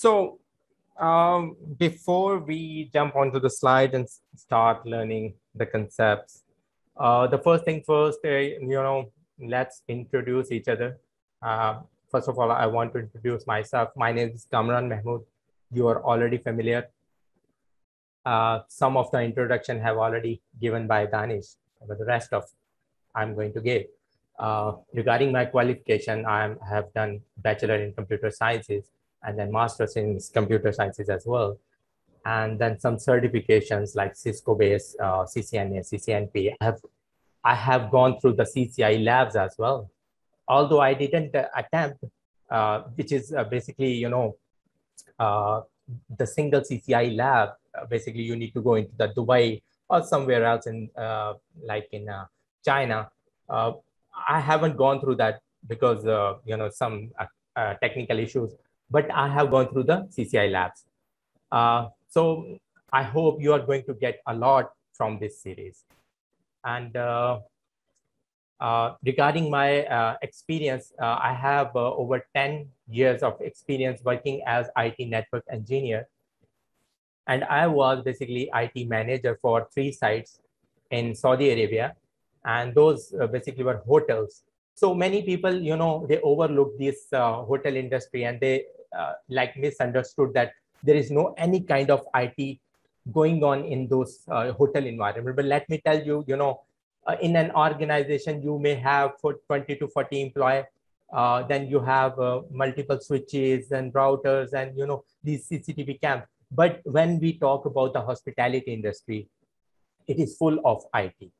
So um, before we jump onto the slide and start learning the concepts, uh, the first thing first, uh, you know, let's introduce each other. Uh, first of all, I want to introduce myself. My name is Kamran Mahmood. You are already familiar. Uh, some of the introduction have already given by Danish, but the rest of I'm going to give. Uh, regarding my qualification, I have done bachelor in computer sciences and then master's in computer sciences as well. And then some certifications like Cisco-based uh, CCNA, CCNP. I have, I have gone through the CCIE labs as well. Although I didn't uh, attempt, uh, which is uh, basically, you know, uh, the single CCIE lab, uh, basically you need to go into the Dubai or somewhere else in like in China. I haven't gone through that because, you know, some technical issues but I have gone through the CCIE labs. Uh, so I hope you are going to get a lot from this series. And uh, uh, regarding my uh, experience, uh, I have uh, over 10 years of experience working as IT network engineer. And I was basically IT manager for three sites in Saudi Arabia. And those basically were hotels so many people you know they overlook this uh, hotel industry and they like misunderstood that there is no any kind of IT going on in those uh, hotel environment. But let me tell you, you know, uh, in an organization, you may have for 20 to 40 employee. Uh, then you have uh, multiple switches and routers and you know these CCTV cams. But when we talk about the hospitality industry, it is full of IT.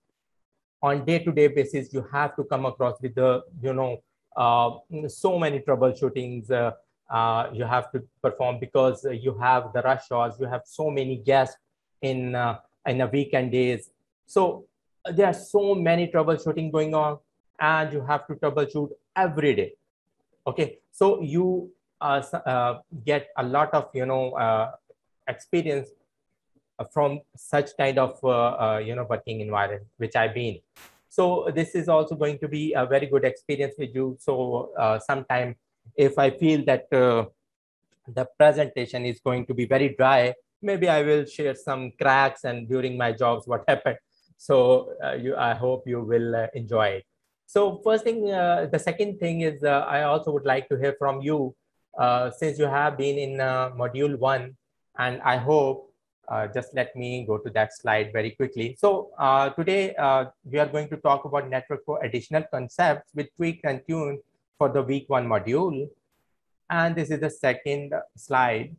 On day-to-day -day basis, you have to come across with the you know uh, so many troubleshootings, uh, you have to perform because you have the rush hours, you have so many guests in, uh, in a weekend days. So there are so many troubleshooting going on and you have to troubleshoot every day. Okay, so you uh, uh get a lot of, you know, uh, experience from such kind of, uh, you know, working environment, which I've been. So this is also going to be a very good experience with you. So sometime if I feel that uh, the presentation is going to be very dry, maybe I will share some cracks and during my jobs what happened. So uh, you, I hope you will uh, enjoy it. So first thing, uh, the second thing is uh, I also would like to hear from you uh, since you have been in module one and I hope just let me go to that slide very quickly. So today we are going to talk about network for additional concepts with tweak and tune for the week one module. And this is the second slide.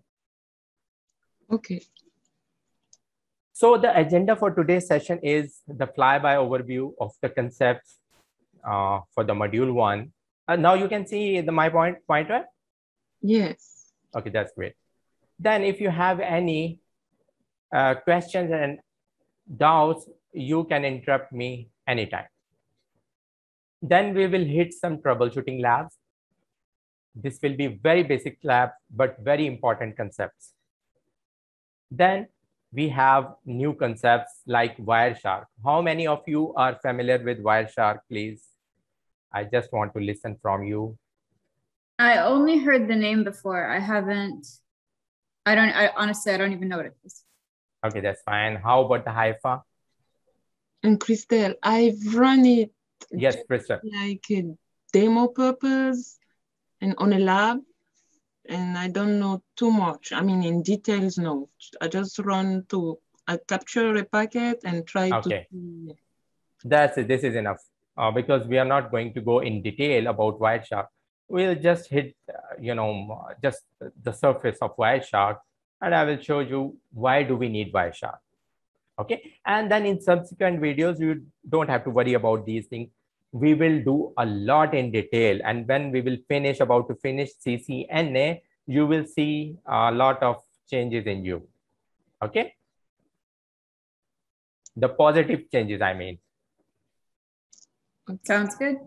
Okay. So the agenda for today's session is the flyby overview of the concepts uh, for the module one. Uh, now you can see the my point pointer. Yes. Okay, that's great. Then if you have any uh, questions and doubts, you can interrupt me anytime. Then we will hit some troubleshooting labs. This will be very basic lab, but very important concepts. Then we have new concepts like Wireshark. How many of you are familiar with Wireshark, please? I just want to listen from you. I only heard the name before. I haven't, I don't, I honestly, I don't even know what it is. Okay, that's fine. How about the Haifa? And Christelle, I've run it Yes, Krista. Like a demo purpose and on a lab. And I don't know too much. I mean, in details, no. I just run to, I capture a packet and try okay. to. That's it. This is enough. Uh, because we are not going to go in detail about Wireshark. We'll just hit, uh, you know, just the surface of Wireshark, and I will show you why do we need Wireshark okay? And then in subsequent videos you don't have to worry about these things. We will do a lot in detail. And when we will finish about to finish ccna you will see a lot of changes in you. Okay? The positive changes i mean. Sounds good.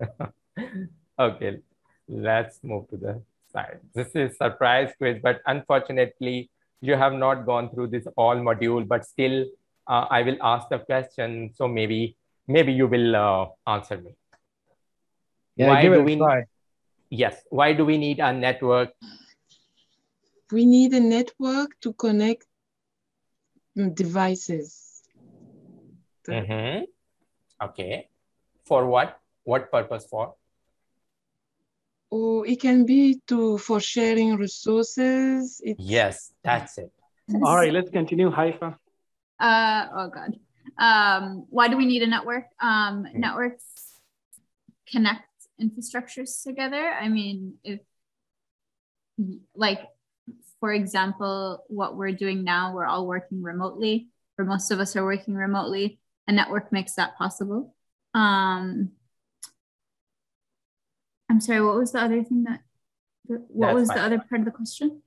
Okay let's move to the side. This is surprise quiz but unfortunately you have not gone through this all module, but still uh, I will ask the question. So maybe maybe you will uh, answer me. Yeah, why give do it we, try. Yes. Why do we need a network we need a network to connect devices. Mhm. Okay. For what? What purpose for? Or it can be to for sharing resources. It, Yes, that's it. All right, let's continue. Haifa. Uh, oh God. Um, why do we need a network? Um, networks connect infrastructures together. I mean, if like, for example, what we're doing now, we're all working remotely, or most of us are working remotely. A network makes that possible. Um, I'm sorry, what was the other thing that, what That's was the other part of the question?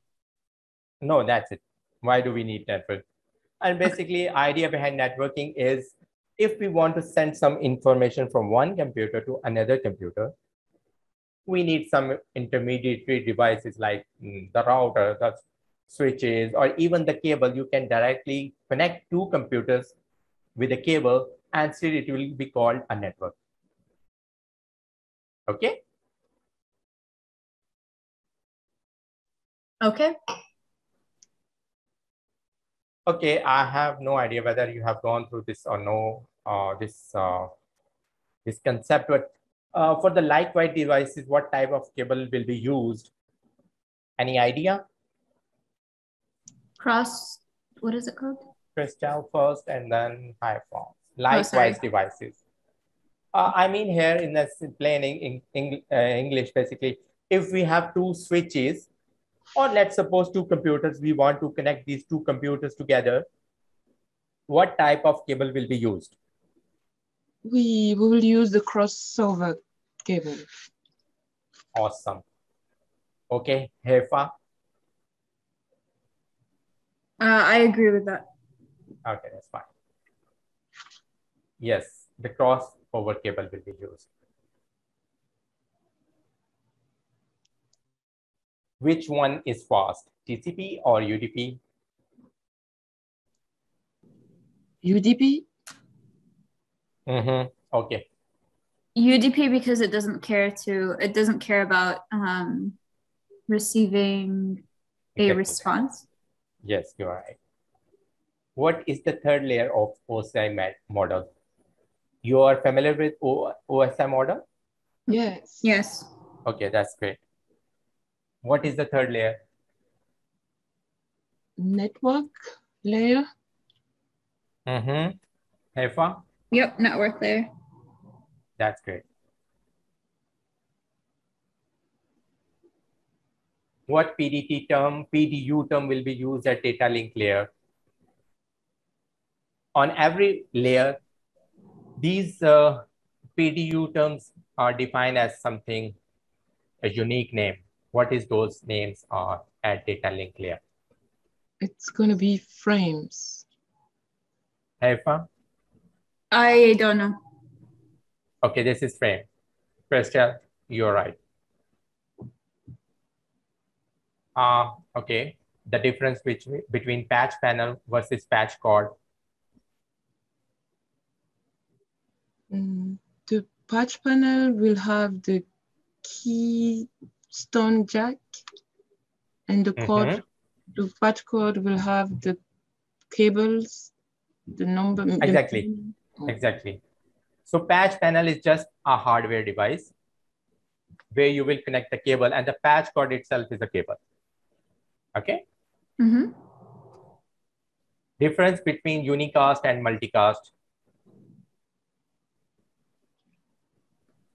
No, that's it. Why do we need network? And basically, idea behind networking is if we want to send some information from one computer to another computer, we need some intermediary devices like mm, the router, the switches, or even the cable. You can directly connect two computers with a cable, and still it will be called a network. Okay. Okay. Okay, I have no idea whether you have gone through this or no, uh, this, uh, this concept, but uh, for the likewise devices, what type of cable will be used? Any idea? Cross, what is it called? Crystal first and then high. Oh, sorry. Likewise devices. Uh, I mean here in the plain in, in, uh, English, basically, if we have two switches, or let's suppose two computers, we want to connect these two computers together, what type of cable will be used? we, we will use the crossover cable. Awesome. Okay, Hefa. Uh, I agree with that. Okay, that's fine. Yes, the crossover cable will be used. Which one is fast, TCP or UDP? UDP? Mm-hmm. Okay, UDP because it doesn't care to it doesn't care about um, receiving a Okay. response. yes, you're right. What is the third layer of OSI model? You are familiar with o- OSI model? Yes. Yes. Okay, that's great. What is the third layer? Network layer? Mm-hmm. Hefa? Yep. Network layer. That's great. What PDT term, PDU term will be used at data link layer? On every layer, these uh, PDU terms are defined as something, a unique name. What is those names are at data link layer? It's gonna be frames. Haifa? I don't know. Okay, this is frame. Prestel, you're right. Uh, okay, the difference between, between patch panel versus patch cord. Mm, the patch panel will have the keystone jack and the cord, Mhm. the patch cord will have the cables, the number. the- Exactly. Exactly. So patch panel is just a hardware device where you will connect the cable and the patch cord itself is a cable. Okay. Mm -hmm. Difference between unicast and multicast.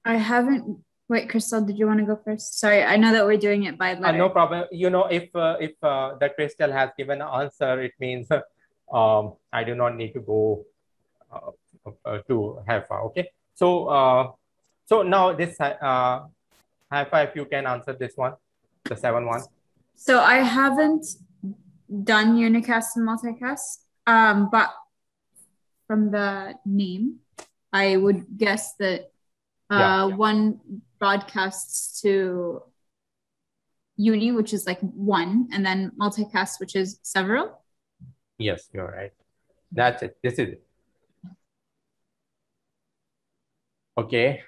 I haven't. Wait, Crystal, did you want to go first? Sorry, I know that we're doing it by Uh, letter. no problem. You know, if uh, if uh, the crystal has given an answer, it means um, I do not need to go uh, uh, to Haifa. Okay. So uh, so now this uh, Haifa, if you can answer this one, the seven one. So I haven't done unicast and multicast, um, but from the name, I would guess that uh, Yeah. one broadcasts to uni, which is like one, and then multicast, which is several. Yes, you're right. That's it. This is it. Okay.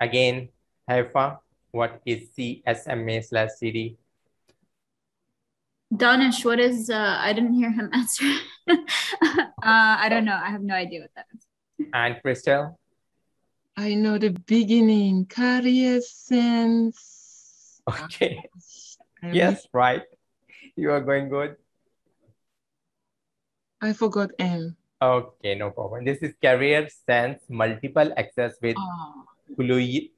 Again, Haifa, what is CSMA slash CD? Danish, what is, uh, I didn't hear him answer. uh, I don't know. I have no idea what that is. And Crystal? I know the beginning, carrier sense. Okay. I yes, right. You are going good. I forgot M. Okay, no problem. This is carrier sense multiple access with Oh,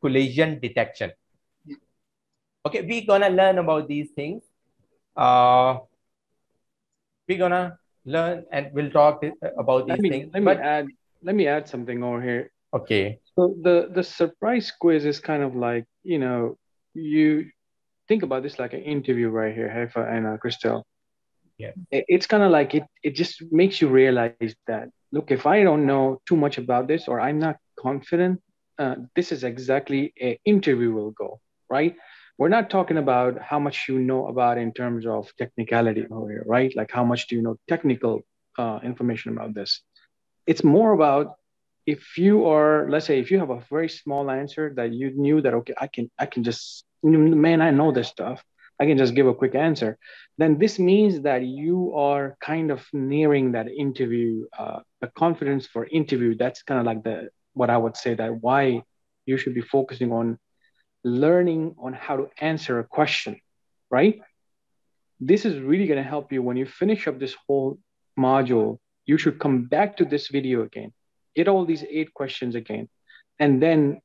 collision detection. Yeah. Okay, we're gonna learn about these things. Uh, we're gonna learn and we'll talk about these Let me things. let me but add let me add something over here. okay, So the the surprise quiz is kind of like you know you think about this like an interview right here, Haifa and uh, Christelle. Yeah. It- It's kind of like it it just makes you realize that look, if I don't know too much about this or I'm not confident, uh, this is exactly an interview will go right. We're not talking about how much you know about in terms of technicality over here, right? Like how much do you know technical uh, information about this? It's more about if you are let's say if you have a very small answer that you knew that okay i can i can just man i know this stuff. I can just give a quick answer. Then this means that you are kind of nearing that interview uh, the confidence for interview. That's kind of like the what i would say that why you should be focusing on learning on how to answer a question right? This is really going to help you. When you finish up this whole module you should come back to this video again get all these eight questions again and then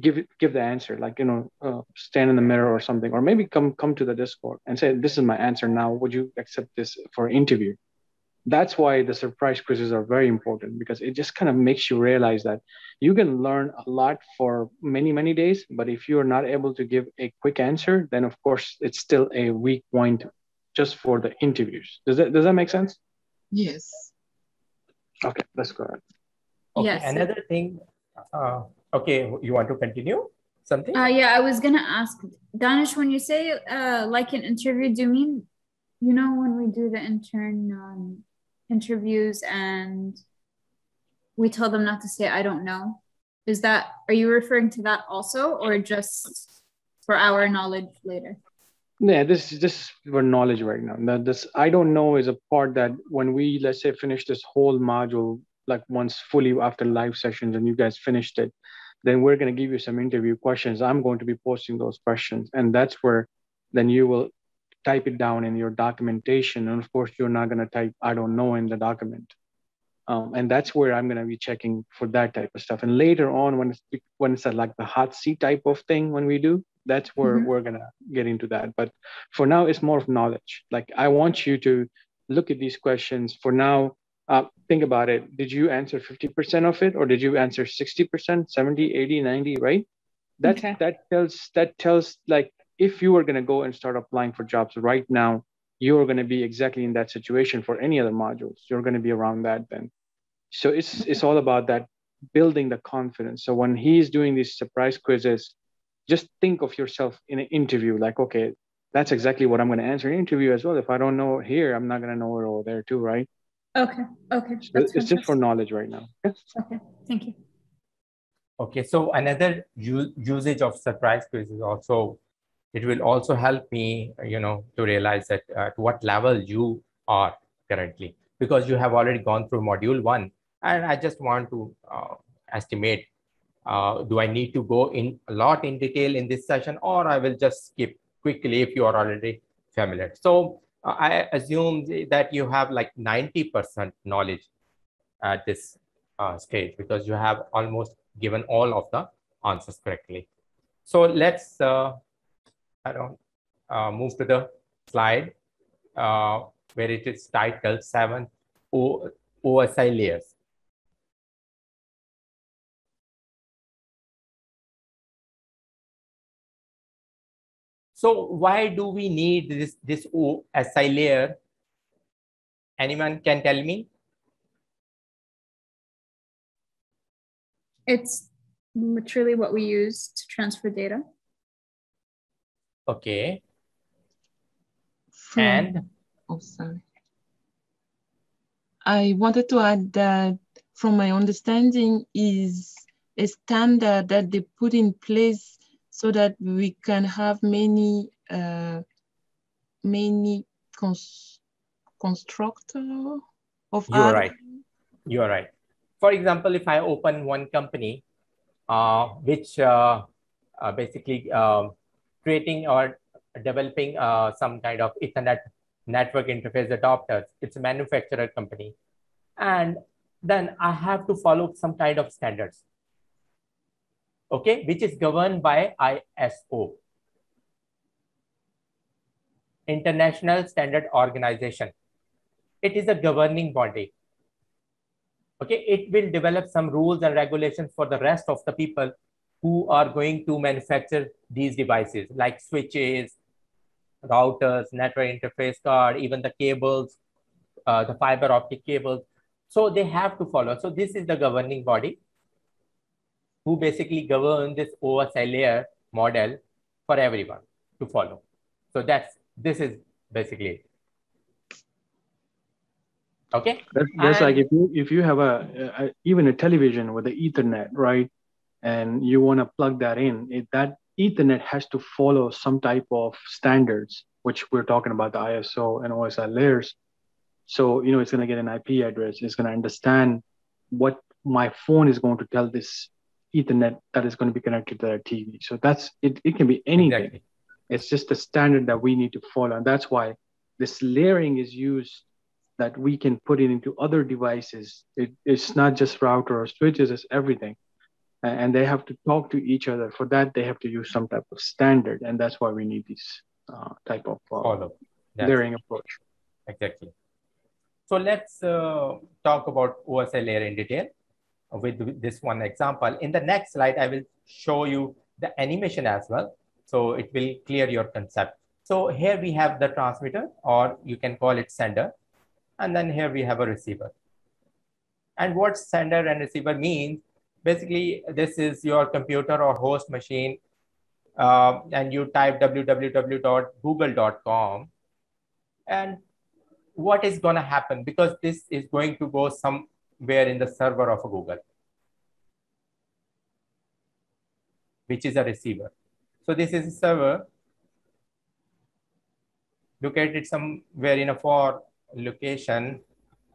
give it give the answer like you know uh, stand in the mirror or something or maybe come come to the discord and say this is my answer now. Would you accept this for interview? That's why the surprise quizzes are very important because it just kind of makes you realize that you can learn a lot for many many days but if you are not able to give a quick answer then of course it's still a weak point just for the interviews. Does that does that make sense? Yes. okay let's go ahead okay. Yes. Another thing. Uh, okay, you want to continue something? Uh, yeah, I was gonna ask Danish when you say uh, like an interview, do you mean you know when we do the intern um, interviews and we tell them not to say I don't know? Is that are you referring to that also, or just for our knowledge later? Yeah, this is this is for knowledge right now. Now, this I don't know is a part that when we let's say finish this whole module, like once fully after live sessions and you guys finished it, then we're gonna give you some interview questions. I'm going to be posting those questions, and that's where then you will type it down in your documentation. And of course, you're not gonna type I don't know in the document. Um, and that's where I'm gonna be checking for that type of stuff. And later on, when it's when it's a, like the hot seat type of thing, when we do, that's where Mhm. we're gonna get into that. But for now, it's more of knowledge. Like I want you to look at these questions. For now, uh, think about it. Did you answer 50% of it, or did you answer 60%, 70, 80, 90? Right? That Okay. that tells that tells like if you were gonna go and start applying for jobs right now, you're gonna be exactly in that situation for any other modules. You're gonna be around that then. So it's it's all about that building the confidence. So when he's doing these surprise quizzes, just think of yourself in an interview like, okay, that's exactly what I'm going to answer in an interview as well. If I don't know here, I'm not going to know it over there too, right? Okay, okay, So that's it's just for knowledge right now. Okay? Okay, thank you. Okay, so another u- usage of surprise quiz is also, it will also help me, you know, to realize that uh, at what level you are currently, because you have already gone through module one, and I just want to uh, estimate, uh, do I need to go in a lot in detail in this session, or I will just skip quickly if you are already familiar. So I assume that you have like 90% knowledge at this uh, stage because you have almost given all of the answers correctly. So let's uh, I don't uh, move to the slide uh, where it is titled seven o OSI layers. So why do we need this this OSI layer? Anyone can tell me? It's literally what we use to transfer data. Okay, From, and oh, sorry. I wanted to add that from my understanding is a standard that they put in place so that we can have many, uh, many cons constructor of You're right. You're right. For example, if I open one company, uh, which uh, uh, basically um, creating or developing uh, some kind of Ethernet network interface adapters, it's a manufacturer company. And then I have to follow some kind of standards, okay, which is governed by ISO, International Standard Organization. It is a governing body. Okay it will develop some rules and regulations for the rest of the people who are going to manufacture these devices like switches routers network interface card even the cables uh, the fiber optic cables. So they have to follow. So this is the governing body who basically govern this osi layer model for everyone to follow so that's this is basically it okay That's, that's like if you if you have a, a even a television with the Ethernet, right? And you want to plug that in, it, that Ethernet has to follow some type of standards, which we're talking about the ISO and OSI layers. So you know it's going to get an IP address. It's going to understand what my phone is going to tell this Ethernet that is going to be connected to their TV. So that's it. It can be anything. exactly It's just a standard that we need to follow. And that's why this layering is used that we can put it into other devices. It, it's not just router or switches, it's everything. And they have to talk to each other. For that, they have to use some type of standard. And that's why we need this uh, type of uh, layering approach. Exactly. So let's uh, talk about OSI layer in detail with this one example. In the next slide, I will show you the animation as well. So it will clear your concept. So here we have the transmitter or you can call it sender. And then here we have a receiver. And what sender and receiver means, basically this is your computer or host machine uh, and you type www.google.com and what is going to happen because this is going to go somewhere in the server of Google, which is a receiver. So this is a server located somewhere in a far location.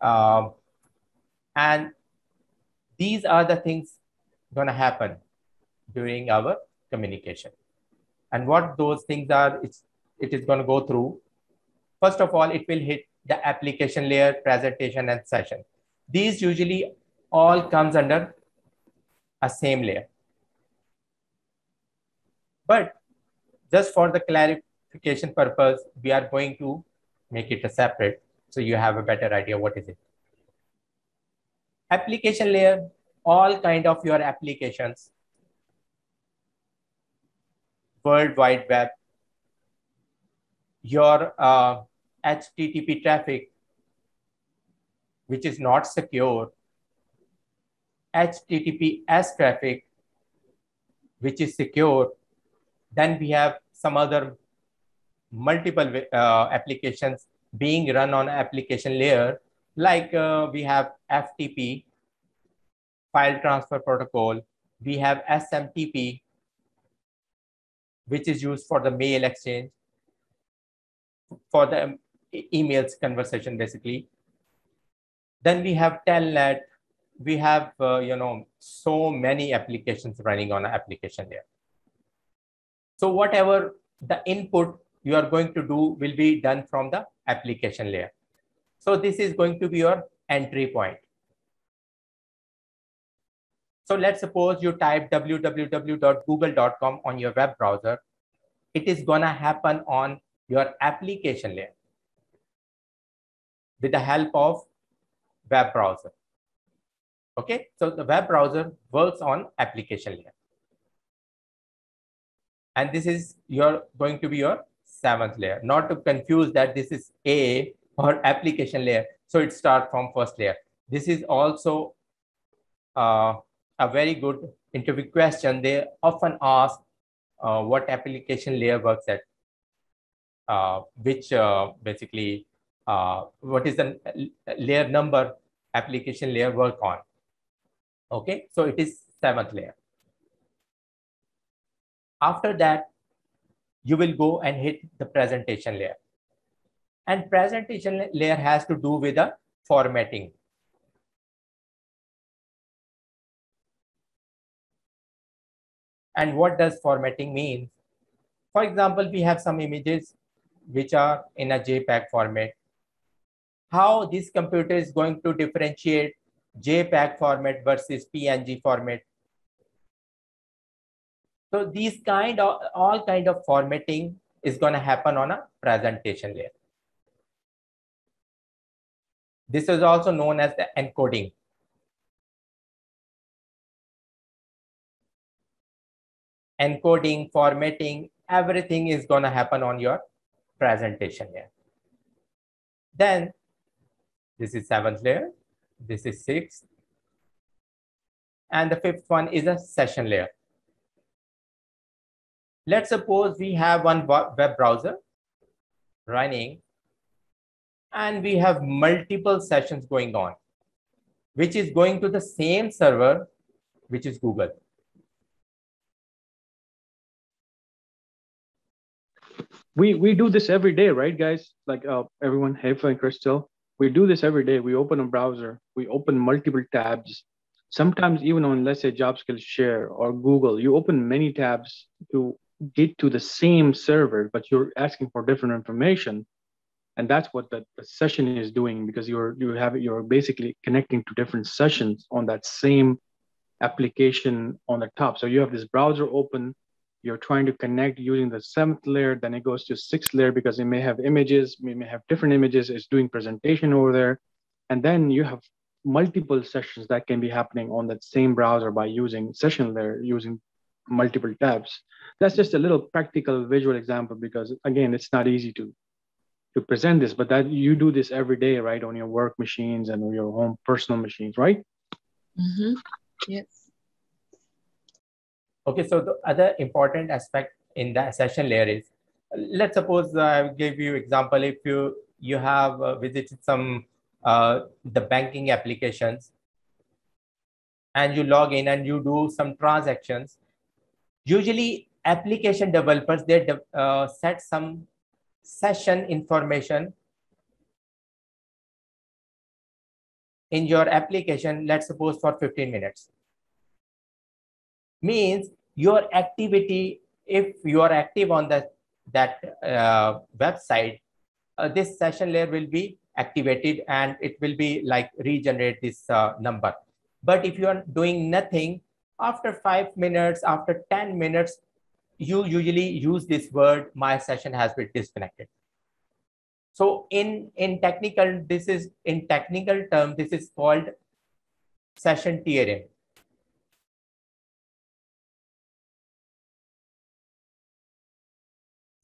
Um, and these are the things going to happen during our communication. And what those things are, it's, it is going to go through. First of all, it will hit the application layer, presentation, and session. These usually all comes under a same layer. But just for the clarification purpose, we are going to make it a separate so you have a better idea what is it. Application layer, all kind of your applications, World Wide Web, your uh, HTTP traffic, which is not secure, HTTPS traffic, which is secure. Then we have some other multiple uh, applications being run on application layer, like uh, we have FTP, file transfer protocol. We have SMTP, which is used for the mail exchange, for the e- emails conversation, basically. Then we have Telnet. We have, uh, you know, so many applications running on an application layer. So whatever the input you are going to do will be done from the application layer. So this is going to be your entry point. So let's suppose you type www.google.com on your web browser. It is going to happen on your application layer with the help of web browser. Okay, so the web browser works on application layer. And this is your going to be your seventh layer. Not to confuse that this is A or application layer. So it starts from first layer. This is also uh, a very good interview question. They often ask uh, what application layer works at, uh, which uh, basically, uh, what is the layer number application layer work on. Okay, so it is seventh layer. After that, you will go and hit the presentation layer. And presentation layer has to do with the formatting. And what does formatting mean? For example, we have some images which are in a JPEG format. How this computer is going to differentiate JPEG format versus PNG format. So these kind of all kind of formatting is going to happen on a presentation layer. This is also known as the encoding. Encoding, formatting, everything is going to happen on your presentation layer. Then this is seventh layer, this is sixth, and the fifth one is a session layer. Let's suppose we have one web browser running and we have multiple sessions going on, which is going to the same server, which is Google. We, we do this every day, right, guys? Like uh, everyone, Haifa and Crystal, we do this every day. We open a browser, we open multiple tabs. Sometimes even on, let's say, JobSkillShare or Google, you open many tabs to get to the same server, but you're asking for different information. And that's what the, the session is doing because you're you have you're basically connecting to different sessions on that same application on the top. So you have this browser open, you're trying to connect using the seventh layer, then it goes to sixth layer because it may have images, we may have different images, it's doing presentation over there. And then you have multiple sessions that can be happening on that same browser by using session layer, using multiple tabs. That's just a little practical visual example because again, it's not easy to to present this, but that you do this every day, right, on your work machines and your home personal machines, right? Mm-hmm. Yes. Okay, so the other important aspect in the session layer is, let's suppose I give you example if you you have uh, visited some uh, the banking applications and you log in and you do some transactions usually application developers they uh, set some session information in your application let's suppose for 15 minutes means your activity if you are active on that that uh, website uh, this session layer will be activated and it will be like regenerate this uh, number but if you are doing nothing after five minutes, after 10 minutes, you usually use this word, my session has been disconnected. So in, in technical, this is in technical term, this is called session tiering.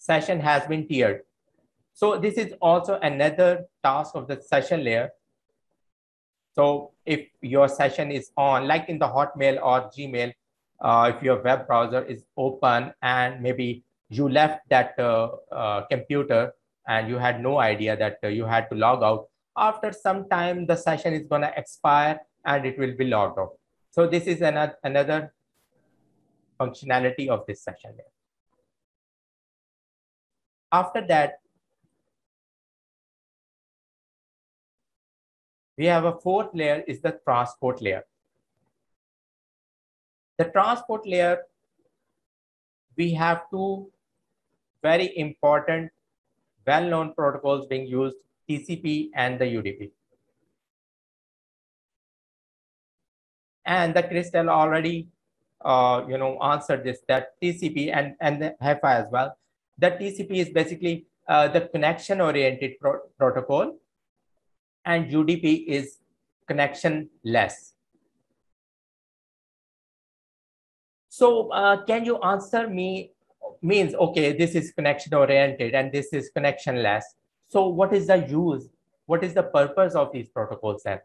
Session has been tiered. So this is also another task of the session layer so if your session is on, like in the Hotmail or Gmail, uh, if your web browser is open and maybe you left that uh, uh, computer and you had no idea that uh, you had to log out, after some time, the session is going to expire and it will be logged off. So this is another, another functionality of this session. After that, we have a fourth layer is the transport layer. The transport layer, we have two very important well-known protocols being used, TCP and the UDP. And the Crystal already, uh, you know, answered this, that TCP and, and the HEFA as well. The TCP is basically uh, the connection-oriented pro protocol and UDP is connection less. So uh, can you answer me means, okay, this is connection oriented and this is connection less. So what is the use? What is the purpose of these protocols then?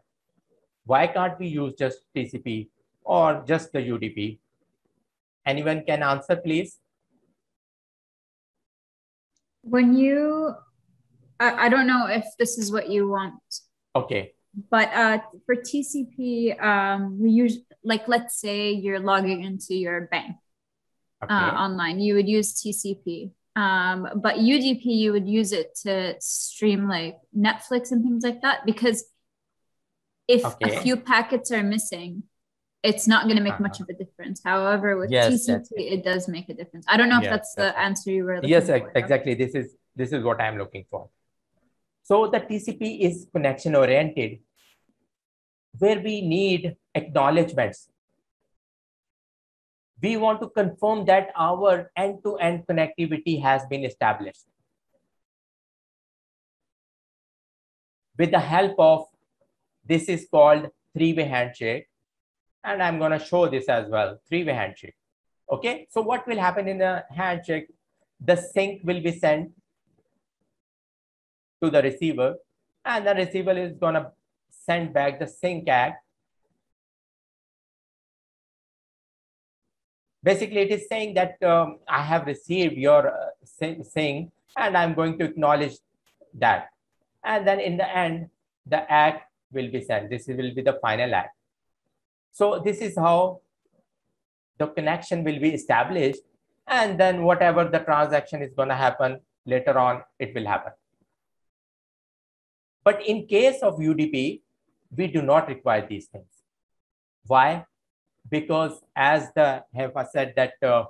Why can't we use just TCP or just the UDP? Anyone can answer, please? When you, I, I don't know if this is what you want Okay. But uh, for TCP, um, we use like let's say you're logging into your bank uh, okay. uh, online, you would use TCP. Um, but UDP, you would use it to stream like Netflix and things like that because if Okay. a few packets are missing, it's not going to make Uh-huh. much of a difference. However, with Yes, TCP, that's it does make a difference. I don't know if Yes, that's the that's right. answer you were looking yes for. Yes, exactly this is this is what i'm looking for so the tcp is connection oriented where we need acknowledgements we want to confirm that our end-to-end connectivity has been established with the help of this is called three-way handshake and i'm going to show this as well three-way handshake. Okay? So what will happen in the handshake? The sync will be sent to the receiver and the receiver is going to send back the sync ACK basically it is saying that um, i have received your uh, sync and i'm going to acknowledge that. And then in the end the ACK will be sent. This will be the final ACK so this is how the connection will be established and then whatever the transaction is going to happen later on it will happen. But in case of udp we do not require these things. Why? Because as the HEFA said that uh,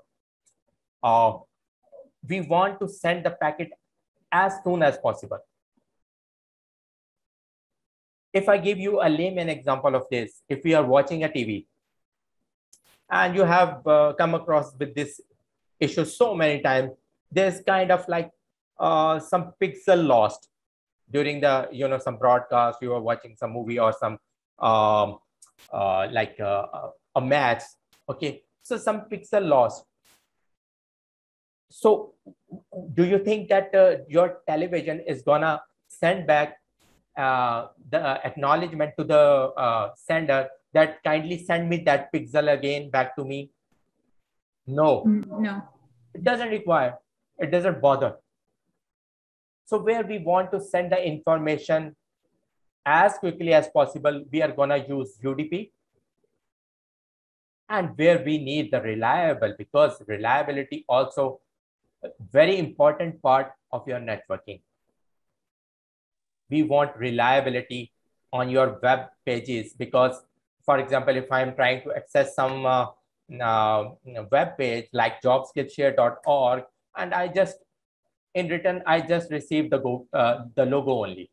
uh, we want to send the packet as soon as possible if i give you a layman example of this if we are watching a tv and you have uh, come across with this issue so many times there's kind of like uh, some pixel lost during the you know some broadcast you are watching some movie or some um, uh, like uh, a match okay? So some pixel lost. So do you think that uh, your television is gonna send back the acknowledgement to the uh, sender that kindly send me that pixel again back to me? No. Mm, No. it doesn't require. It doesn't bother. So where we want to send the information as quickly as possible we are going to use udp and where we need the reliable because reliability also a very important part of your networking we want reliability on your web pages because for example if i'm trying to access some uh, uh, web page like jobskillshare.org and i just in return i just received the go uh, the logo only.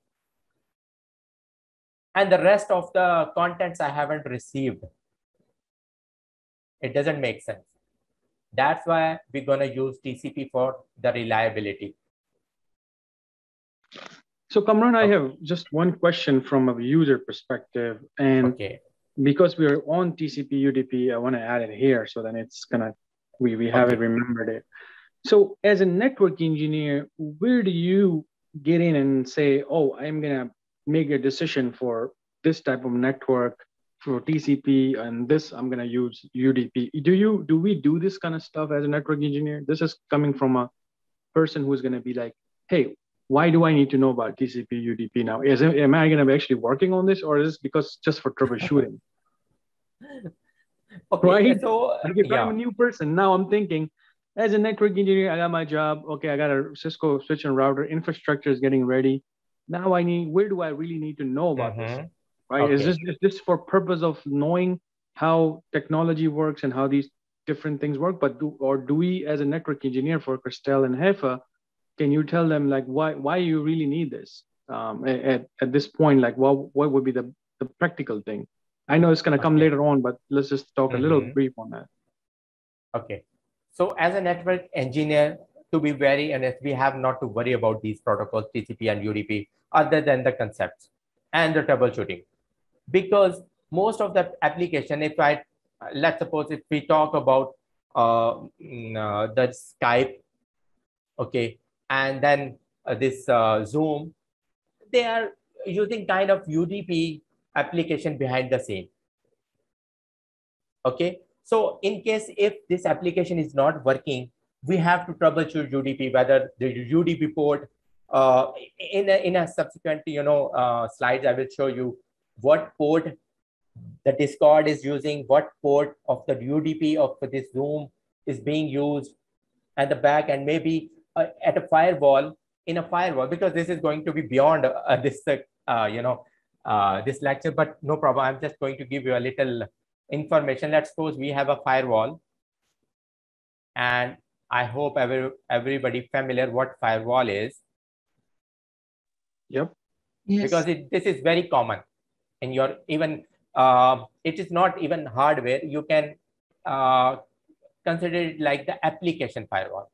And the rest of the contents i haven't received. It doesn't make sense. That's why we're going to use tcp for the reliability So, Kamran, I have just one question from a user perspective. And okay because we're on TCP UDP, I want to add it here so then it's gonna we we have it remembered it. So as a network engineer, where do you get in and say, oh, I'm gonna make a decision for this type of network for TCP and this I'm gonna use UDP. Do you do we do this kind of stuff as a network engineer? This is coming from a person who's gonna be like, hey, why do I need to know about TCP UDP now? Is it, am I gonna be actually working on this or is this because just for troubleshooting? okay Right? so Like if yeah I'm a new person, now I'm thinking, as a network engineer, I got my job. Okay, I got a Cisco switch and router. Infrastructure is getting ready. Now I need. Where do I really need to know about this? Mhm. Right? Is this is this for purpose of knowing how technology works and how these different things work? But do or do we, as a network engineer for Cristel and Hefa, can you tell them like why why you really need this um, at at this point? Like what what would be the the practical thing? I know it's gonna come Okay. later on, but let's just talk a little Mhm. brief on that. Okay. So as a network engineer, to be very honest, we have not to worry about these protocols, TCP and UDP, other than the concepts and the troubleshooting. Because most of the application, if I, let's suppose if we talk about uh, mm, uh, the Skype, okay, and then uh, this uh, Zoom, they are using kind of UDP application behind the scene. Okay, so in case if this application is not working, we have to troubleshoot UDP, whether the UDP port, uh, in, a, in a subsequent, you know, uh, slides, I will show you what port the Discord is using, what port of the UDP of this Zoom is being used at the back, and maybe uh, at a firewall in a firewall because this is going to be beyond uh, this uh, you know uh, this lecture but no problem. I'm just going to give you a little information. Let's suppose we have a firewall and i hope every, everybody familiar what firewall is. Yep. Yes. because it, this is very common in your even uh, it is not even hardware. You can uh, consider it like the application firewall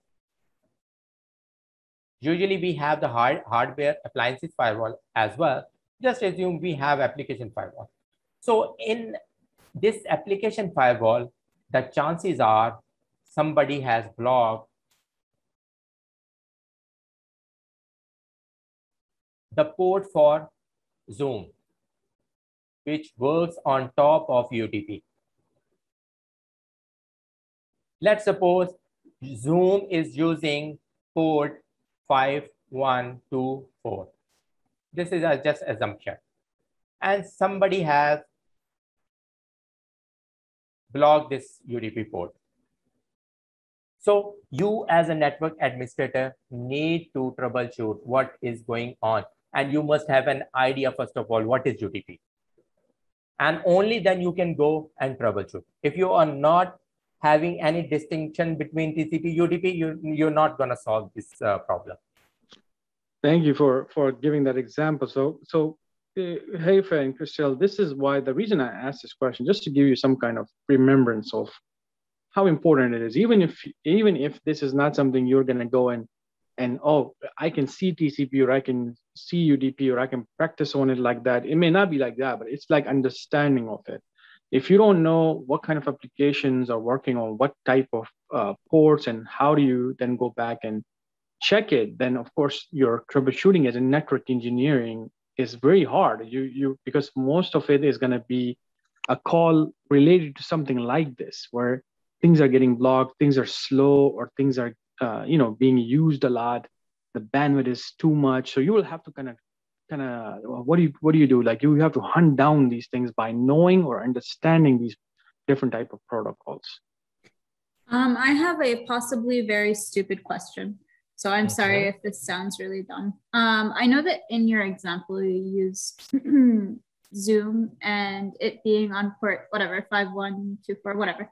usually we have the hard hardware appliances firewall as well just assume we have application firewall so in this application firewall the chances are somebody has blocked the port for Zoom, which works on top of UDP. Let's suppose Zoom is using port 5124. This is just assumption. And somebody has blocked this UDP port. So you as a network administrator need to troubleshoot what is going on and you must have an idea first of all what is UDP and only then you can go and troubleshoot if you are not having any distinction between TCP UDP you you're not going to solve this uh, problem. Thank you for for giving that example. So so uh, hey friend Christelle, this is why the reason I asked this question just to give you some kind of remembrance of how important it is. Even if even if this is not something you're going to go and and oh i can see tcp or i can see udp or i can practice on it like that it may not be like that but it's like understanding of it if you don't know what kind of applications are working on what type of uh, ports and how do you then go back and check it then of course your troubleshooting as a network engineering is very hard. You you because most of it is going to be a call related to something like this where things are getting blocked things are slow or things are uh, you know being used a lot. The bandwidth is too much. So you will have to kind of kind of what do you what do you do like you have to hunt down these things by knowing or understanding these different type of protocols Um, I have a possibly very stupid question. So I'm sorry if this sounds really dumb. Um, I know that in your example you used Zoom and it being on port whatever five one two four whatever.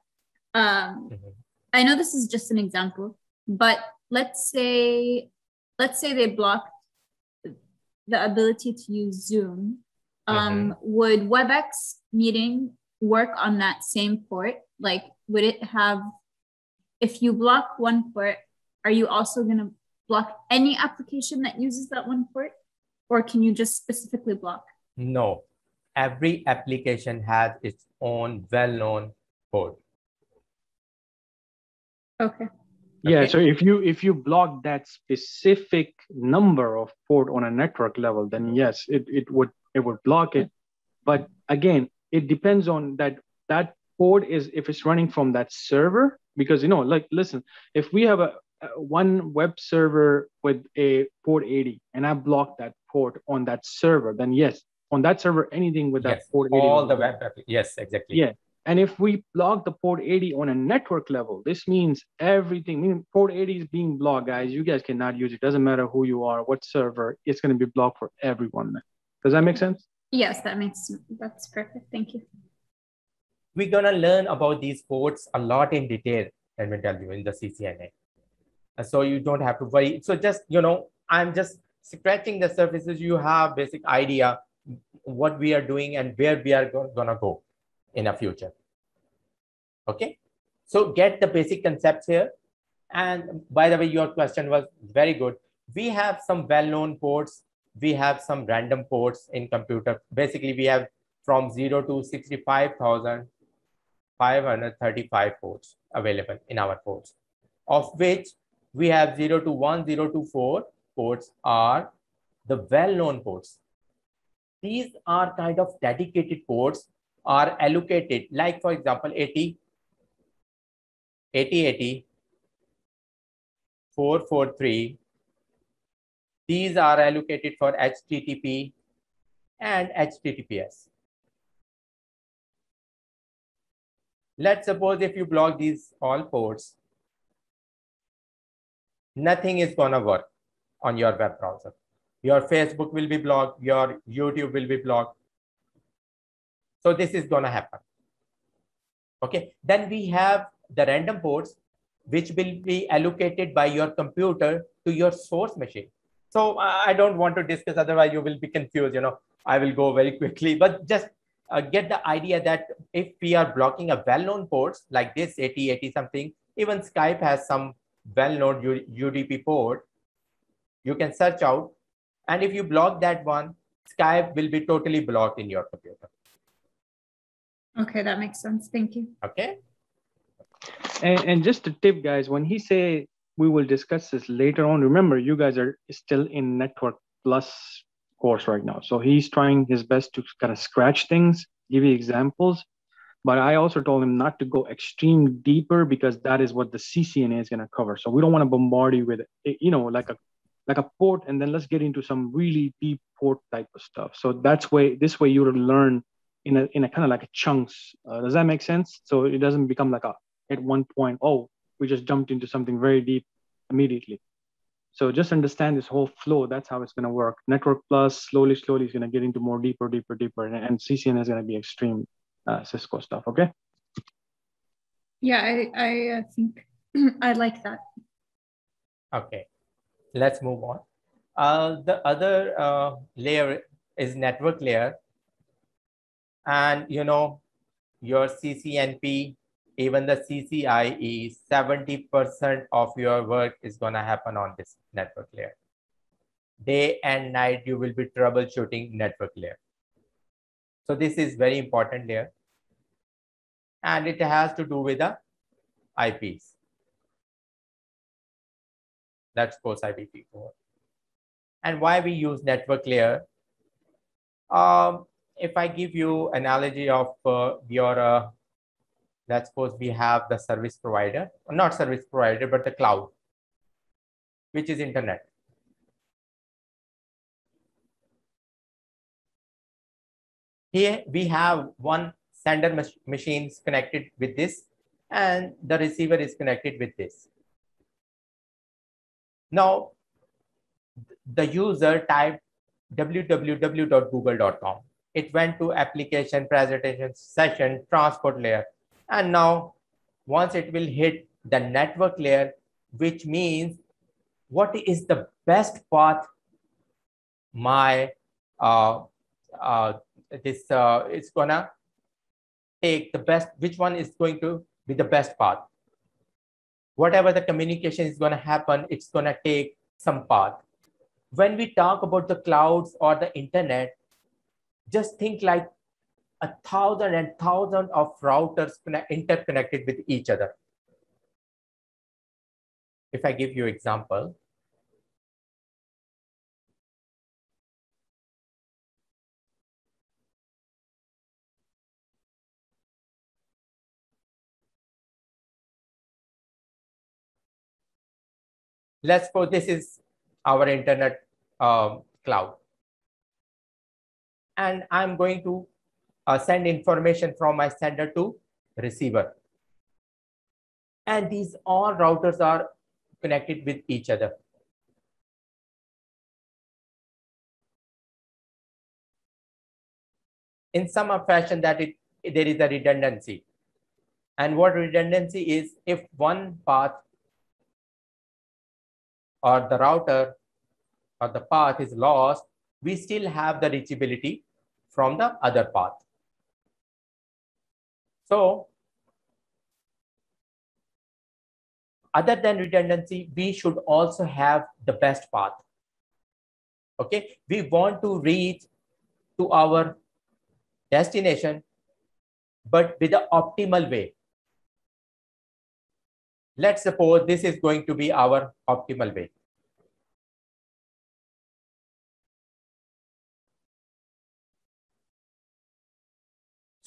Um, Mhm. I know this is just an example, but let's say let's say they blocked the ability to use Zoom. Um, Would WebEx meeting work on that same port? Like, would it have, if you block one port, are you also going to block any application that uses that one port? Or can you just specifically block? no every application has its own well-known port Okay. Yeah Okay. so if you if you block that specific number of port on a network level then yes it, it would it would block it but again it depends on that that port is if it's running from that server because you know like listen if we have a, a one web server with a port 80 and i block that port on that server then yes on that server anything with that yes port 80 all the web app- yes exactly Yeah. And if we block the port 80 on a network level, this means everything, meaning port 80 is being blocked, guys. You guys cannot use it. Doesn't matter who you are, what server, it's going to be blocked for everyone. Does that make sense? Yes, that makes, that's perfect. Thank you. we're gonna learn about these ports a lot in detail let me tell you in the ccna so you don't have to worry so just you know i'm just scratching the surfaces you have basic idea what we are doing and where we are go- gonna go in a future. Okay? So get the basic concepts here. And by the way your question was very good. We have some well-known ports. We have some random ports in computer. Basically we have from 0 to 65000 535 ports available in our ports, of which we have 0 to 1, 0 to 4 ports are the well-known ports. These are kind of dedicated ports are allocated, like for example, 80, 80, 80, 443. These are allocated for HTTP and HTTPS. Let's suppose if you block these all ports, nothing is gonna work on your web browser. Your Facebook will be blocked, your YouTube will be blocked. So this is gonna happen. Okay, then we have the random ports, which will be allocated by your computer to your source machine. So I don't want to discuss, otherwise you will be confused, you know, I will go very quickly, but just uh, get the idea that if we are blocking a well-known ports like this 80, 80 something, even Skype has some well-known UDP port, you can search out. And if you block that one, Skype will be totally blocked in your computer. Okay, that makes sense. Thank you. Okay. And, and just a tip, guys, when he say we will discuss this later on, remember you guys are still in Network Plus course right now. So he's trying his best to kind of scratch things, give you examples. But I also told him not to go extreme deeper because that is what the CCNA is going to cover. So we don't want to bombard you with, you know, like a like a port, and then let's get into some really deep port type of stuff. So that's way this way you will learn in a in a kind of like a chunks. Uh, does that make sense? So it doesn't become like a at one point, oh, we just jumped into something very deep immediately. So just understand this whole flow. That's how it's going to work. Network Plus slowly, slowly is going to get into more deeper, deeper, deeper, and, and CCN is going to be extreme uh, Cisco stuff. Okay. Yeah, I I uh, think I like that. Okay, let's move on. Uh, the other uh, layer is network layer, and you know your CCNP even the CCIE, 70% of your work is going to happen on this network layer. Day and night, you will be troubleshooting network layer. So this is very important layer. And it has to do with the IPs. That's post IPv4. And why we use network layer? Um, if I give you analogy of uh, your uh, let's suppose we have the service provider, not service provider, but the cloud, which is internet. Here we have one sender mach machines connected with this and the receiver is connected with this. Now, the user typed www.google.com. It went to application, presentation, session, transport layer and now once it will hit the network layer, which means what is the best path my uh, uh, this uh, is gonna take the best, which one is going to be the best path. Whatever the communication is gonna happen, it's gonna take some path. When we talk about the clouds or the internet, just think like a thousand and thousand of routers interconnected with each other. If I give you example, let's suppose this is our internet um, cloud. And I'm going to uh, send information from my sender to receiver. And these all routers are connected with each other. In some fashion that it, there is a redundancy. And what redundancy is if one path or the router or the path is lost, we still have the reachability from the other path. So other than redundancy, we should also have the best path. Okay, we want to reach to our destination, but with the optimal way. Let's suppose this is going to be our optimal way.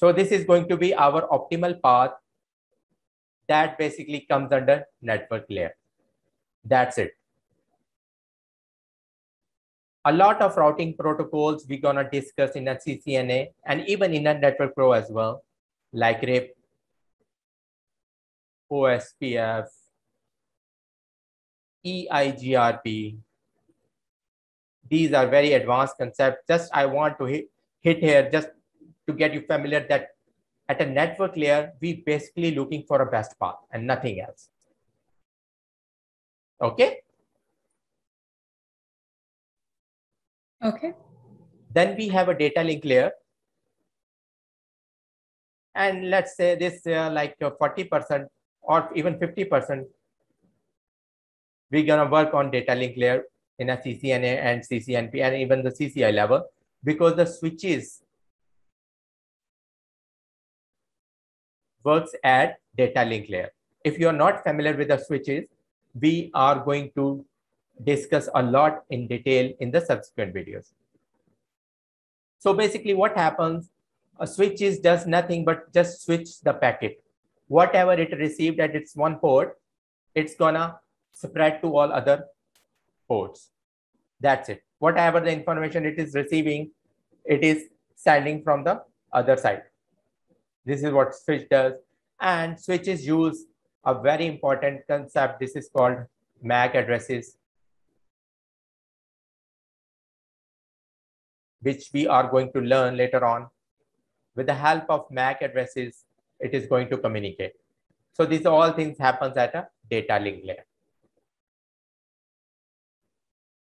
So this is going to be our optimal path that basically comes under network layer. That's it. A lot of routing protocols we're gonna discuss in a CCNA and even in a Network Pro as well, like RIP, OSPF, EIGRP. These are very advanced concepts. Just I want to hit, hit here just to get you familiar that at a network layer, we basically looking for a best path and nothing else. Okay. Okay. Then we have a data link layer. And let's say this uh, like 40% or even 50%, we're gonna work on data link layer in a CCNA and CCNP and even the CCIE level because the switches works at data link layer. If you're not familiar with the switches, we are going to discuss a lot in detail in the subsequent videos. So basically what happens, a switch is does nothing but just switch the packet. Whatever it received at its one port, it's gonna spread to all other ports. That's it. Whatever the information it is receiving, it is sending from the other side. This is what switch does. And switches use a very important concept. This is called MAC addresses, which we are going to learn later on. With the help of MAC addresses, it is going to communicate. So these all things happens at a data link layer.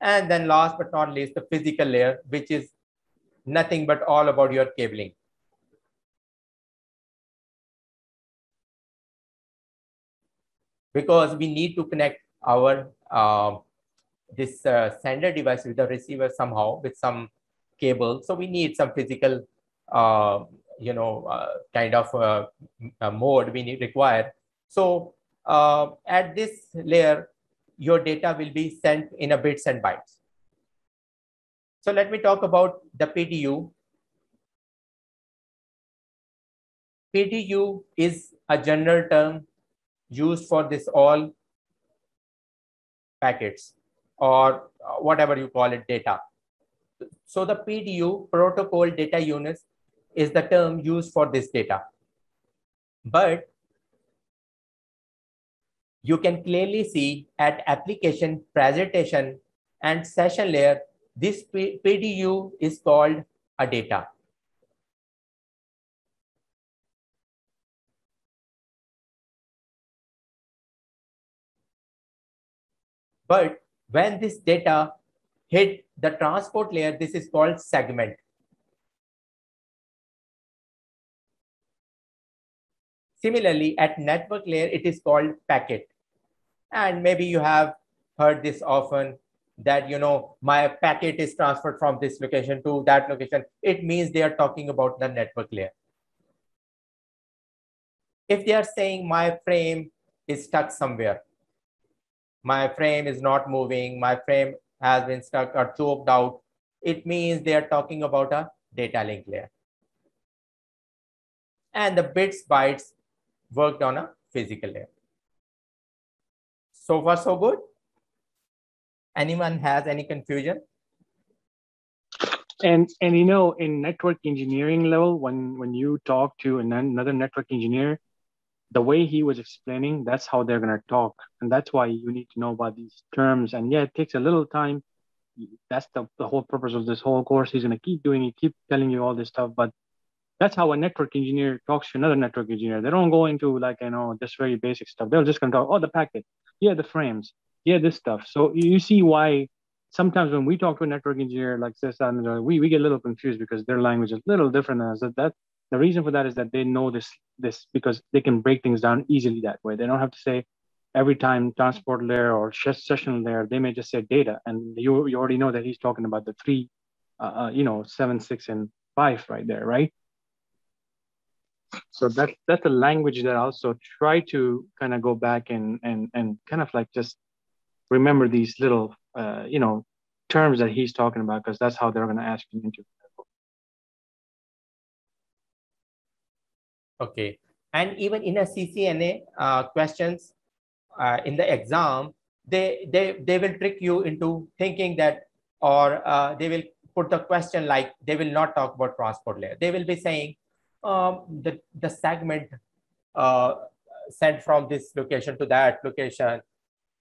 And then last but not least, the physical layer, which is nothing but all about your cabling. Because we need to connect our uh, this uh, sender device with the receiver somehow with some cable. So we need some physical, uh, you know, uh, kind of uh, mode we need require. So uh, at this layer, your data will be sent in a bits and bytes. So let me talk about the PDU. PDU is a general term used for this all packets or uh, whatever you call it data. So the PDU protocol data units is the term used for this data. But you can clearly see at application presentation and session layer, this PDU is called a data. But when this data hit the transport layer, this is called segment. Similarly, at network layer, it is called packet. And maybe you have heard this often that, you know, my packet is transferred from this location to that location. It means they are talking about the network layer. If they are saying my frame is stuck somewhere, my frame is not moving, my frame has been stuck or choked out, it means they are talking about a data link layer. And the bits bytes worked on a physical layer. So far, so good. Anyone has any confusion? And and you know, in network engineering level, when when you talk to another network engineer, the way he was explaining, that's how they're going to talk. And that's why you need to know about these terms. And yeah, it takes a little time. That's the, the whole purpose of this whole course. He's going to keep doing it, keep telling you all this stuff. But that's how a network engineer talks to another network engineer. They don't go into like, you know, just very basic stuff. They're just going to talk, oh, the packet. Yeah, the frames. Yeah, this stuff. So you see why sometimes when we talk to a network engineer like this, and uh, we, we get a little confused because their language is a little different than us. That, the reason for that is that they know this this because they can break things down easily that way. They don't have to say every time transport layer or session layer. They may just say data, and you you already know that he's talking about the three, uh, uh, you know, seven, six, and five right there, right? So that that's a language that I also try to kind of go back and and and kind of like just remember these little uh, you know terms that he's talking about because that's how they're going to ask you into Okay. And even in a CCNA uh, questions uh, in the exam, they, they, they will trick you into thinking that, or uh, they will put the question like they will not talk about transport layer. They will be saying um, the, the segment uh, sent from this location to that location.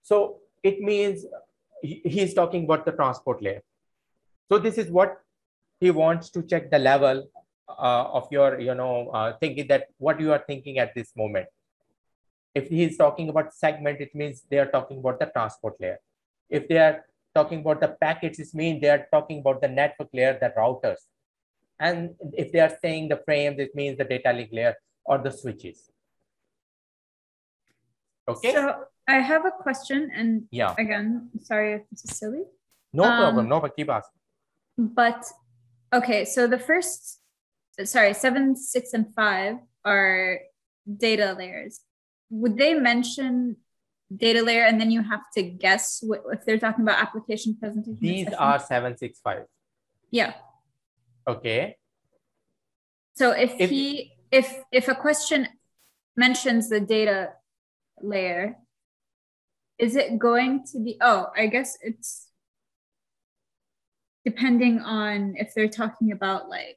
So it means he's talking about the transport layer. So this is what he wants to check the level of your, you know, uh, thinking that what you are thinking at this moment. If he's talking about segment, it means they are talking about the transport layer. If they are talking about the packets, it means they are talking about the network layer, the routers. And if they are saying the frames, it means the data link layer or the switches. Okay. So I have a question, and yeah, again, sorry if this is silly. no Um, problem. No, but keep asking. But okay, so the first, sorry, seven, six, and five are data layers. Would they mention data layer and then you have to guess what, if they're talking about application presentation? These are 765. yeah. Okay. So if, If- he if if a question mentions the data layer, is it going to be oh, I guess it's depending on if they're talking about like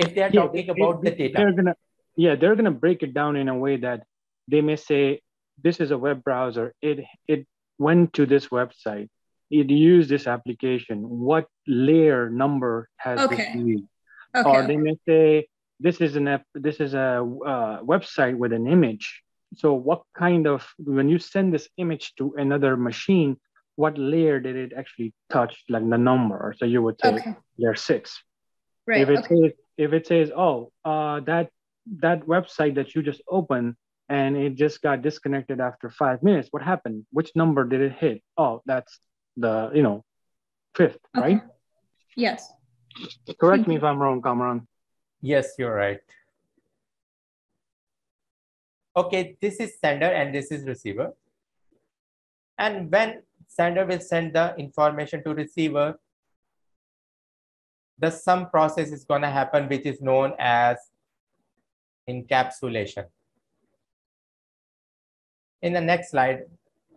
If they are Yeah, talking they- about the they- data, They're gonna, yeah, they're gonna break it down in a way that they may say, this is a web browser. It it went to this website. It used this application. What layer number has Okay. this used? okay, Or they may say, this is an app, this is a uh, website with an image. So what kind of when you send this image to another machine, what layer did it actually touch, like the number? So you would say okay, layer six right, if it okay, says if it says oh uh, that that website that you just opened and it just got disconnected after five minutes what happened which number did it hit oh that's the you know fifth Okay. right yes, correct me if i'm wrong Kamran. yes, you're right. Okay, this is sender and this is receiver. And when sender will send the information to receiver, the some process is going to happen which is known as encapsulation. In the next slide,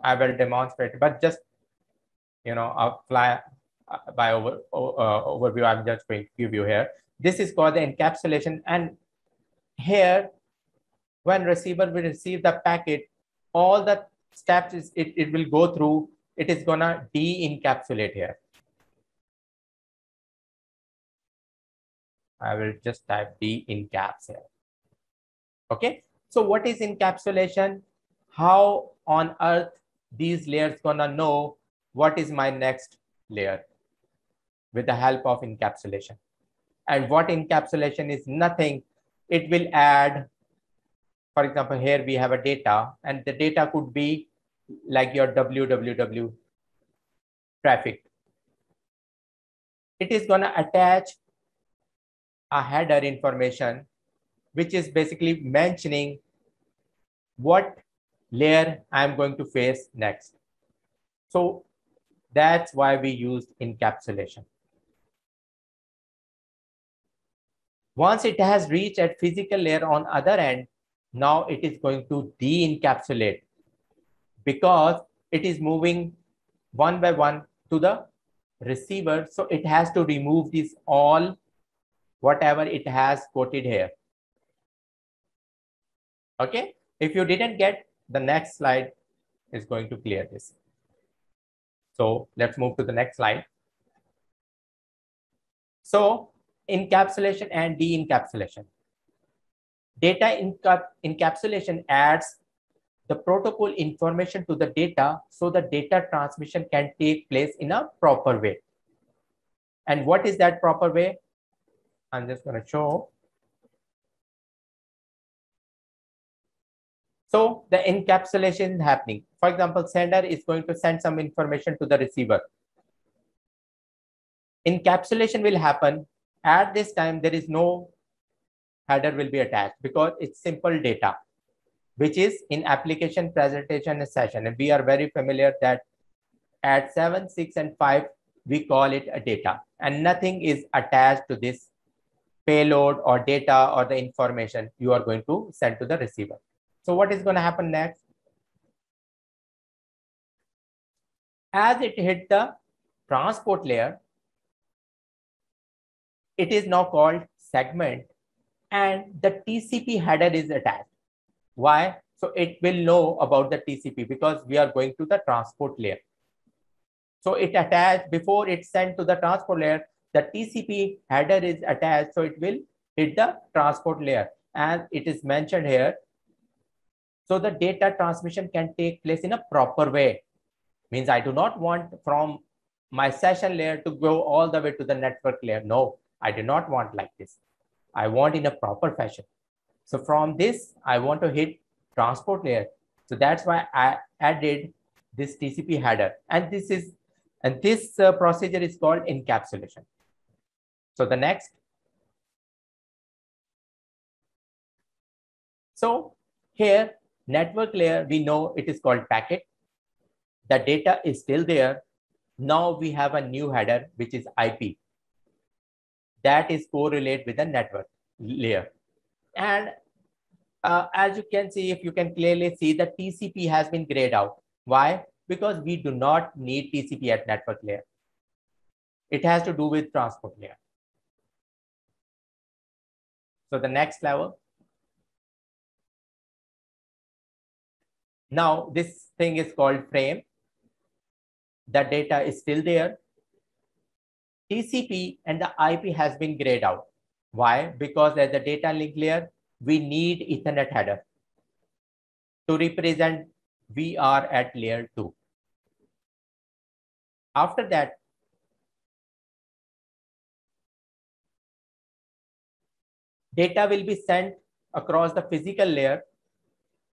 I will demonstrate, but just, you know, I'll fly uh, by over, uh, overview, I'm just going to give you here. This is called the encapsulation. And here, when receiver will receive the packet, all the steps is, it, it will go through, it is gonna de-encapsulate here. I will just type de-encaps here. Okay, so what is encapsulation? How on earth these layers gonna know what is my next layer with the help of encapsulation? And what encapsulation is nothing, it will add, for example, here we have a data and the data could be like your www traffic. It is gonna attach a header information, which is basically mentioning what layer I'm going to face next. So that's why we used encapsulation. Once it has reached at physical layer on other end, now it is going to de-encapsulate because it is moving one by one to the receiver. So it has to remove these all, whatever it has quoted here. Okay, if you didn't get the next slide is going to clear this. So let's move to the next slide. So encapsulation and de-encapsulation. Data encap encapsulation adds the protocol information to the data so the data transmission can take place in a proper way. And what is that proper way? I'm just going to show. So the encapsulation is happening. For example, sender is going to send some information to the receiver. Encapsulation will happen. At this time, there is no header will be attached because it's simple data, which is in application presentation session. And we are very familiar that at seven, six, and five, we call it a data and nothing is attached to this payload or data or the information you are going to send to the receiver. So what is going to happen next? As it hit the transport layer, it is now called segment and the TCP header is attached. Why? So it will know about the TCP because we are going to the transport layer. So it attached before it's sent to the transport layer, the TCP header is attached. So it will hit the transport layer as it is mentioned here. So the data transmission can take place in a proper way. Means I do not want from my session layer to go all the way to the network layer. No, I do not want like this. I want in a proper fashion. So from this, I want to hit transport layer. So that's why I added this TCP header. And this is, and this uh, procedure is called encapsulation. So the next. So here, network layer, we know it is called packet. The data is still there. Now we have a new header, which is IP. That is correlate with the network layer. And uh, as you can see, if you can clearly see the TCP has been grayed out. Why? Because we do not need TCP at network layer. It has to do with transport layer. So the next level. Now this thing is called frame. The data is still there. TCP and the IP has been grayed out. Why? Because at the data link layer, we need Ethernet header to represent we are at layer 2. After that, data will be sent across the physical layer,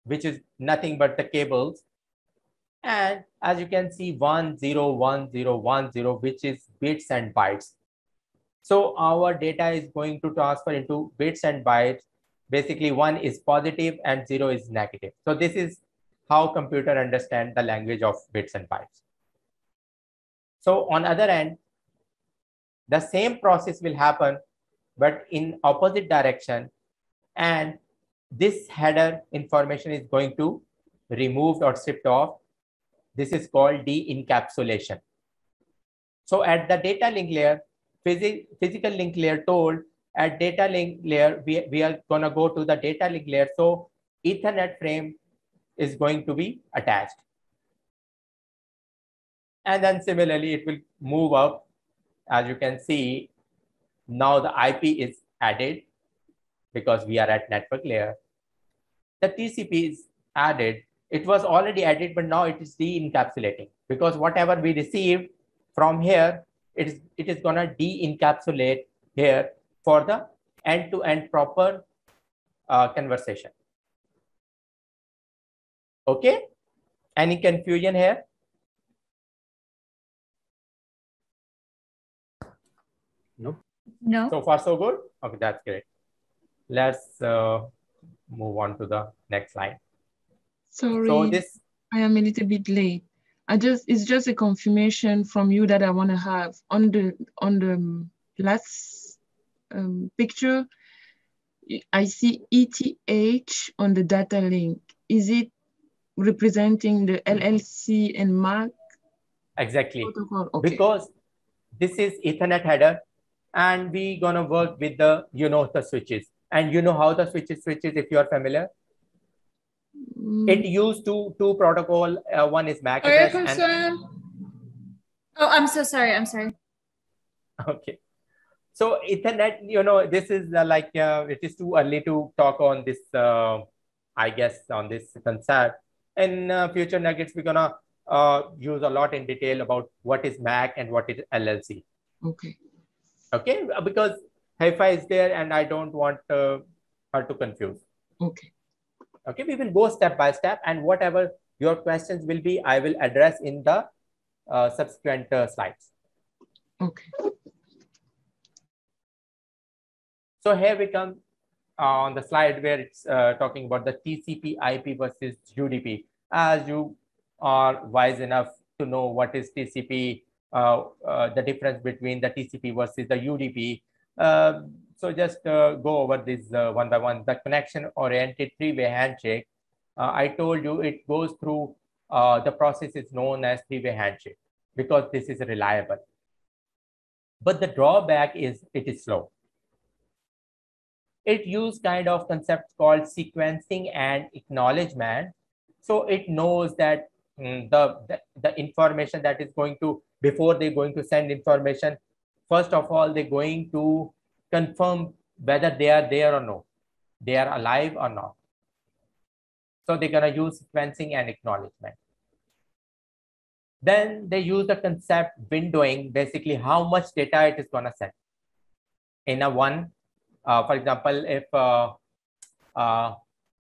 which is nothing but the cables. And as you can see, 101010, which is bits and bytes. So our data is going to transfer into bits and bytes basically one is positive and zero is negative. So this is how computer understand the language of bits and bytes. So on other end, the same process will happen, but in opposite direction. And this header information is going to removed or stripped off. This is called de-encapsulation. So at the data link layer, phys physical link layer told at data link layer, we, we are going to go to the data link layer. So Ethernet frame is going to be attached. And then similarly, it will move up. As you can see, now the IP is added because we are at network layer. The TCP is added. It was already added, but now it is de-encapsulating because whatever we receive from here, it is, it is going to de-encapsulate here for the end-to-end -end proper uh, conversation. Okay? Any confusion here? No. No. So far, so good? Okay, that's great. Let's uh, move on to the next slide. Sorry, so this, I am a little bit late. I just it's just a confirmation from you that I want to have on the on the last um, picture, I see ETH on the data link. Is it representing the LLC and MAC? Exactly. Okay. Because this is Ethernet header and we gonna work with the, you know, the switches. And you know how the switches switches if you are familiar? Mm. It used two, two protocol. Uh, one is MAC address. And... Oh, I'm so sorry. I'm sorry. Okay. So Ethernet, you know, this is uh, like, uh, it is too early to talk on this, uh, I guess, on this concept. In uh, future nuggets, we're gonna uh, use a lot in detail about what is MAC and what is LLC. Okay. Okay, because HiFi is there and I don't want uh, her to confuse. Okay. Okay, we will go step by step and whatever your questions will be, I will address in the subsequent slides. Okay. So here we come uh, on the slide where it's uh, talking about the TCP IP versus UDP. As you are wise enough to know what is TCP, uh, uh, the difference between the TCP versus the UDP. Um, so just uh, go over this uh, one by one. The connection-oriented three-way handshake. I told you it goes through the process is known as three-way handshake because this is reliable. But the drawback is it is slow it used kind of concept called sequencing and acknowledgement. So it knows that mm, the, the, the information that is going to, before they're going to send information, first of all, they're going to confirm whether they are there or no, they are alive or not. So they're going to use sequencing and acknowledgement. Then they use the concept windowing, basically how much data it is going to send. In a one, uh, for example, if uh, uh,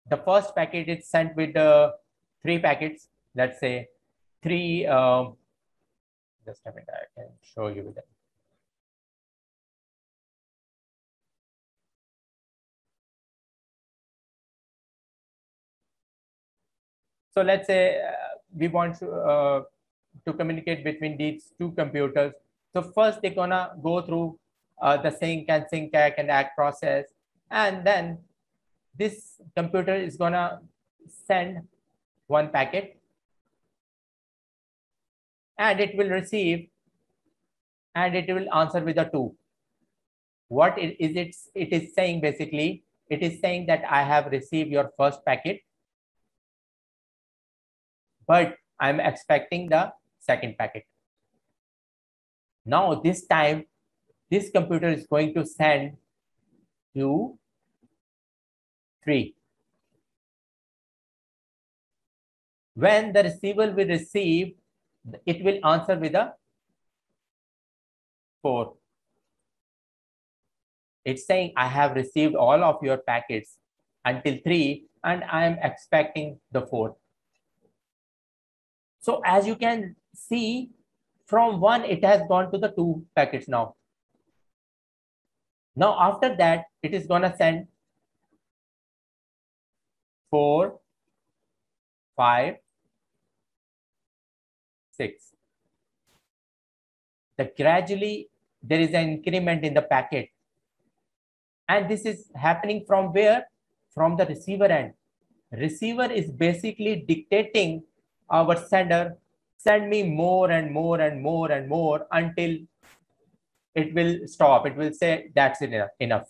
the first packet is sent with uh, three packets, let's say three, um, just a minute, I can show you with it. So let's say uh, we want to, uh, to communicate between these two computers. So first they're gonna go through uh, the SYN and SYN-ACK and ACK process. And then this computer is gonna send one packet and it will receive and it will answer with a two. What it is it, it is saying basically, it is saying that I have received your first packet but I'm expecting the second packet. Now this time, this computer is going to send to three. When the receiver will receive, it will answer with a four. It's saying I have received all of your packets until three and I am expecting the fourth. So as you can see, from one, it has gone to the two packets now. Now, after that, it is going to send four, five, six. The gradually, there is an increment in the packet. And this is happening from where? From the receiver end. Receiver is basically dictating our sender send me more and more and more and more until it will stop. It will say that's enough.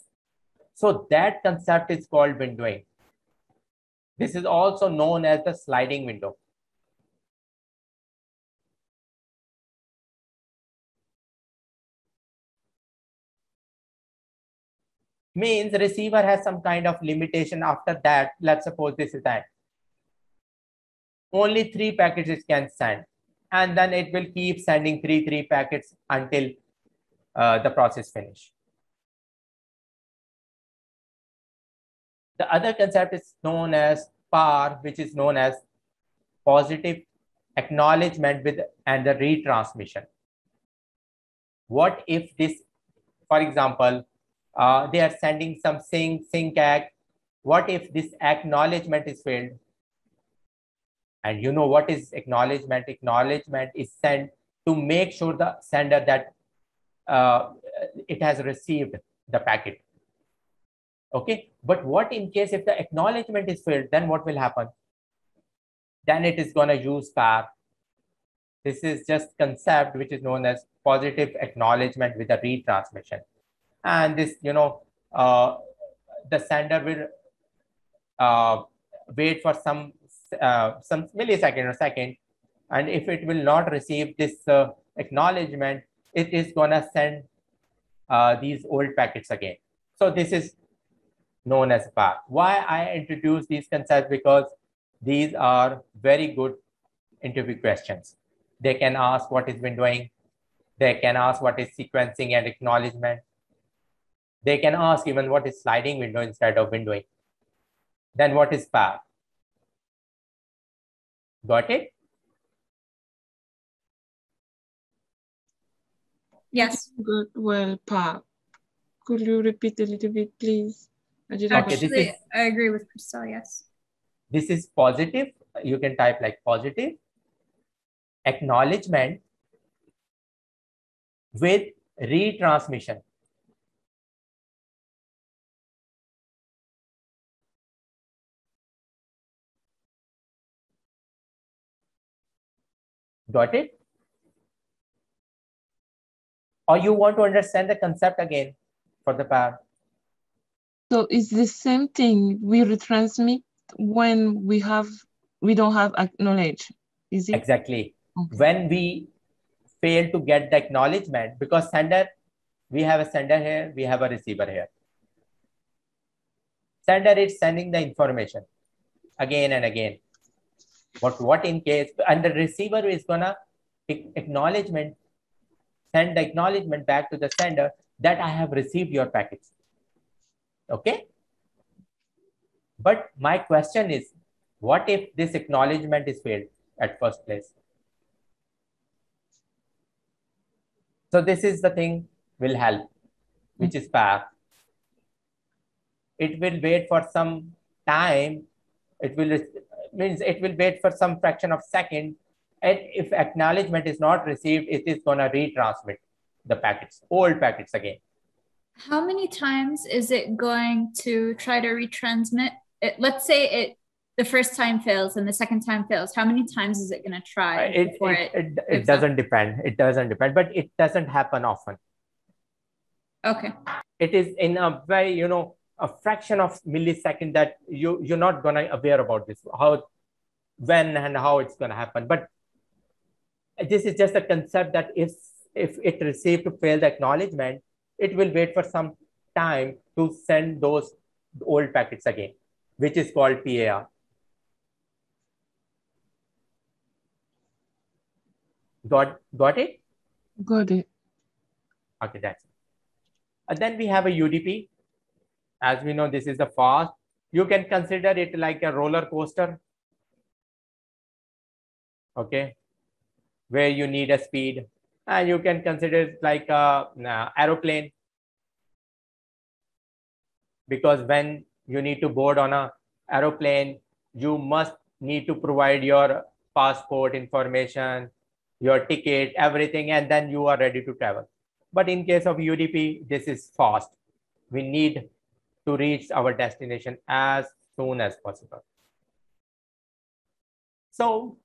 So that concept is called windowing. This is also known as the sliding window. Means receiver has some kind of limitation after that. Let's suppose this is that only three packets it can send. And then it will keep sending three, three packets until uh, the process finish. The other concept is known as PAR, which is known as positive acknowledgement with and the retransmission. What if this, for example, uh, they are sending some SYN, SYN ACK. What if this acknowledgement is failed? And you know what is acknowledgement? Acknowledgement is sent to make sure the sender that uh, it has received the packet. Okay, but what in case if the acknowledgement is failed, then what will happen? Then it is gonna use PAR. This is just concept which is known as positive acknowledgement with a retransmission. And this, you know, uh, the sender will uh, wait for some uh, some millisecond or second. And if it will not receive this uh, acknowledgement, it is gonna send uh, these old packets again. So this is known as PAR. Why I introduce these concepts? Because these are very good interview questions. They can ask what is windowing. They can ask what is sequencing and acknowledgement. They can ask even what is sliding window instead of windowing. Then what is PAR? Got it? Yes. Good. Well, Pa, could you repeat a little bit, please? I didn't Okay, this is- I agree with Christelle. Yes. This is positive. You can type like positive acknowledgement with retransmission. Got it? Or you want to understand the concept again for the PAR? So it's the same thing we retransmit when we have we don't have acknowledge. Is it Exactly. Okay. When we fail to get the acknowledgement, because sender, we have a sender here, we have a receiver here. Sender is sending the information again and again. But what in case, and the receiver is gonna acknowledgement, send the acknowledgement back to the sender that I have received your package. Okay? But my question is, what if this acknowledgement is failed at first place? So this is the thing will help, which is PAR. It will wait for some time. It will means it will wait for some fraction of second. And if acknowledgement is not received, it is gonna retransmit the packets, old packets again. How many times is it going to try to retransmit? It, let's say it the first time fails and the second time fails. How many times is it going to try uh, it, before it, it? it, it doesn't depend. It doesn't depend, but it doesn't happen often. Okay. It is in a very, you know, a fraction of millisecond that you you're not gonna aware about this, how, when and how it's gonna happen. But this is just a concept that if if it received a failed acknowledgement, it will wait for some time to send those old packets again, which is called PAR. Got got it? got it? Okay, that's it. And then we have a UDP. As we know, this is the fast. You can consider it like a roller coaster. Okay, where you need a speed, and you can consider it like a uh, aeroplane. Because when you need to board on a aeroplane, you must need to provide your passport information, your ticket, everything, and then you are ready to travel. But in case of UDP, this is fast. We need to reach our destination as soon as possible. So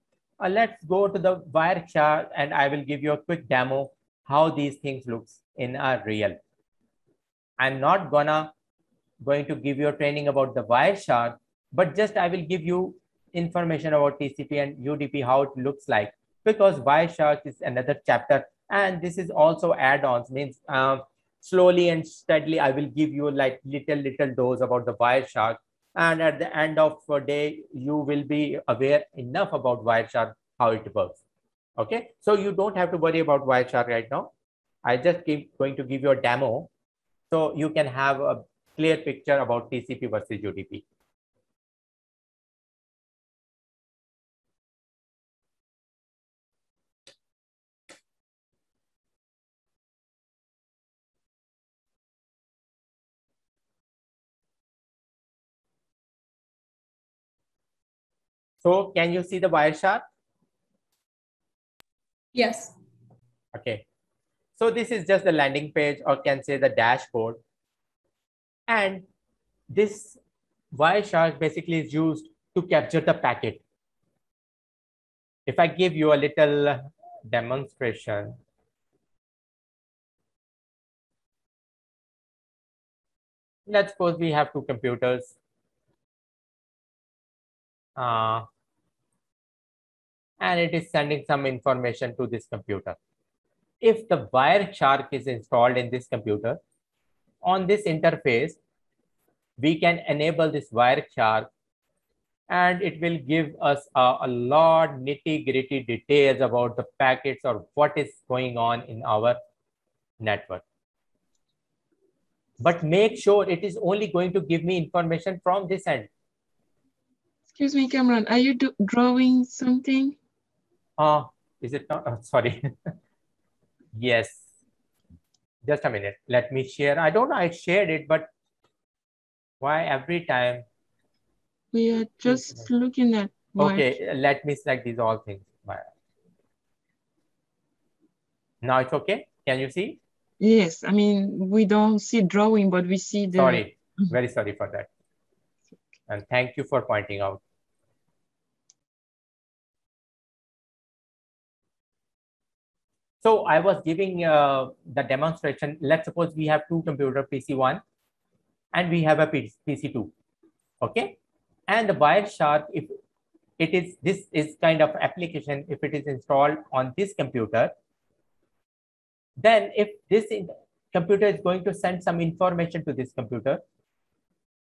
uh, let's go to the Wireshark and I will give you a quick demo how these things looks in a real. I'm not gonna going to give you a training about the Wireshark, but just I will give you information about TCP and UDP, how it looks like because Wireshark is another chapter and this is also add-ons means um, slowly and steadily i will give you like little little dose about the wireshark and at the end of the day you will be aware enough about wireshark how it works. Okay? So you don't have to worry about wireshark right now. I just keep going to give you a demo. So you can have a clear picture about tcp versus udp So can you see the Wireshark? Yes. Okay. So this is just the landing page or can say the dashboard. And this Wireshark basically is used to capture the packet. If I give you a little demonstration, let's suppose we have two computers. Uh, and it is sending some information to this computer. If the Wireshark is installed in this computer, on this interface, we can enable this Wireshark and it will give us a, a lot nitty gritty details about the packets or what is going on in our network. But make sure it is only going to give me information from this end. Excuse me, Kamran, are you drawing something? Uh, is it not? Oh, sorry. yes. Just a minute. Let me share. I don't know. I shared it, but why every time? We are just looking at what- Okay, let me select these all things. Now it's okay. Can you see? Yes, I mean, we don't see drawing, but we see the. Sorry. Very sorry for that. And thank you for pointing out. So I was giving uh, the demonstration. Let's suppose we have two computer PC1 and we have a PC2. Okay. And the Wireshark, if it is, this is kind of application, if it is installed on this computer, then if this computer is going to send some information to this computer,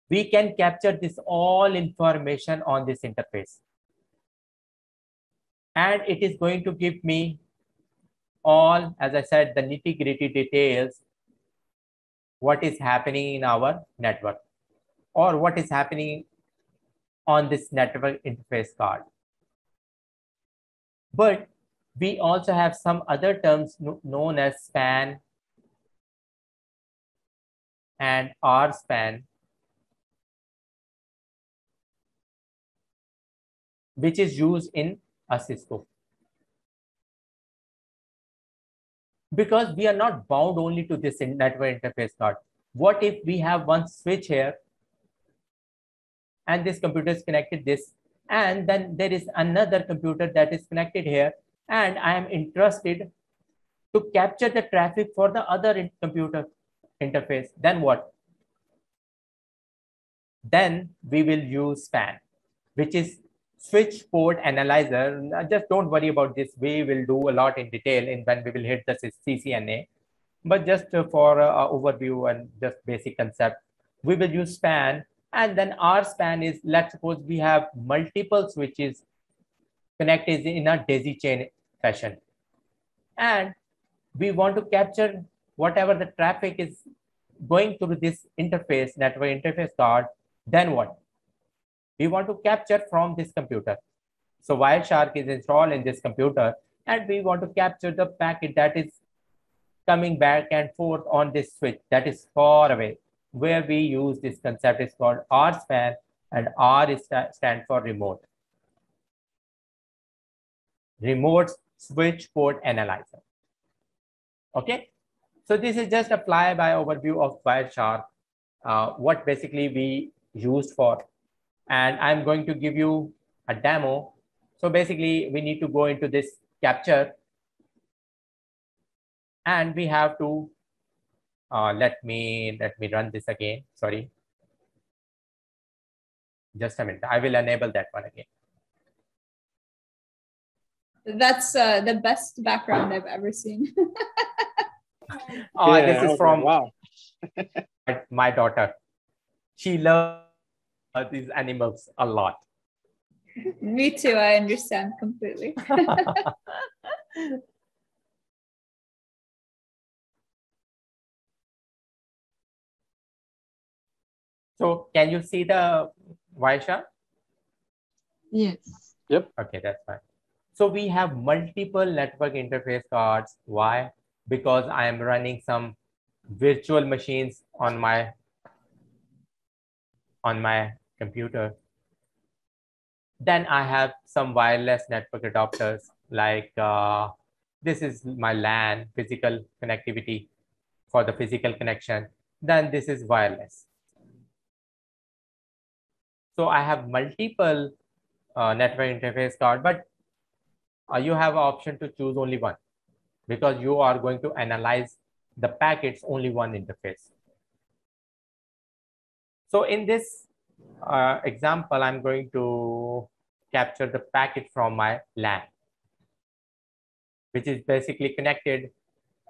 we can capture this all information on this interface. And it is going to give me all, as I said, the nitty gritty details, what is happening in our network or what is happening on this network interface card. But we also have some other terms known as span and RSPAN, which is used in a Cisco. Because we are not bound only to this network interface card. What if we have one switch here and this computer is connected this and then there is another computer that is connected here and I am interested to capture the traffic for the other computer interface, then what? Then we will use span, which is switch port analyzer. Just don't worry about this. We will do a lot in detail in when we will hit the CCNA. But just for uh, overview and just basic concept, we will use span. And then RSPAN is, let's suppose we have multiple switches connected in a daisy chain fashion. And we want to capture whatever the traffic is going through this interface, network interface card, then what? We want to capture from this computer. So Wireshark is installed in this computer and we want to capture the packet that is coming back and forth on this switch that is far away. Where we use this concept is called RSPAN and R is stand for remote. Remote switch port analyzer. Okay, so this is just a flyby overview of Wireshark, uh, what basically we used for. And I'm going to give you a demo. So basically we need to go into this capture and we have to, uh, let me, let me run this again, sorry. Just a minute, I will enable that one again. That's uh, the best background I've ever seen. oh, yeah, this is okay. from wow. my daughter. She loves these animals a lot. Me too. I understand completely. so, can you see the Wireshark? Yes. Yep. Okay, that's fine. So we have multiple network interface cards. Why? Because I am running some virtual machines on my on my computer. Then I have some wireless network adapters like uh, this is my LAN physical connectivity for the physical connection. Then this is wireless. So I have multiple uh, network interface card, but uh, you have an option to choose only one because you are going to analyze the packets only one interface. So in this uh, example, I'm going to capture the packet from my LAN, which is basically connected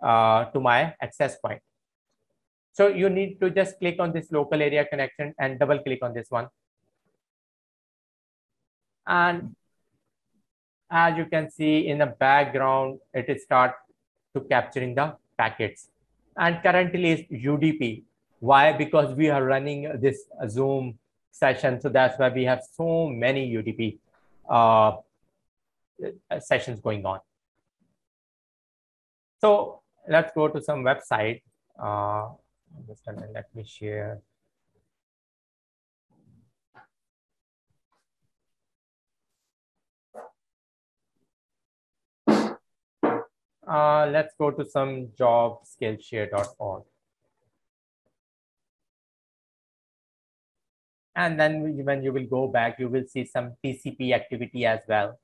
uh, to my access point. So you need to just click on this local area connection and double click on this one. And as you can see in the background, it is start to capturing the packets. And currently is UDP. Why? Because we are running this Zoom session. So that's why we have so many UDP uh, sessions going on. So let's go to some website. Uh, just let me share. Uh, let's go to some jobskillshare.org. And then when you will go back, you will see some TCP activity as well.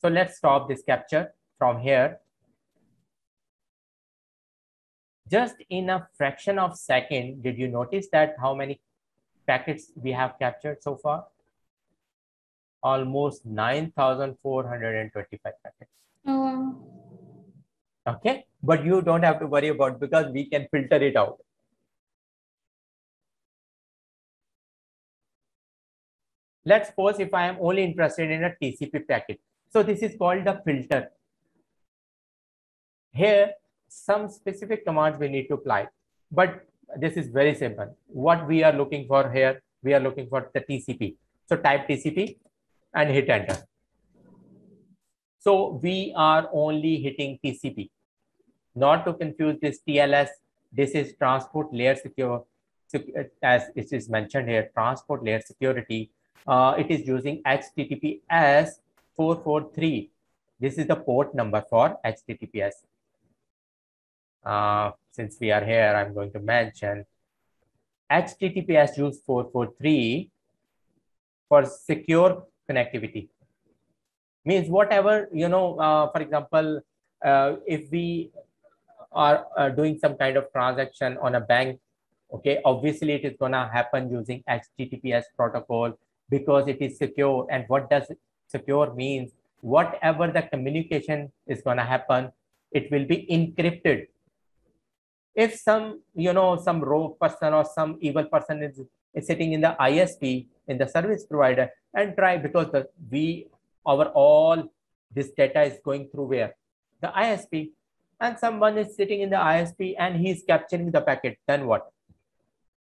So let's stop this capture from here. just in a fraction of second, did you notice that how many packets we have captured so far? Almost 9,425 packets. Oh, Okay, but you don't have to worry about because we can filter it out. Let's suppose if I am only interested in a TCP packet. So this is called the filter. Here, some specific commands we need to apply, but this is very simple. What we are looking for here, we are looking for the TCP. So type TCP and hit enter. So we are only hitting TCP. Not to confuse this TLS, this is transport layer secure, as it is mentioned here, transport layer security uh, it is using HTTPS 443. This is the port number for HTTPS. Uh, since we are here, I'm going to mention HTTPS use 443 for secure connectivity. Means whatever, you know, uh, for example, uh, if we are uh, doing some kind of transaction on a bank, okay, obviously it is gonna happen using HTTPS protocol because it is secure. And what does secure means? Whatever the communication is going to happen, it will be encrypted. If some, you know, some rogue person or some evil person is, is sitting in the ISP, in the service provider, and try because the we our all this data is going through where the ISP, and someone is sitting in the ISP and he is capturing the packet. Then what?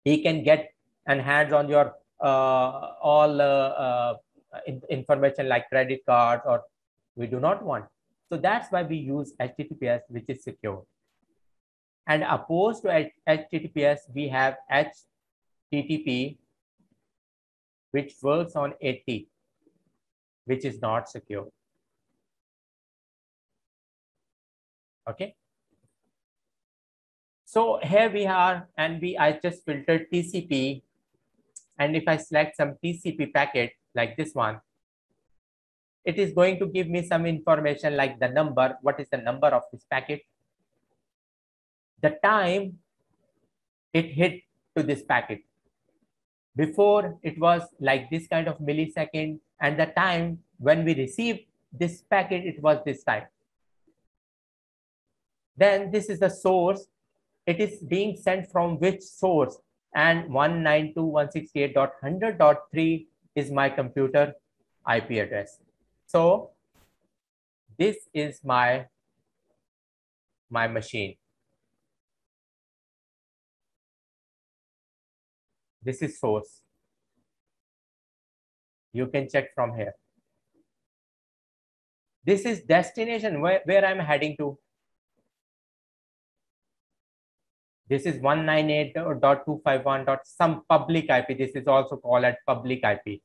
He can get and hands on your all uh, uh, information like credit cards or we do not want. So that's why we use HTTPS, which is secure. And opposed to HTTPS, we have HTTP, which works on 80, which is not secure. Okay. So here we are, and we I just filtered TCP and if I select some TCP packet like this one, it is going to give me some information like the number, what is the number of this packet, the time it hit to this packet. Before it was like this kind of millisecond and the time when we received this packet, it was this time. Then this is the source. It is being sent from which source? And 192.168.100.3 is my computer IP address. So this is my, my machine. This is source. You can check from here. This is destination where, where I'm heading to. This is 198.251. some public IP. This is also called at public IP.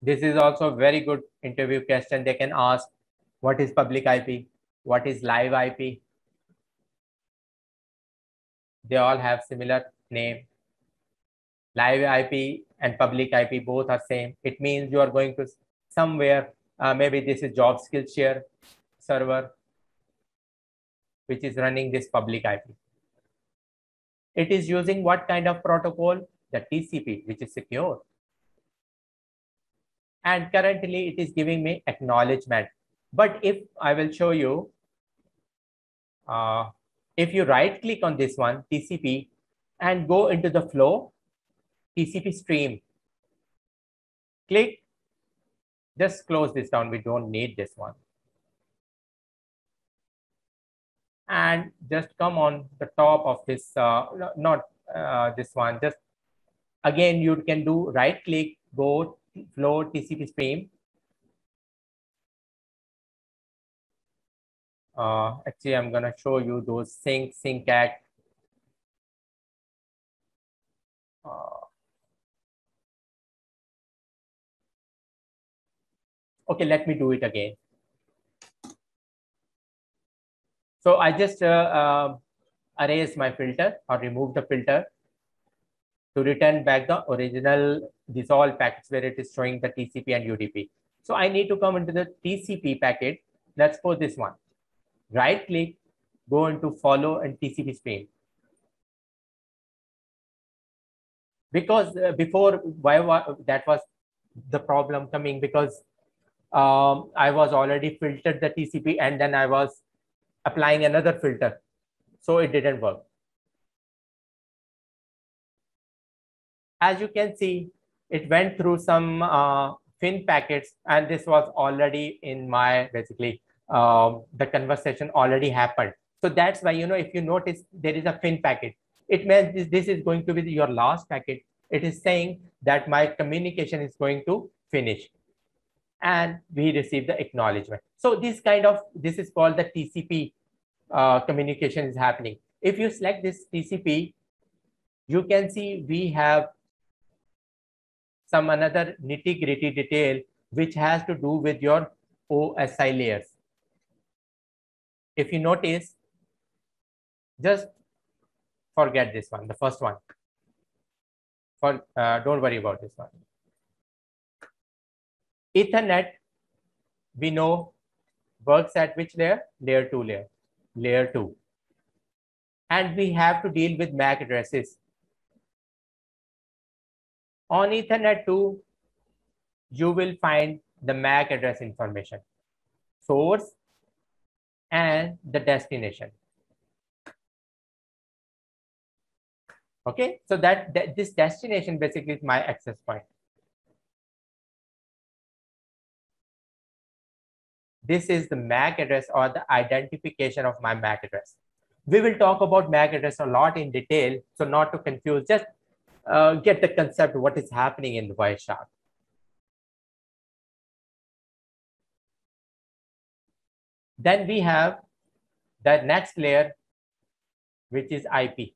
This is also a very good interview question. They can ask, what is public IP? What is live IP? They all have similar name. Live IP and public IP both are same. It means you are going to somewhere, uh, maybe this is job skill share server which is running this public IP. It is using what kind of protocol? The TCP, which is secure. And currently it is giving me acknowledgement. But if I will show you, uh, if you right click on this one, TCP, and go into the flow, TCP stream, click, just close this down. We don't need this one. And just come on the top of this, uh, not uh, this one, just again, you can do right click, go flow TCP stream. Uh, actually, I'm going to show you those SYN, SYN-ACK. Uh, okay, let me do it again. So I just uh, uh, erase my filter or remove the filter to return back the original dissolved packets where it is showing the TCP and UDP. So I need to come into the TCP packet. Let's suppose this one. right click, go into follow and TCP stream. Because uh, before why, why that was the problem coming because um, I was already filtered the TCP and then I was applying another filter. So it didn't work. As you can see, it went through some uh, FIN packets and this was already in my basically um, the conversation already happened. So that's why, you know, if you notice there is a FIN packet, it means this, this is going to be your last packet. It is saying that my communication is going to finish and we receive the acknowledgement. So this kind of, this is called the TCP uh, communication is happening. If you select this TCP, you can see we have some another nitty gritty detail which has to do with your OSI layers. If you notice, just forget this one, the first one. For, uh, don't worry about this one. Ethernet, we know works at which layer? Layer 2 layer, layer 2. And we have to deal with MAC addresses. On Ethernet 2, you will find the MAC address information, source, and the destination. Okay, so that, that this destination basically is my access point. This is the MAC address or the identification of my MAC address. We will talk about MAC address a lot in detail. So not to confuse, just uh, get the concept of what is happening in the Wireshark. Then we have the next layer, which is IP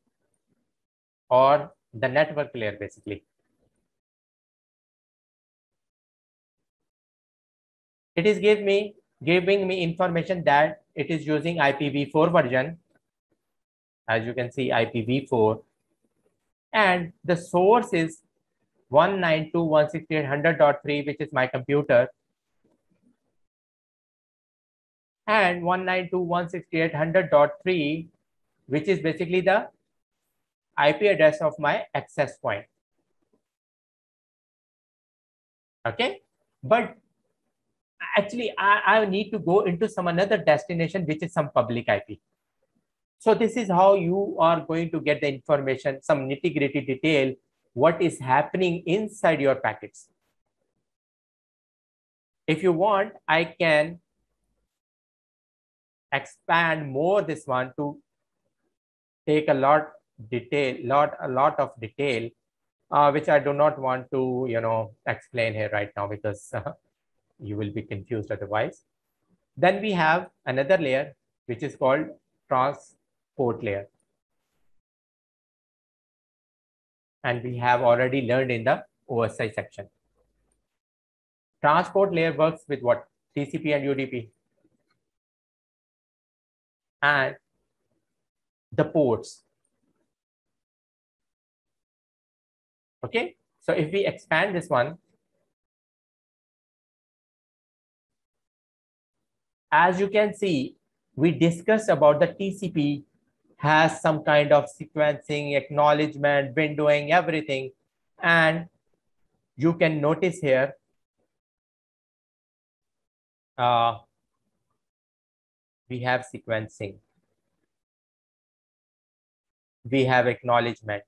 or the network layer basically. It is give me giving me information that it is using IPv4 version. As you can see, IPv4. And the source is 192.168.100.3, which is my computer. And 192.168.100.3, which is basically the IP address of my access point. Okay, but actually I, I need to go into some another destination, which is some public IP. So this is how you are going to get the information, some nitty gritty detail, what is happening inside your packets. If you want, I can expand more this one to take a lot detail, lot a lot of detail, uh, which I do not want to you know explain here right now because uh, you will be confused otherwise. Then we have another layer which is called transport layer. And we have already learned in the OSI section. Transport layer works with what? TCP and UDP. And the ports. Okay, so if we expand this one, as you can see, we discussed about the TCP has some kind of sequencing, acknowledgement, windowing, everything. And you can notice here, uh, we have sequencing. We have acknowledgement.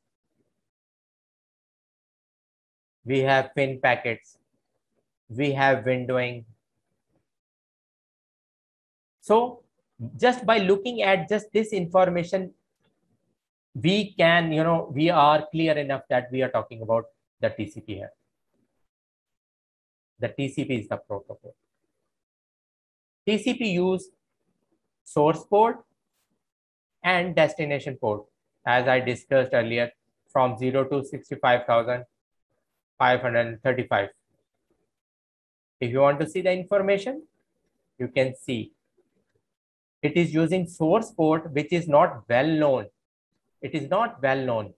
We have FIN packets. We have windowing. So just by looking at just this information, we can, you know, we are clear enough that we are talking about the TCP here. The TCP is the protocol. TCP use source port and destination port, as I discussed earlier, from 0 to 65,535. If you want to see the information, you can see it is using source port, which is not well known. It is not well known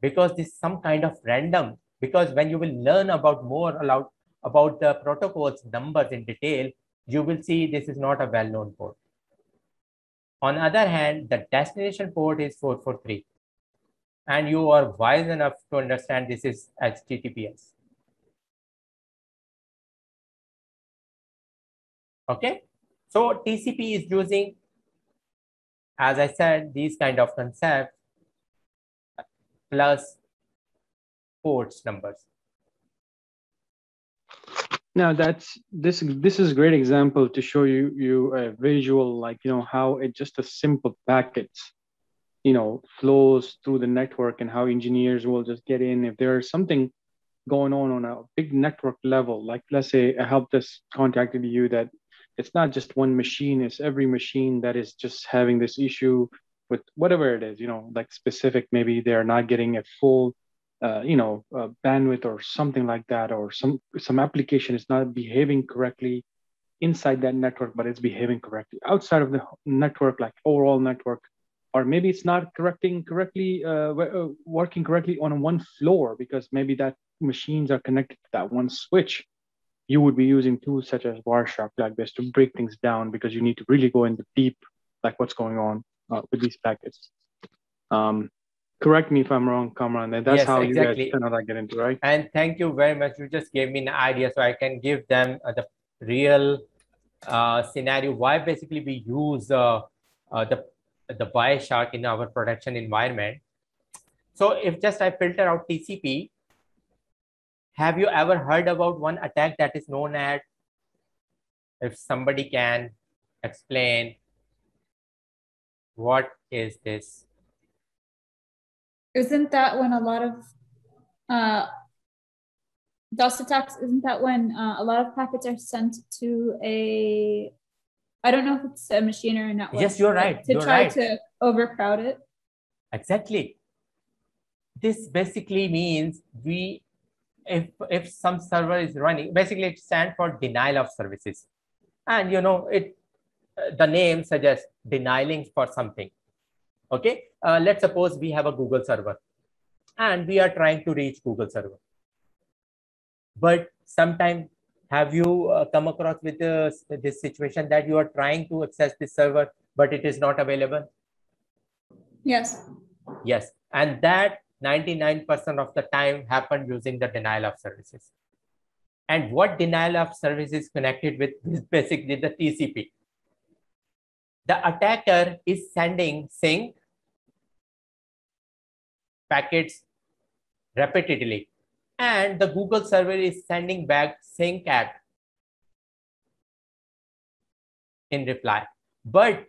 because this is some kind of random. Because when you will learn about more about, about the protocols numbers in detail, you will see this is not a well-known port. On other hand, the destination port is 443. And you are wise enough to understand this is HTTPS. Okay, so TCP is using, as I said, these kind of concepts plus ports numbers. Now that's this this is a great example to show you you a visual like you know how it just a simple packets you know flows through the network and how engineers will just get in if there's something going on on a big network level like let's say a help desk contacted you that it's not just one machine it's every machine that is just having this issue with whatever it is you know like specific maybe they're not getting a full uh, you know uh, bandwidth or something like that or some some application is not behaving correctly inside that network but it's behaving correctly outside of the network like overall network. Or maybe it's not correcting correctly uh, uh working correctly on one floor because maybe that machines are connected to that one switch you would be using tools such as Wireshark like this to break things down because you need to really go into deep, like what's going on uh, with these packets. Um, correct me if I'm wrong, Kamran. That's yes, how exactly. you guys kind of get into, right? And thank you very much. You just gave me an idea so I can give them uh, the real uh, scenario why basically we use uh, uh, the the Wireshark in our production environment. So if just I filter out TCP, have you ever heard about one attack that is known as, if somebody can explain, what is this? Isn't that when a lot of uh, DOS attacks, isn't that when uh, a lot of packets are sent to a, I don't know if it's a machine or a network. Yes, you're right. To you're try right. to overcrowd it. Exactly. This basically means we if if some server is running basically it stands for denial of services. And you know it uh, the name suggests denying for something. Okay? Uh, let's suppose we have a google server and we are trying to reach google server. But sometimes have you uh, come across with this, this situation that you are trying to access this server but it is not available? Yes. Yes. And that 99% of the time happen using the denial of services. And what denial of service is connected with is basically the TCP. The attacker is sending SYN packets repeatedly, and the Google server is sending back SYN-ACK in reply. But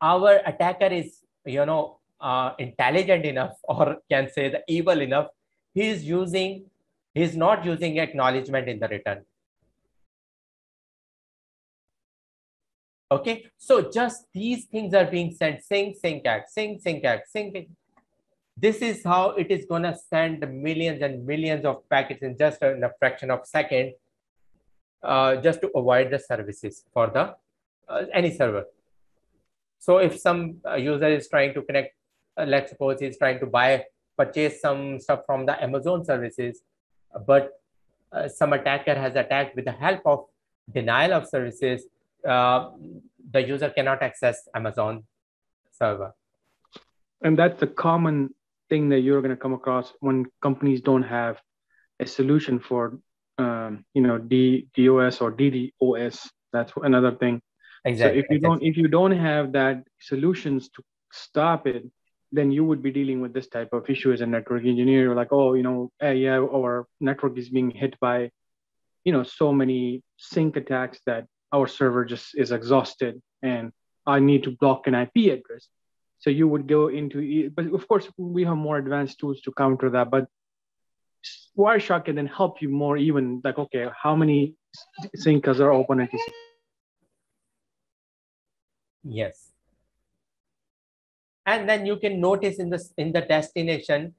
our attacker is, you know, uh, intelligent enough or can say the evil enough, he is using, he's not using acknowledgement in the return. Okay, so just these things are being sent, SYN, SYN-ACK, SYN, SYN-ACK, SYN. This is how it is gonna send millions and millions of packets in just a, in a fraction of a second, uh, just to avoid the services for the uh, any server. So if some uh, user is trying to connect uh, let's suppose he's trying to buy, purchase some stuff from the Amazon services, but uh, some attacker has attacked with the help of denial of services, uh, the user cannot access Amazon server. And that's a common thing that you're going to come across when companies don't have a solution for, um, you know, D, DOS or DDoS. That's another thing. Exactly. So if you exactly. don't, if you don't have that solutions to stop it, then you would be dealing with this type of issue as a network engineer. Like, oh, you know, hey, yeah, our network is being hit by, you know, so many SYN attacks that our server just is exhausted and I need to block an IP address. So you would go into, but of course, we have more advanced tools to counter that. But Wireshark can then help you more even like, okay, how many syncers are open at this? Yes and then you can notice in this in the destination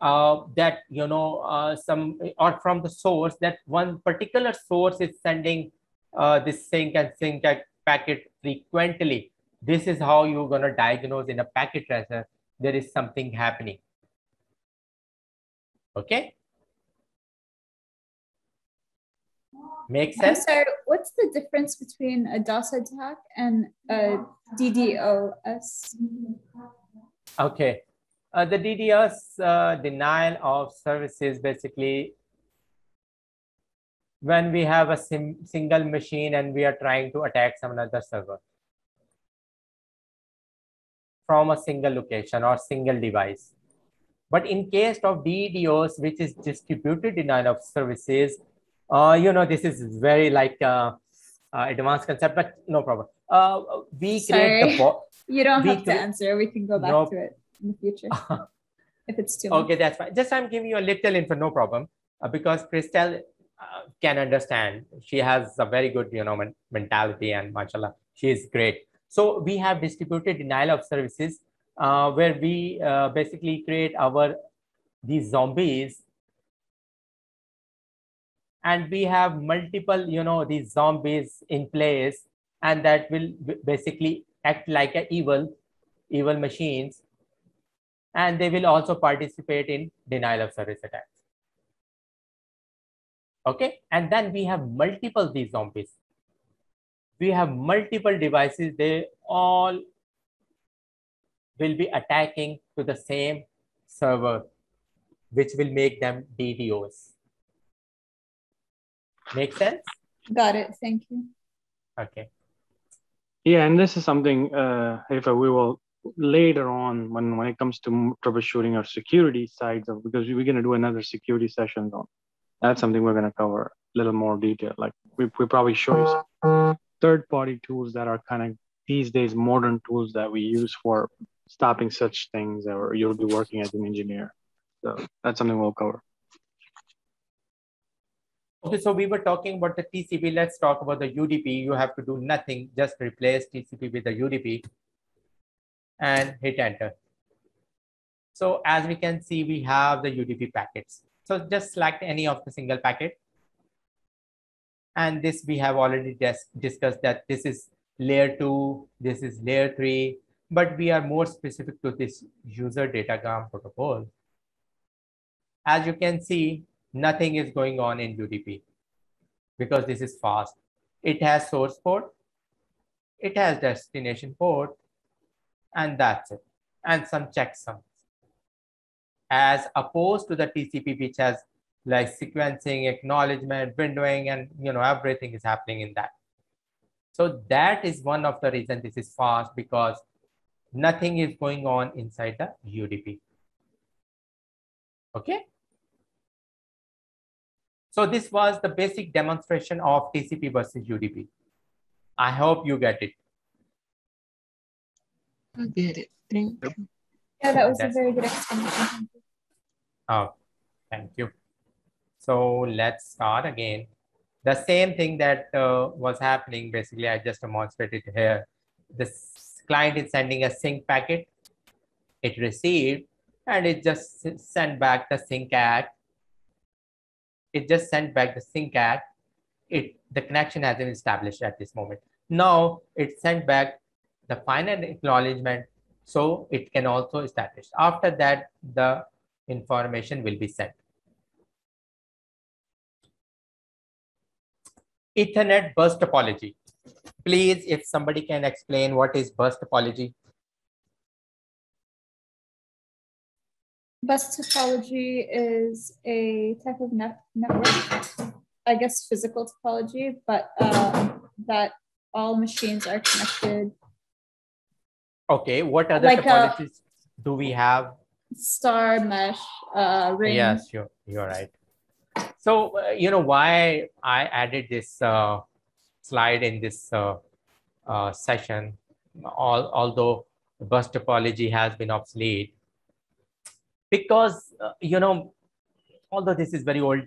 uh, that you know uh, some or from the source that one particular source is sending uh, this SYN and SYN packet frequently. This is how you're going to diagnose in a packet tracer there is something happening. Okay. Make I'm sense? sorry, what's the difference between a DOS attack and a DDoS? Okay. Uh, the DDoS uh, denial of services basically when we have a sim single machine and we are trying to attack some another server from a single location or single device. But in case of DDoS, which is distributed denial of services, uh, you know, this is very like uh, uh, advanced concept, but no problem. Uh, we create the Sorry. bo- You don't have to answer. We can go back Nope. to it in the future if it's too much. Okay, that's fine. Just I'm giving you a little info, no problem, uh, because Christelle uh, can understand. She has a very good, you know, men- mentality, and mashallah, she is great. So we have distributed denial of services, uh, where we uh, basically create our these zombies, and we have multiple, you know, these zombies in place, and that will basically act like a evil, evil machines and they will also participate in denial of service attacks. Okay, and then we have multiple these zombies. We have multiple devices, they all will be attacking to the same server, which will make them DDoS. Make sense? Got it. Thank you. Okay. Yeah, and this is something, uh, if we will later on when when it comes to troubleshooting or security sides of because we're going to do another security session on that's something we're going to cover a little more detail like we, we probably show you some third party tools that are kind of these days modern tools that we use for stopping such things or you'll be working as an engineer so that's something we'll cover Okay, so we were talking about the TCP. Let's talk about the UDP. You have to do nothing, just replace TCP with the UDP and hit enter. So as we can see, we have the UDP packets. So just select any of the single packet. And this we have already dis discussed that this is layer two, this is layer three, but we are more specific to this user datagram protocol. As you can see, nothing is going on in UDP because this is fast. It has source port, it has destination port, and that's it. And some checksums. As opposed to the TCP, which has like sequencing, acknowledgement, windowing, and you know everything is happening in that. So that is one of the reasons this is fast because nothing is going on inside the UDP. Okay. So this was the basic demonstration of TCP versus UDP. I hope you get it. I get it. Thank you. Yeah, that was a very good explanation. Oh, thank you. So let's start again. The same thing that uh, was happening, basically, I just demonstrated here. This client is sending a SYN packet. It received, and it just sent back the SYN-ACK. It just sent back the SYN-ACK. It the connection has been established at this moment. Now it sent back the final acknowledgement, so it can also establish. After that, the information will be sent. Ethernet bus topology. Please, if somebody can explain what is bus topology. Bus topology is a type of net network, I guess physical topology, but uh, that all machines are connected. Okay, what other Like a- topologies do we have? Star mesh, uh, ring. Yes, you're, you're right. So, uh, you know, why I added this uh, slide in this uh, uh, session, all, although bus topology has been obsolete, because, uh, you know, although this is very old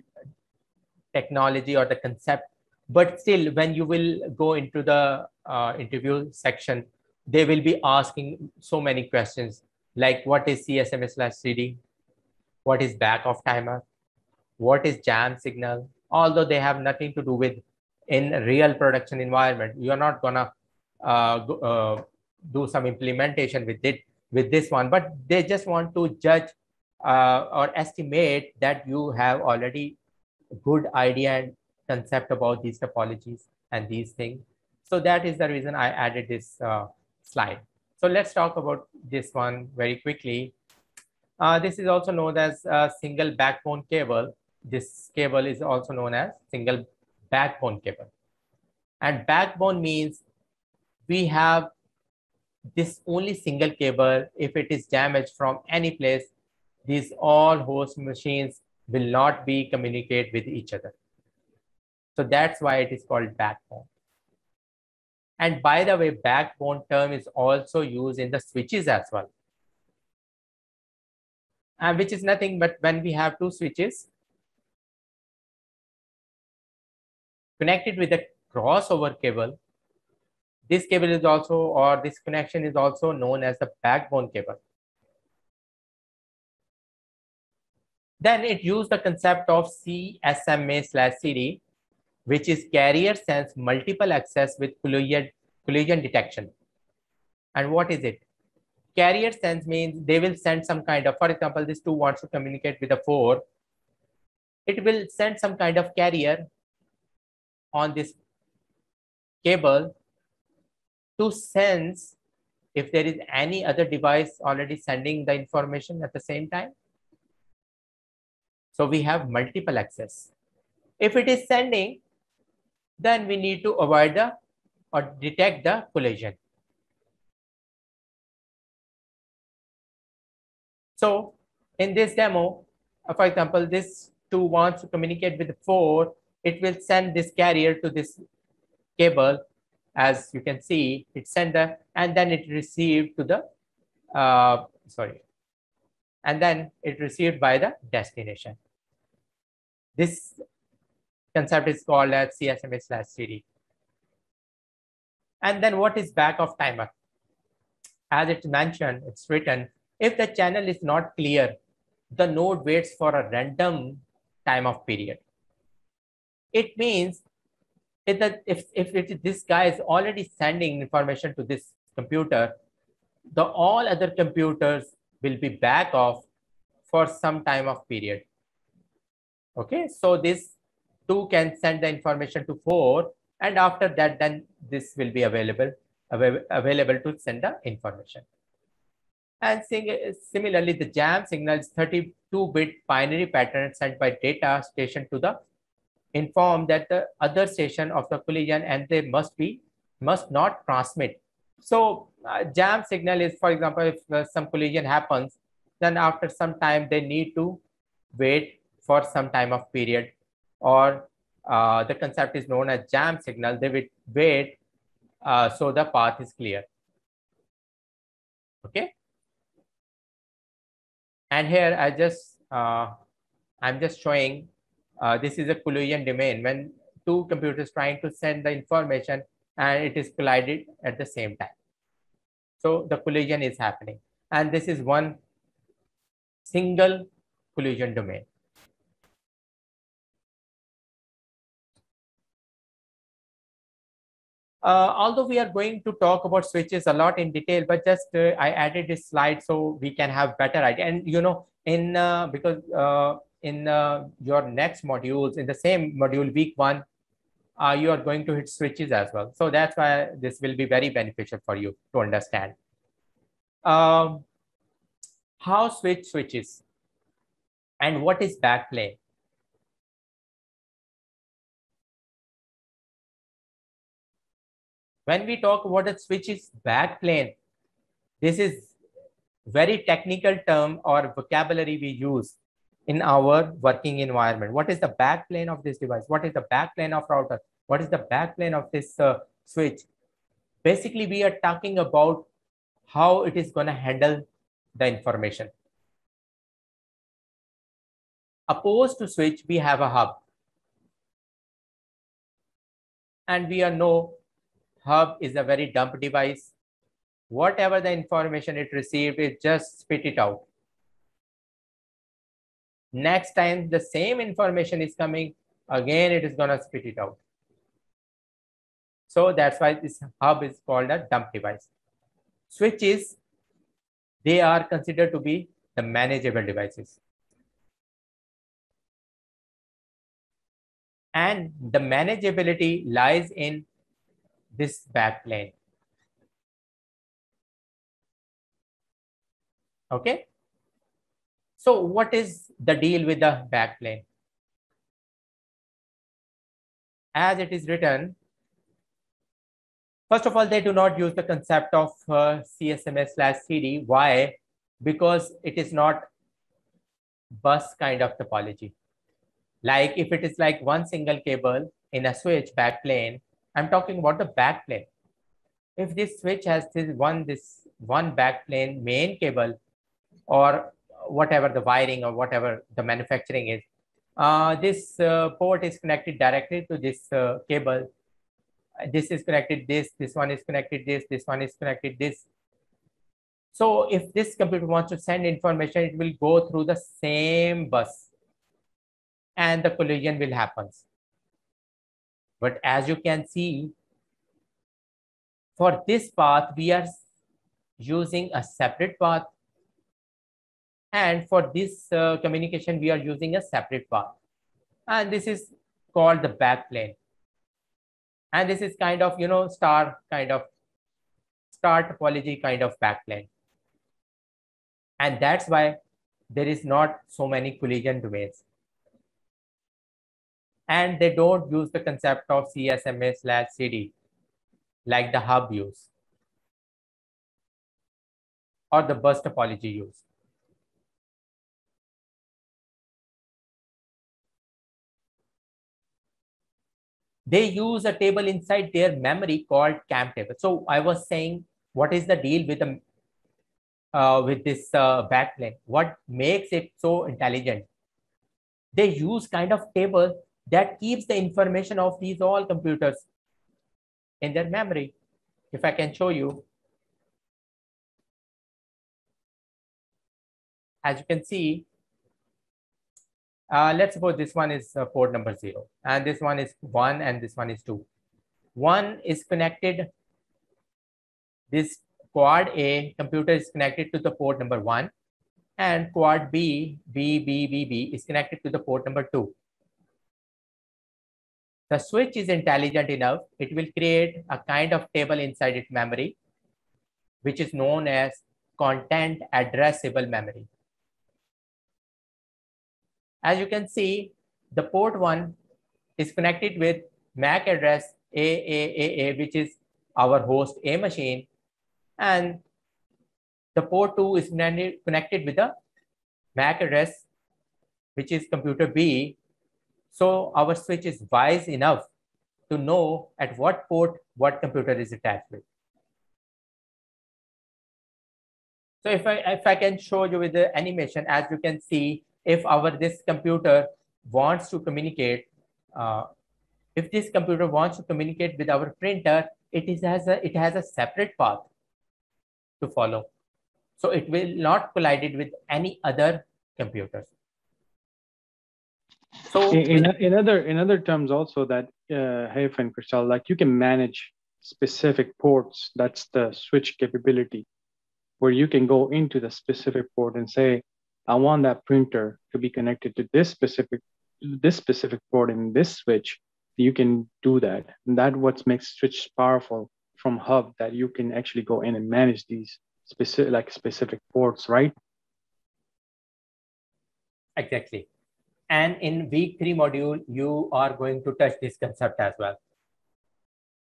technology or the concept, but still, when you will go into the uh, interview section, they will be asking so many questions like what is CSMA slash CD? What is back off timer? What is jam signal? Although they have nothing to do with in real production environment, you're not gonna uh, uh, do some implementation with it with this one, but they just want to judge uh, or estimate that you have already good idea and concept about these topologies and these things. So that is the reason I added this uh, slide. So let's talk about this one very quickly. Uh, this is also known as a single backbone cable. This cable is also known as single backbone cable. And backbone means we have this only single cable. If it is damaged from any place, these all host machines will not be communicate with each other. So that's why it is called backbone. And by the way, backbone term is also used in the switches as well. And which is nothing but when we have two switches connected with a crossover cable, this cable is also, or this connection is also known as the backbone cable. Then it used the concept of CSMA slash CD which is carrier sense multiple access with collision, detection. And what is it? Carrier sense means they will send some kind of, for example, this two wants to communicate with a four. It will send some kind of carrier on this cable to sense if there is any other device already sending the information at the same time. So we have multiple access. If it is sending, then we need to avoid the or detect the collision. So in this demo, uh, for example, this two wants to communicate with four, it will send this carrier to this cable. As you can see, it sent the, and then it received to the, uh, sorry, and then it received by the destination. This concept is called as CSMA slash CD. And then what is back of timer? As it's mentioned, it's written, if the channel is not clear, the node waits for a random time of period. It means if, the, if, if it, this guy is already sending information to this computer, the all other computers will be back off for some time of period. Okay, so this 2 can send the information to 4 and after that then this will be available available to send the information. And similarly, the jam signal is 32-bit binary pattern sent by data station to the inform that the other station of the collision and they must be must not transmit. So uh, jam signal is, for example, if uh, some collision happens, then after some time they need to wait for some time of period or uh, the concept is known as jam signal. They will wait uh, so the path is clear. Okay. And here I just, uh, I'm just showing uh, this is a collision domain when two computers trying to send the information and it is collided at the same time. So the collision is happening. And this is one single collision domain. Uh, although we are going to talk about switches a lot in detail, but just uh, I added this slide so we can have better idea. And you know, in uh, because uh, in uh, your next modules, in the same module week one, uh, you are going to hit switches as well. So that's why this will be very beneficial for you to understand. Um, how switch switches and what is backplane? when we talk about a switch is backplane, this is very technical term or vocabulary we use in our working environment. What is the backplane of this device? What is the backplane of router? What is the backplane of this uh, switch? Basically, we are talking about how it is going to handle the information. Opposed to switch, we have a hub. And we are know hub is a very dumb device. Whatever the information it received, it just spit it out. Next time the same information is coming, again it is gonna spit it out. So that's why this hub is called a dump device. Switches, they are considered to be the manageable devices. And the manageability lies in this backplane. Okay. So what is the deal with the backplane? As it is written, first of all, they do not use the concept of uh, CSMA slash CD. Why? Because it is not bus kind of topology. Like if it is like one single cable in a switch backplane, I'm talking about the backplane. If this switch has this one, this one backplane main cable or whatever the wiring or whatever the manufacturing is, uh, this uh, port is connected directly to this uh, cable. This is connected this, this one is connected this, this one is connected this. So if this computer wants to send information, it will go through the same bus and the collision will happen. But as you can see, for this path, we are using a separate path and for this uh, communication, we are using a separate path. And this is called the backplane. And this is kind of, you know, star kind of, star topology kind of backplane. And that's why there is not so many collision domains. And they don't use the concept of CSMA slash CD like the hub use or the bus topology use. They use a table inside their memory called CAM table. So I was saying, what is the deal with the uh, with this uh, backplane? What makes it so intelligent? They use kind of table that keeps the information of these all computers in their memory. If I can show you, as you can see, uh, let's suppose this one is uh, port number zero, and this one is one, and this one is two. One is connected, this quad A computer is connected to the port number one, and quad B, B, B, B, B is connected to the port number two. The switch is intelligent enough, it will create a kind of table inside its memory, which is known as content addressable memory. As you can see, the port one is connected with MAC address AAAA, which is our host A machine. And the port two is connected with the MAC address, which is computer B. So our switch is wise enough to know at what port what computer is attached with. So if I, if I can show you with the animation, as you can see, if our this computer wants to communicate, uh, if this computer wants to communicate with our printer, it is has a it has a separate path to follow. So it will not collide it with any other computers. So in, in, in other in other terms also that uh, Haif and Crystal, like you can manage specific ports. That's the switch capability, where you can go into the specific port and say, I want that printer to be connected to this specific this specific port in this switch. You can do that. And that what makes switch powerful from hub that you can actually go in and manage these specific like specific ports, right? Exactly. And in week three module, you are going to touch this concept as well.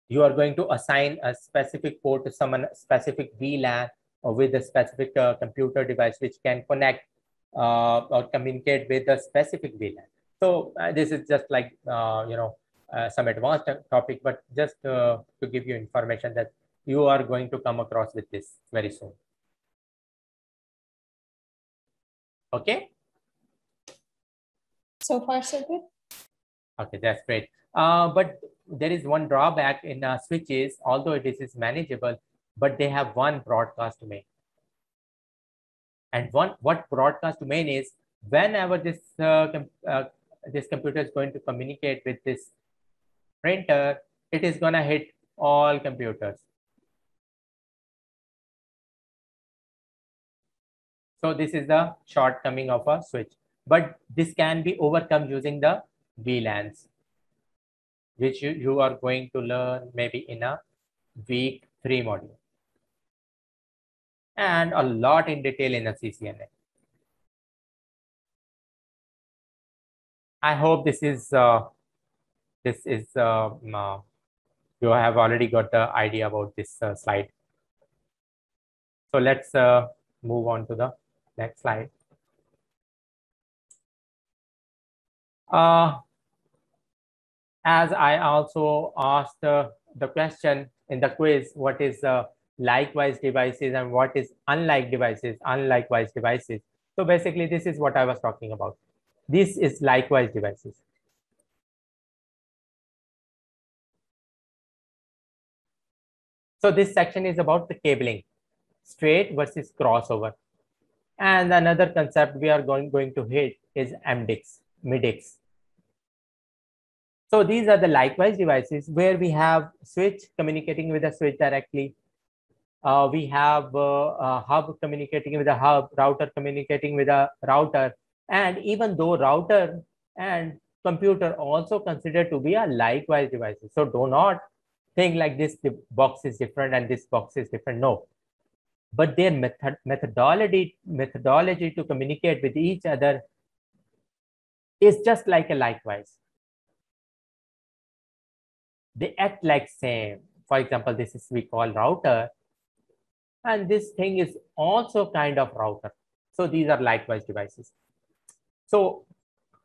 You are going to assign a specific port to someone specific VLAN or with a specific uh, computer device which can connect or communicate with a specific VLAN. So uh, this is just like, uh, you know, uh, some advanced topic, but just uh, to give you information that you are going to come across with this very soon. Okay. So far, so good. Okay, that's great. Uh, but there is one drawback in uh, switches, although it is manageable, but they have one broadcast domain. And one what broadcast domain is, whenever this uh, uh, this computer is going to communicate with this printer, it is going to hit all computers. So this is the shortcoming of a switch, but this can be overcome using the VLANs. which you, you are going to learn maybe in a week three module. And a lot in detail in a CCNA. I hope this is uh, this is uh, uh, you have already got the idea about this uh, slide. So let's uh, move on to the next slide. Uh, as I also asked uh, the question in the quiz, what is uh, likewise devices and what is unlike devices, unlikewise devices. So basically this is what I was talking about. This is likewise devices. So this section is about the cabling, straight versus crossover. And another concept we are going, going to hit is MDIX, MIDIX. So these are the likewise devices where we have switch communicating with the switch directly. Uh, we have uh, a hub communicating with a hub, router communicating with a router. And even though router and computer also considered to be a likewise devices. So do not think like this box is different and this box is different. No, but their method methodology methodology to communicate with each other is just like a likewise they act like same for example this is we call router and this thing is also kind of router so these are likewise devices so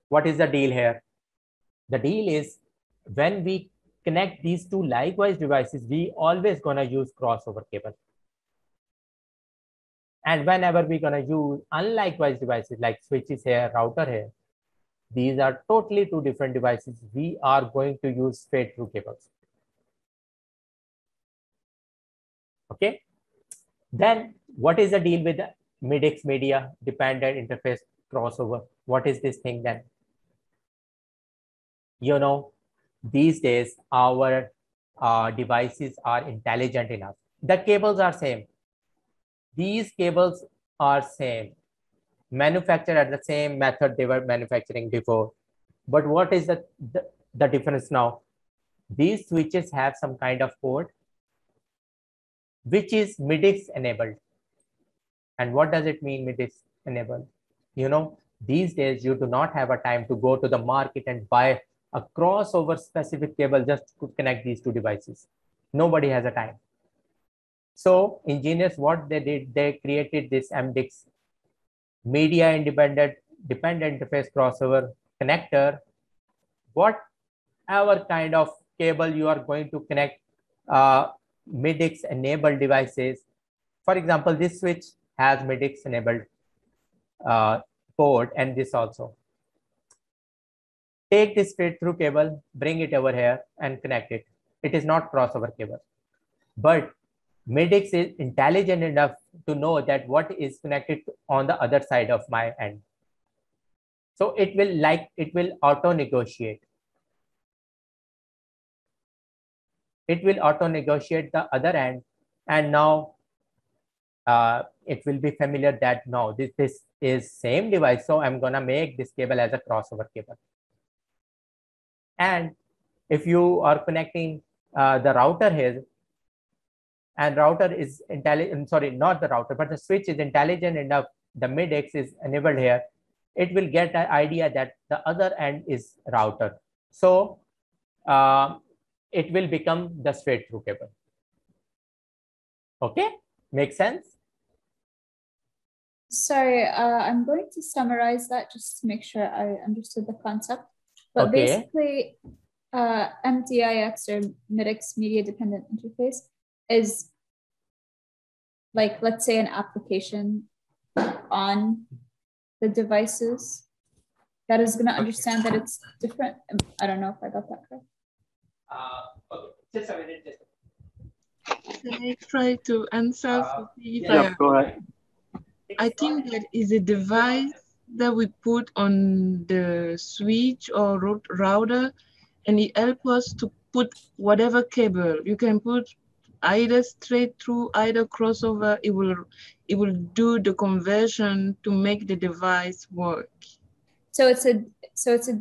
what is the deal here the deal is when we connect these two likewise devices we always gonna use crossover cable and whenever we're to use unlikewise devices like switches here, router here, these are totally two different devices. We are going to use straight through cables. Okay. Then what is the deal with the MIDIX media dependent interface crossover? What is this thing then? You know, these days our uh, devices are intelligent enough. The cables are same these cables are same, manufactured at the same method they were manufacturing before. But what is the, the, the difference now? These switches have some kind of port which is MIDIX enabled. And what does it mean MIDIX enabled? You know, these days you do not have a time to go to the market and buy a crossover specific cable just to connect these two devices. Nobody has a time. So engineers, what they did, they created this MDIX media independent dependent interface crossover connector. Whatever kind of cable you are going to connect uh, MIDIX enabled devices. For example, this switch has MIDIX enabled uh, port and this also. Take this straight through cable, bring it over here and connect it. It is not crossover cable, but Midix is intelligent enough to know that what is connected on the other side of my end. So it will like, it will auto negotiate. It will auto negotiate the other end. And now uh, it will be familiar that no, this, this is same device. So I'm gonna make this cable as a crossover cable. And if you are connecting uh, the router here, and router is intelligent, sorry, not the router, but the switch is intelligent enough, the MIDIX is enabled here, it will get an idea that the other end is router. So uh, it will become the straight through cable. Okay, make sense? Sorry, uh, I'm going to summarize that just to make sure I understood the concept. But okay. basically, uh, MDIX or MIDIX media dependent interface is like let's say an application on the devices that is going to understand that it's different. I don't know if I got that correct. Uh, okay, just a minute. Just Can I try to answer? Uh, yeah, go ahead. I think that is a device that we put on the switch or router and it helps us to put whatever cable. You can put either straight through, either crossover, it will, it will do the conversion to make the device work. So it's a, so it's a,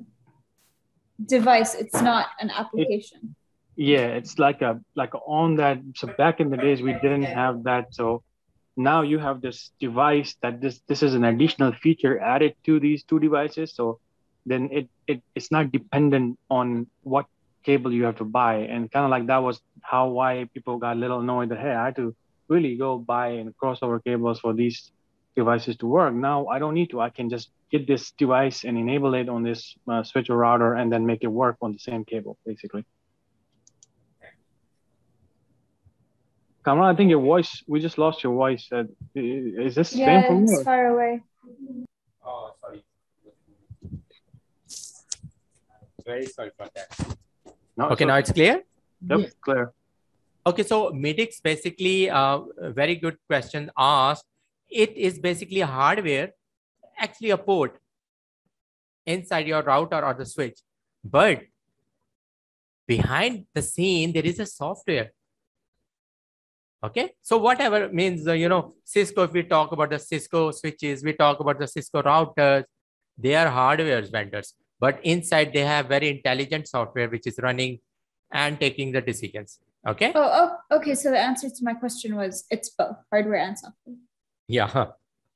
device. It's not an application. It, yeah, it's like a like on that. So back in the days, we didn't have that. So now you have this device that this this is an additional feature added to these two devices. So then it, it it's not dependent on what cable you have to buy. And kind of like that was how why people got a little annoyed that hey, I had to really go buy and crossover cables for these devices to work. Now I don't need to. I can just get this device and enable it on this uh, switch or router and then make it work on the same cable, basically. Kamran, I think your voice, we just lost your voice. Uh, is this yeah, same it's far away. Oh, sorry. Very sorry for that. No, okay, now it's clear? Yep, yes. clear. Okay, so Medix basically, uh, a very good question asked. It is basically a hardware, actually a port inside your router or the switch. But behind the scene, there is a software Okay, so whatever means, uh, you know, Cisco, if we talk about the Cisco switches, we talk about the Cisco routers, they are hardware vendors, but inside they have very intelligent software which is running and taking the decisions. Okay. Oh, oh okay. So the answer to my question was it's both hardware and software. Yeah.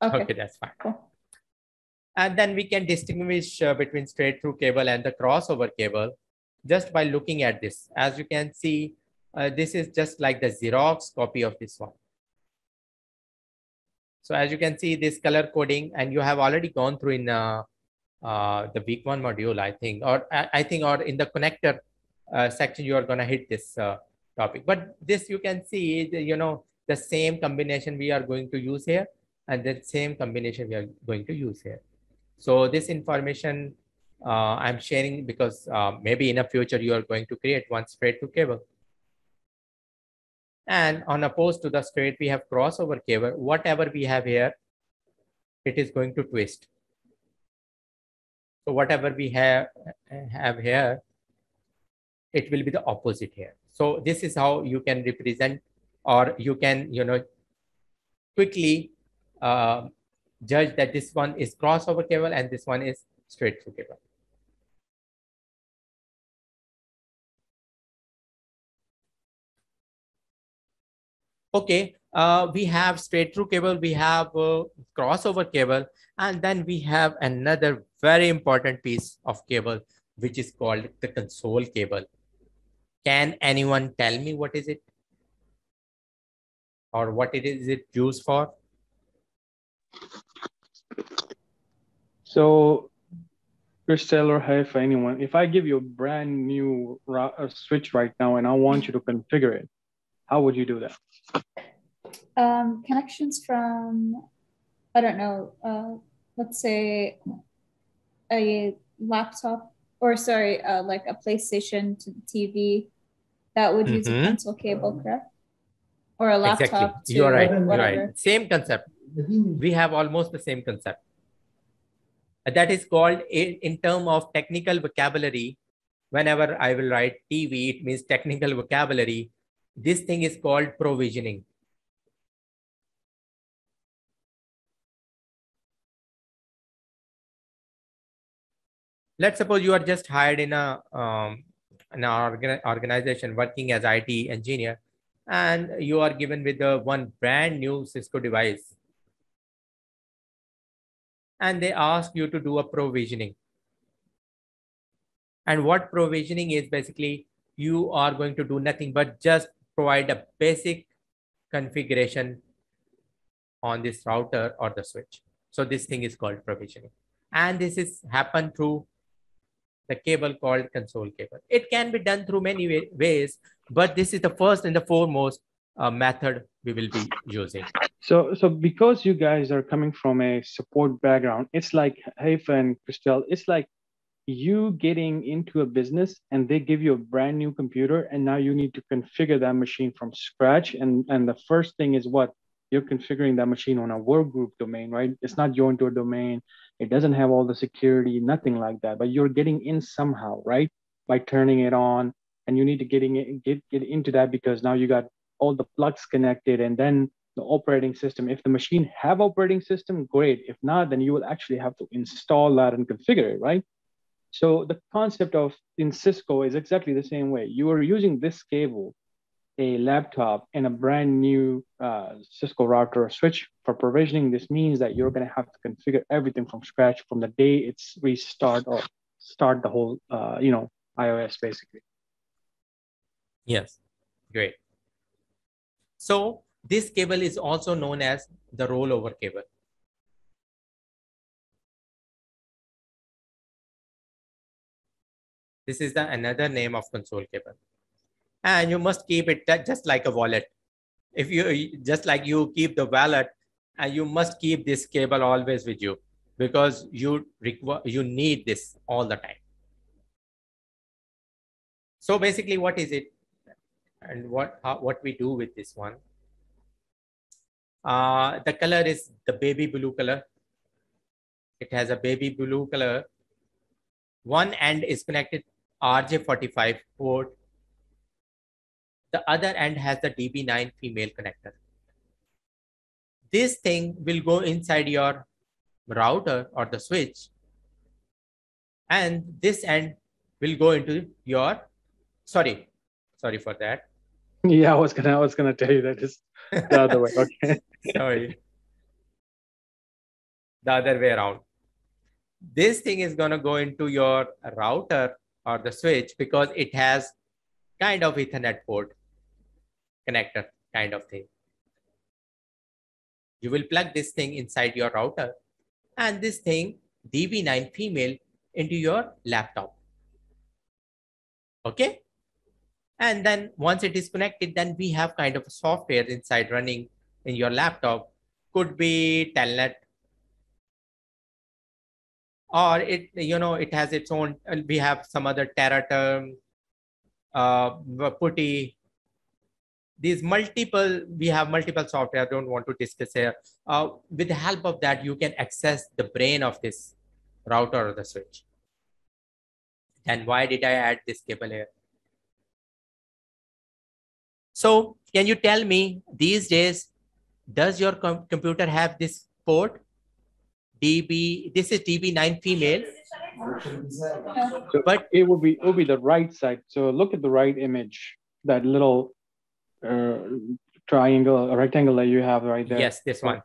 Okay, okay that's fine. Cool. And then we can distinguish uh, between straight through cable and the crossover cable just by looking at this. As you can see, uh, this is just like the Xerox copy of this one. So as you can see this color coding and you have already gone through in uh, uh, the week one module, I think, or I think, or in the connector uh, section, you are going to hit this uh, topic. But this you can see, you know, the same combination we are going to use here and the same combination we are going to use here. So this information uh, I'm sharing because maybe in the future you are going to create one straight to cable. And on opposed to the straight, we have crossover cable. Whatever we have here, it is going to twist. So whatever we have, have here, it will be the opposite here. So this is how you can represent or you can, you know, quickly uh, judge that this one is crossover cable and this one is straight through cable. okay, uh, we have straight through cable, we have crossover cable, and then we have another very important piece of cable, which is called the console cable. Can anyone tell me what is it? Or what it is it used for? So, Crystal or for anyone, if I give you a brand new switch right now and I want you to configure it, how would you do that? Um, connections from, I don't know, uh, let's say a laptop or sorry, uh, like a PlayStation to the TV that would use mm-hmm. a console cable, correct? Or a laptop. Exactly. You're right. You're right. Same concept. We have almost the same concept. That is called, in, in term of technical vocabulary, whenever I will write TV, it means technical vocabulary. This thing is called provisioning. Let's suppose you are just hired in a um, an organ organization working as IT engineer, and you are given with the one brand new Cisco device, and they ask you to do a provisioning. And what provisioning is basically, you are going to do nothing but just provide a basic configuration on this router or the switch. So this thing is called provisioning. And this is happened through the cable called console cable. It can be done through many way ways, but this is the first and the foremost uh, method we will be using. So, so because you guys are coming from a support background, it's like, hey, and Christelle, it's like you getting into a business and they give you a brand new computer and now you need to configure that machine from scratch and and the first thing is what you're configuring that machine on a work group domain right it's not joined to a domain it doesn't have all the security nothing like that but you're getting in somehow right? By turning it on and you need to getting it, get get into that because now you got all the plugs connected and then the operating system. If the machine have operating system great. If not then you will actually have to install that and configure it right? So the concept of in Cisco is exactly the same way. You are using this cable, a laptop, and a brand new uh, Cisco router or switch for provisioning. This means that you're going to have to configure everything from scratch from the day it's restart or start the whole, uh, you know, IOS basically. Yes, great. So this cable is also known as the rollover cable. This is the another name of console cable. And you must keep it just like a wallet. If you just like you keep the wallet and you must keep this cable always with you because you require you need this all the time. So basically what is it and what how, what we do with this one? Uh, the color is the baby blue color. It has a baby blue color. One end is connected RJ45 port. The other end has the DB9 female connector. This thing will go inside your router or the switch. And this end will go into your, sorry, sorry for that. Yeah, I was gonna, I was gonna tell you that is the other way. Okay. sorry. The other way around. This thing is gonna go into your router or the switch because it has kind of Ethernet port connector kind of thing. You will plug this thing inside your router and this thing DB9 female into your laptop. Okay. And then once it is connected, then we have kind of a software inside running in your laptop. Could be Telnet or it you know it has its own we have some other Tera Term uh PuTTY these multiple we have multiple software i don't want to discuss here uh, with the help of that you can access the brain of this router or the switch and why did i add this cable here so can you tell me these days does your com computer have this port DB, this is DB9 female. But it would be it will be the right side. So look at the right image, that little triangle, a rectangle that you have right there. Yes, this one.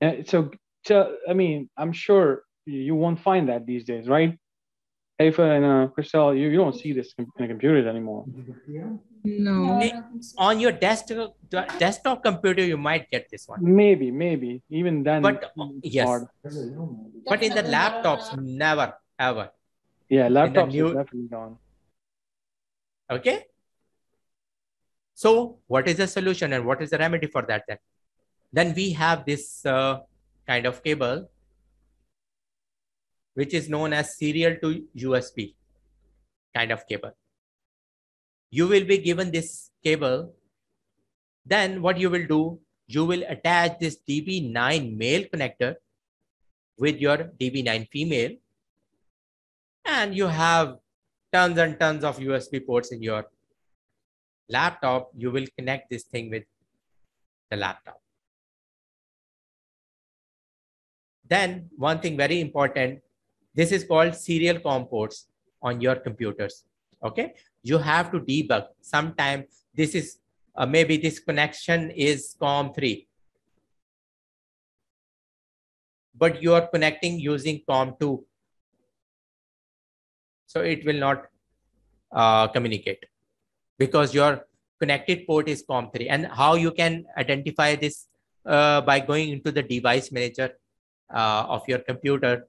And so, so I mean, I'm sure you won't find that these days, right? Afa and uh, Christelle, you, you don't see this in a computer anymore. No. On your desktop desktop computer, you might get this one. Maybe, maybe. Even then. But yes. Hard. But in the laptops, never, ever. Yeah, laptops new... definitely gone. Okay. So what is the solution and what is the remedy for that then? Then we have this uh, kind of cable which is known as serial to USB kind of cable. You will be given this cable. Then what you will do, you will attach this DB9 male connector with your DB9 female. And you have tons and tons of USB ports in your laptop. You will connect this thing with the laptop. Then one thing very important, this is called serial COM ports on your computers. Okay, you have to debug. Sometime this is uh, maybe this connection is COM3, but you are connecting using COM2. So it will not uh, communicate because your connected port is COM3. And how you can identify this uh, by going into the device manager uh, of your computer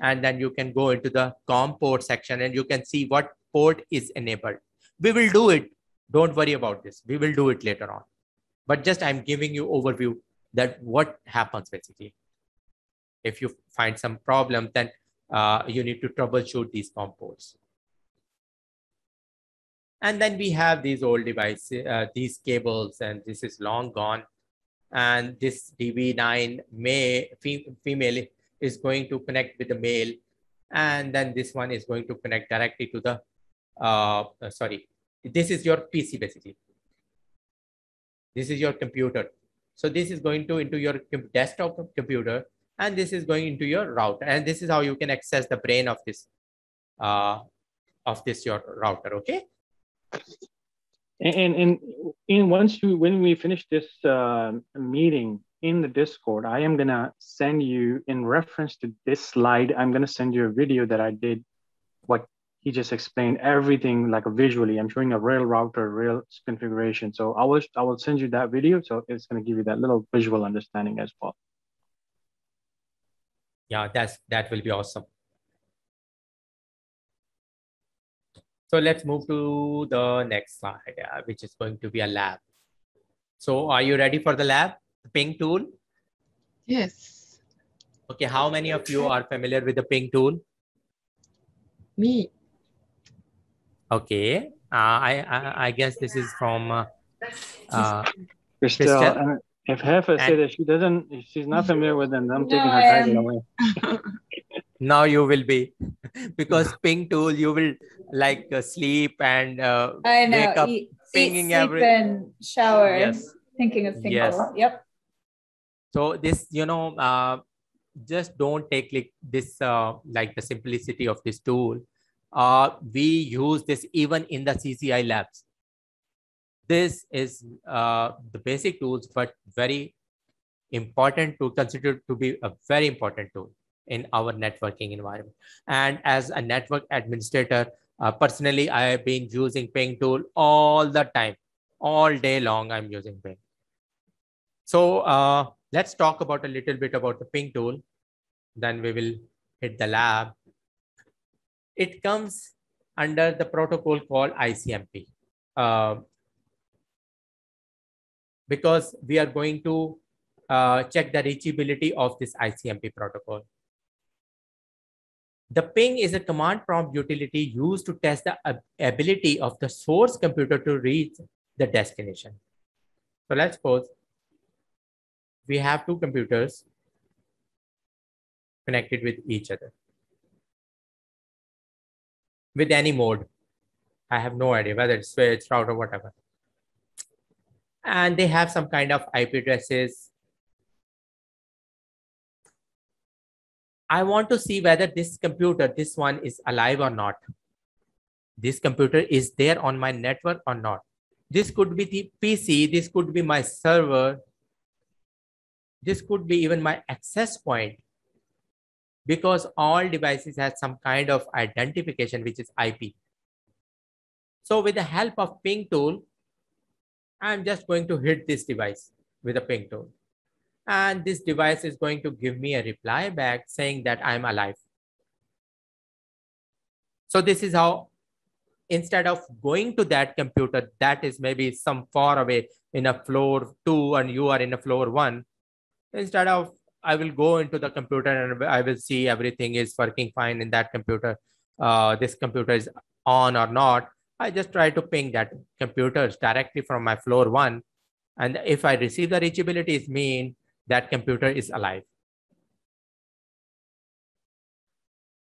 and then you can go into the COM port section and you can see what port is enabled. We will do it. Don't worry about this. We will do it later on. But just I'm giving you overview that what happens basically. If you find some problem, then uh, you need to troubleshoot these COM ports. And then we have these old devices, uh, these cables, and this is long gone. And this DB9 may female is going to connect with the male. And then this one is going to connect directly to the, uh, uh, sorry, this is your PC basically. This is your computer. So this is going to into your desktop computer and this is going into your router. And this is how you can access the brain of this uh, of this your router. Okay. And and in once you when we finish this uh, meeting in the Discord, I am gonna send you in reference to this slide. I'm gonna send you a video that I did. What he just explained everything like visually. I'm showing a real router, real configuration. So I will I will send you that video. So it's gonna give you that little visual understanding as well. Yeah, that's that will be awesome. So let's move to the next slide, uh, which is going to be a lab. So are you ready for the lab, the ping tool? Yes. Okay, how many of you are familiar with the ping tool? Me. Okay, uh, I, I, I guess this is from uh, uh, Crystal, Crystal? uh, if Hefa said And- that she doesn't, if she's not familiar with them, I'm No, taking her I title away. now you will be because ping tool you will like uh, sleep and uh, I know. wake up eat, pinging eat, sleep, every- and shower. yes Thinking of Pinkle. Yes. Yep. so this you know uh, just don't take like this uh, like the simplicity of this tool uh, we use this even in the CCIE labs this is uh, the basic tools but very important to consider to be a very important tool in our networking environment and as a network administrator uh, personally i have been using ping tool all the time all day long i'm using ping so uh, let's talk about a little bit about the ping tool. Then we will hit the lab. It comes under the protocol called ICMP. Uh, because we are going to uh, check the reachability of this ICMP protocol. The ping is a command prompt utility used to test the ab- ability of the source computer to reach the destination. So let's suppose we have two computers connected with each other with any mode. I have no idea whether it's switch, router, whatever. And they have some kind of IP addresses. I want to see whether this computer, this one is alive or not. This computer is there on my network or not. This could be the PC, this could be my server, this could be even my access point because all devices have some kind of identification which is IP. So with the help of ping tool, I'm just going to hit this device with a ping tool. And this device is going to give me a reply back saying that I'm alive. So this is how, instead of going to that computer that is maybe some far away in a floor two and you are in a floor one, instead of I will go into the computer and I will see everything is working fine in that computer. Uh, this computer is on or not. I just try to ping that computers directly from my floor one. And if I receive the reachability, it mean that computer is alive.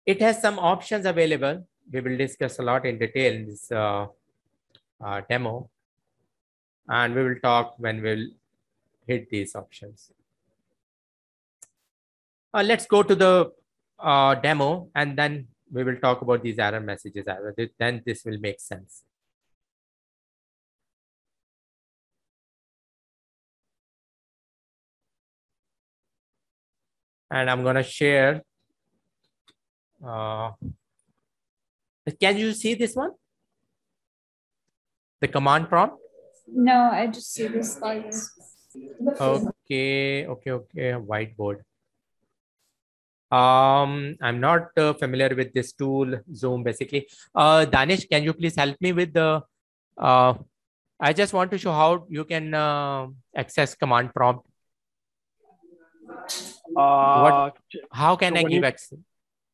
It has some options available. We will discuss a lot in detail in this uh, uh, demo. And we will talk when we'll hit these options. Uh, let's go to the uh, demo and then we will talk about these error messages. Then this will make sense. And I'm going to share. Uh, can you see this one? The command prompt? No, I just see the slides. Okay, okay, okay. Whiteboard. Um, I'm not uh, familiar with this tool, Zoom, basically. Uh, Danish, can you please help me with the, uh, I just want to show how you can uh, access command prompt. Uh, How can So I give you- access?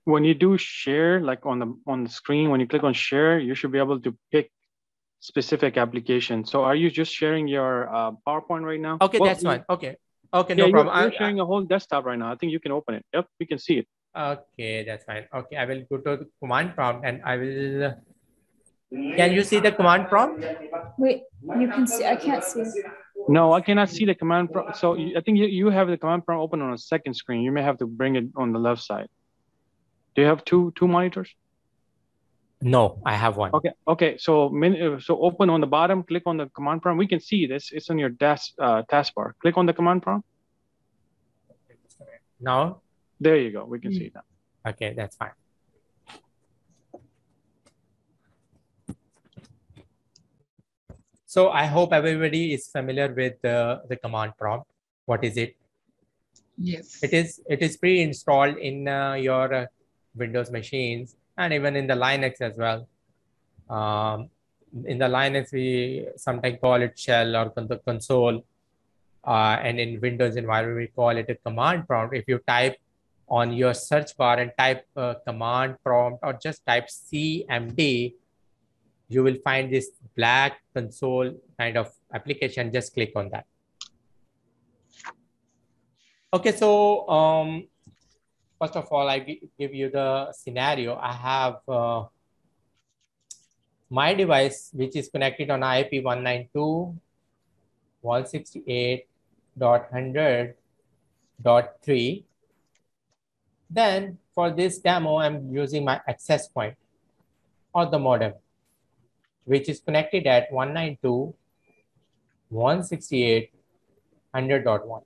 when you do share, like on the on the screen, when you click on share, you should be able to pick specific application. So are you just sharing your uh, PowerPoint right now? Okay, Well, that's you- fine. Okay. Okay, Yeah, no you're, problem. you're I- sharing a whole desktop right now. I think you can open it. Yep, you can see it. Okay, that's fine. Okay, I will go to the command prompt and I will. Can you see the command prompt? Wait, you can see. I can't see. No, I cannot see the command prompt. So I think you, you have the command prompt open on a second screen. You may have to bring it on the left side. Do you have two two monitors? No, I have one. Okay, okay. So min, so open on the bottom, click on the command prompt. We can see this. It's on your desk uh, taskbar. Click on the command prompt. Now? There you go. We can mm. see that. Okay, that's fine. So I hope everybody is familiar with the, the command prompt. What is it? Yes. It is it is pre-installed in uh, your uh, Windows machines and even in the Linux as well. Um, in the Linux, we sometimes call it shell or the console. Uh, and in Windows environment, we call it a command prompt. If you type on your search bar and type a command prompt or just type CMD, you will find this black console kind of application. Just click on that. Okay, so um, first of all, I give you the scenario. I have uh, my device, which is connected on IP 192.168.100.3. Then for this demo, I'm using my access point or the modem, which is connected at 192.168.100.1.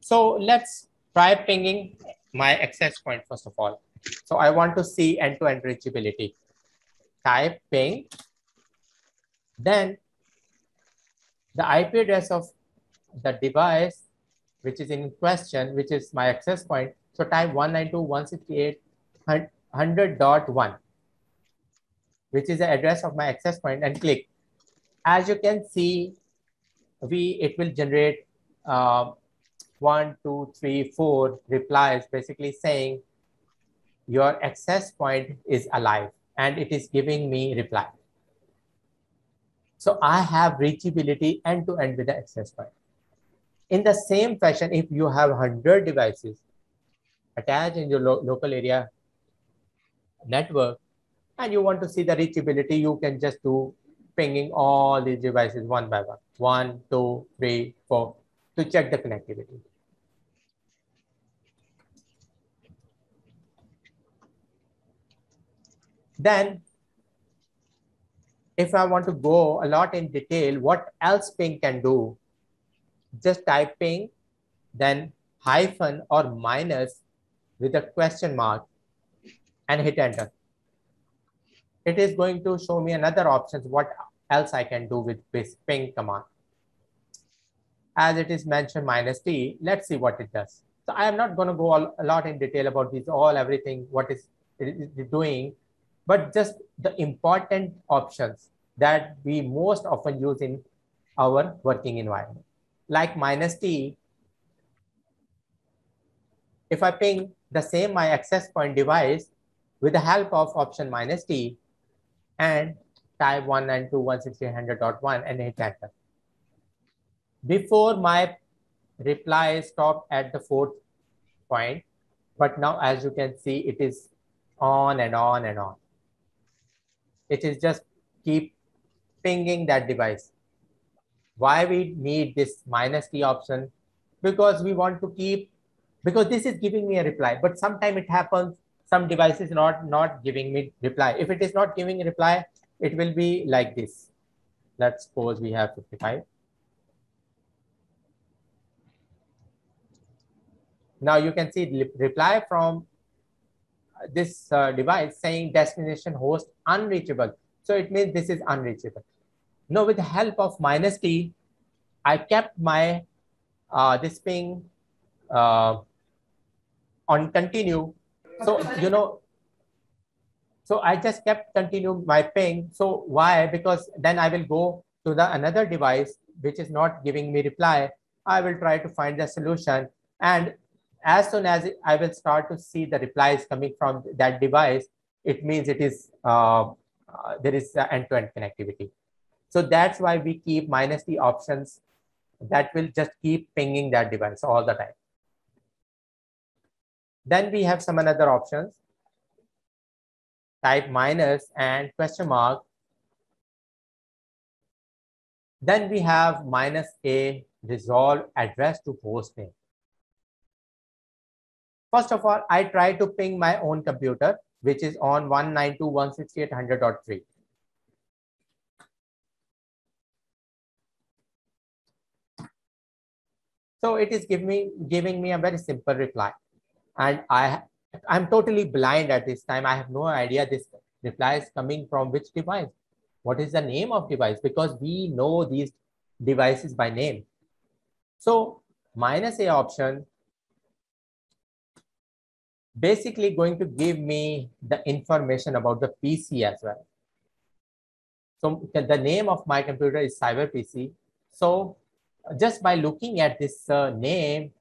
So let's try pinging my access point first of all. So I want to see end-to-end -end reachability. Type ping. Then the IP address of the device, which is in question, which is my access point. So type 192.168.100.1, which is the address of my access point and click. As you can see, we it will generate uh, one, two, three, four replies, basically saying your access point is alive and it is giving me reply. So I have reachability end to end with the access point. In the same fashion, if you have 100 devices attached in your lo local area network and you want to see the reachability, you can just do pinging all these devices one by one. One, two, three, four, to check the connectivity. Then if I want to go a lot in detail, what else ping can do? Just type ping, then hyphen or minus with a question mark and hit enter. It is going to show me another options, what else I can do with this ping command. As it is mentioned minus t, let's see what it does. So I am not going to go all, a lot in detail about this, all everything, what is doing but just the important options that we most often use in our working environment. Like minus T, if I ping the same my access point device with the help of option minus T and type 192.168.100.1 and hit enter. Before my reply stopped at the fourth point, but now as you can see, it is on and on and on it is just keep pinging that device. Why we need this minus T option? Because we want to keep, because this is giving me a reply, but sometime it happens, some devices not, not giving me reply. If it is not giving reply, it will be like this. Let's suppose we have 55. Now you can see reply from this uh, device saying destination host unreachable. So it means this is unreachable. Now with the help of minus T, I kept my uh, this ping uh, on continue. So, you know, so I just kept continue my ping. So why? Because then I will go to the another device, which is not giving me reply. I will try to find the solution. And as soon as I will start to see the replies coming from that device, it means it is uh, uh, there is end-to-end -end connectivity. So that's why we keep minus the options that will just keep pinging that device all the time. Then we have some another options. Type minus and question mark. Then we have minus a resolve address to host name. First of all, I try to ping my own computer, which is on 192.168.100.3. So it is giving me, giving me a very simple reply. And I, I'm totally blind at this time. I have no idea this reply is coming from which device. What is the name of device? Because we know these devices by name. So minus a option basically going to give me the information about the PC as well. So the name of my computer is Cyber PC. So just by looking at this uh, name,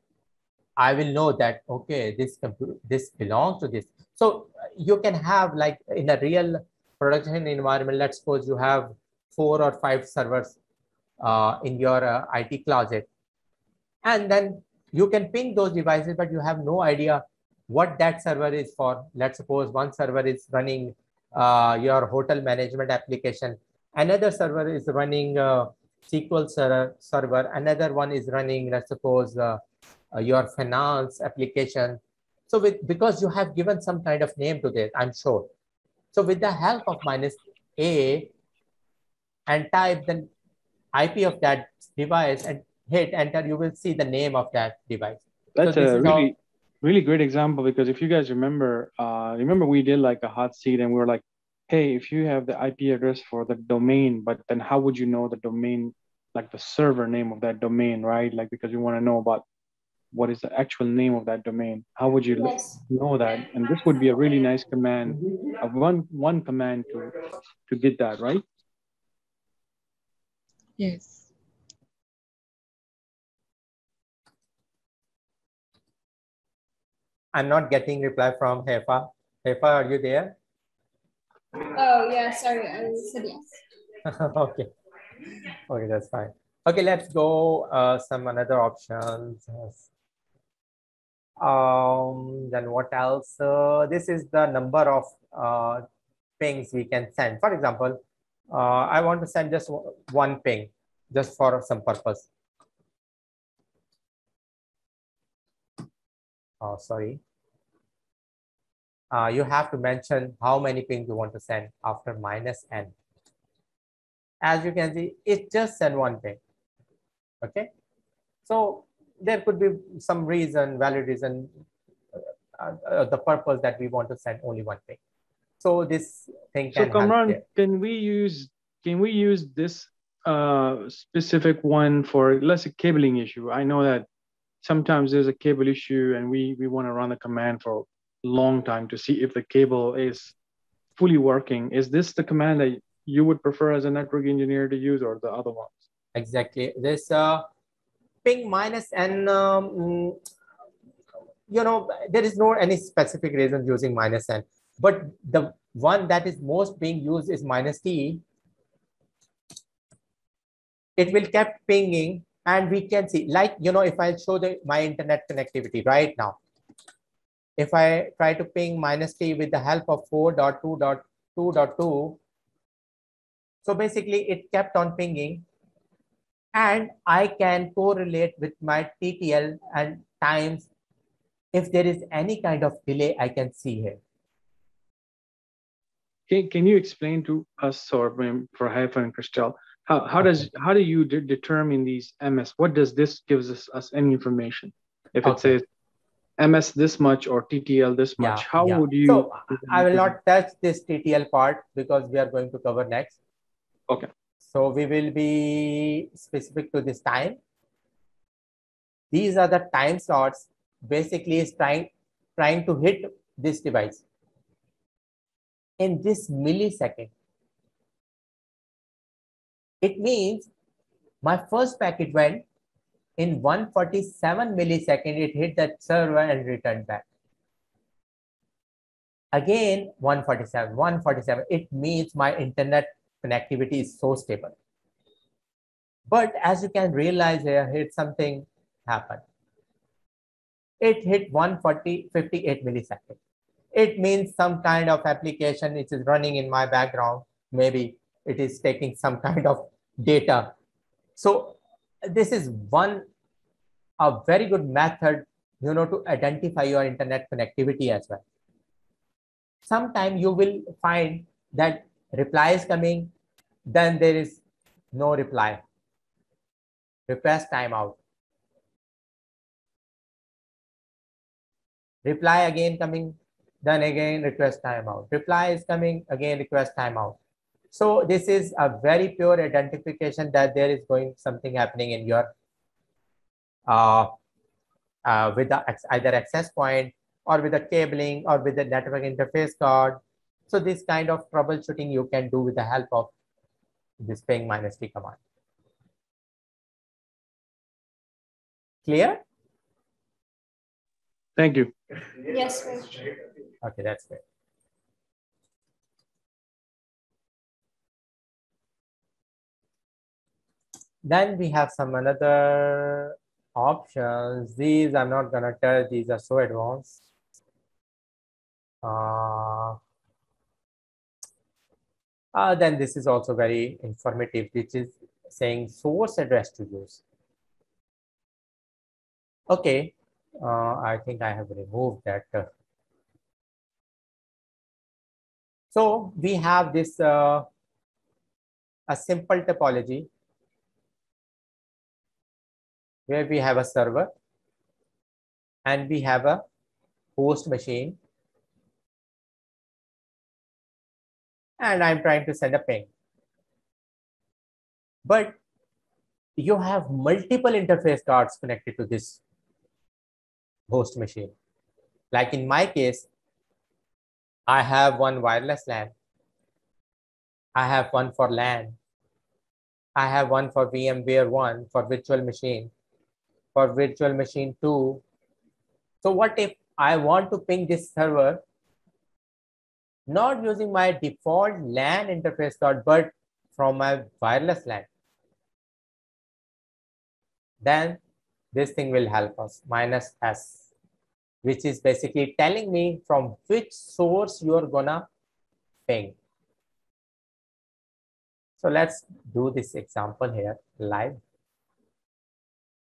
I will know that, okay, this, this belongs to this. So you can have like in a real production environment, let's suppose you have four or five servers uh, in your uh, IT closet. And then you can ping those devices, but you have no idea what that server is for. Let's suppose one server is running uh, your hotel management application. Another server is running uh, SQL server, server. Another one is running, let's suppose, uh, your finance application. So with because you have given some kind of name to this, I'm sure. So with the help of minus A and type the IP of that device and hit enter, you will see the name of that device. That's so a really, really great example because if you guys remember, uh, remember we did like a hot seat and we were like, hey, if you have the IP address for the domain, but then how would you know the domain, like the server name of that domain, right? Like because you want to know about what is the actual name of that domain. How would you yes. know that? And this would be a really nice command, a one one command to to get that, right? Yes. I'm not getting reply from Hefa. Hefa, are you there? Oh, yeah, sorry, I said yes. okay. Okay, that's fine. Okay, let's go uh, some another options. Um, then what else? Uh, this is the number of uh, pings we can send. For example, uh, I want to send just one ping, just for some purpose. Oh, sorry. Uh, you have to mention how many pings you want to send after minus n. As you can see, it just send one ping. Okay. So there could be some reason, valid reason, uh, uh, the purpose that we want to send only one thing. So this thing can. So Kamran, can we use can we use this uh, specific one for let's say cabling issue? I know that sometimes there's a cable issue and we we want to run the command for a long time to see if the cable is fully working. Is this the command that you would prefer as a network engineer to use or the other ones? Exactly. This uh, ping minus n, um, you know, there is no any specific reason using minus n, but the one that is most being used is minus t. It will kept pinging and we can see like, you know, if I show the my internet connectivity right now, if I try to ping minus t with the help of 4.2.2.2, so basically it kept on pinging and I can correlate with my TTL and times if there is any kind of delay I can see here. Can, can you explain to us or for Haifa and Christelle, how, how does how do you de determine these MS? What does this gives us, us any information? If it okay. says MS this much or TTL this much, yeah, how yeah. would you? So I will not touch this TTL part because we are going to cover next. Okay. So we will be specific to this time. These are the time slots basically is trying, trying to hit this device in this millisecond. It means my first packet went in 147 millisecond, it hit that server and returned back. Again, 147, 147, it means my internet connectivity is so stable. But as you can realize here, hit something happened. It hit 140, 58 milliseconds. It means some kind of application which is running in my background. Maybe it is taking some kind of data. So this is one, a very good method you know, to identify your internet connectivity as well. Sometime you will find that reply is coming, then there is no reply. Request timeout. Reply again coming, then again request timeout. Reply is coming, again request timeout. So this is a very pure identification that there is going something happening in your uh, uh, with the either access point or with the cabling or with the network interface card. So this kind of troubleshooting you can do with the help of this ping minus t command. Clear? Thank you. Yes. Okay, that's great. Then we have some another options. These I'm not gonna tell, these are so advanced. Uh, uh, then this is also very informative, which is saying source address to use. Okay, uh, I think I have removed that. So we have this uh, a simple topology where we have a server and we have a host machine and I'm trying to send a ping. But you have multiple interface cards connected to this host machine. Like in my case, I have one wireless LAN. I have one for LAN. I have one for VMware 1 for virtual machine, for virtual machine 2. So what if I want to ping this server not using my default LAN interface card, but from my wireless LAN? Then this thing will help us, minus S, which is basically telling me from which source you're gonna ping. So let's do this example here live.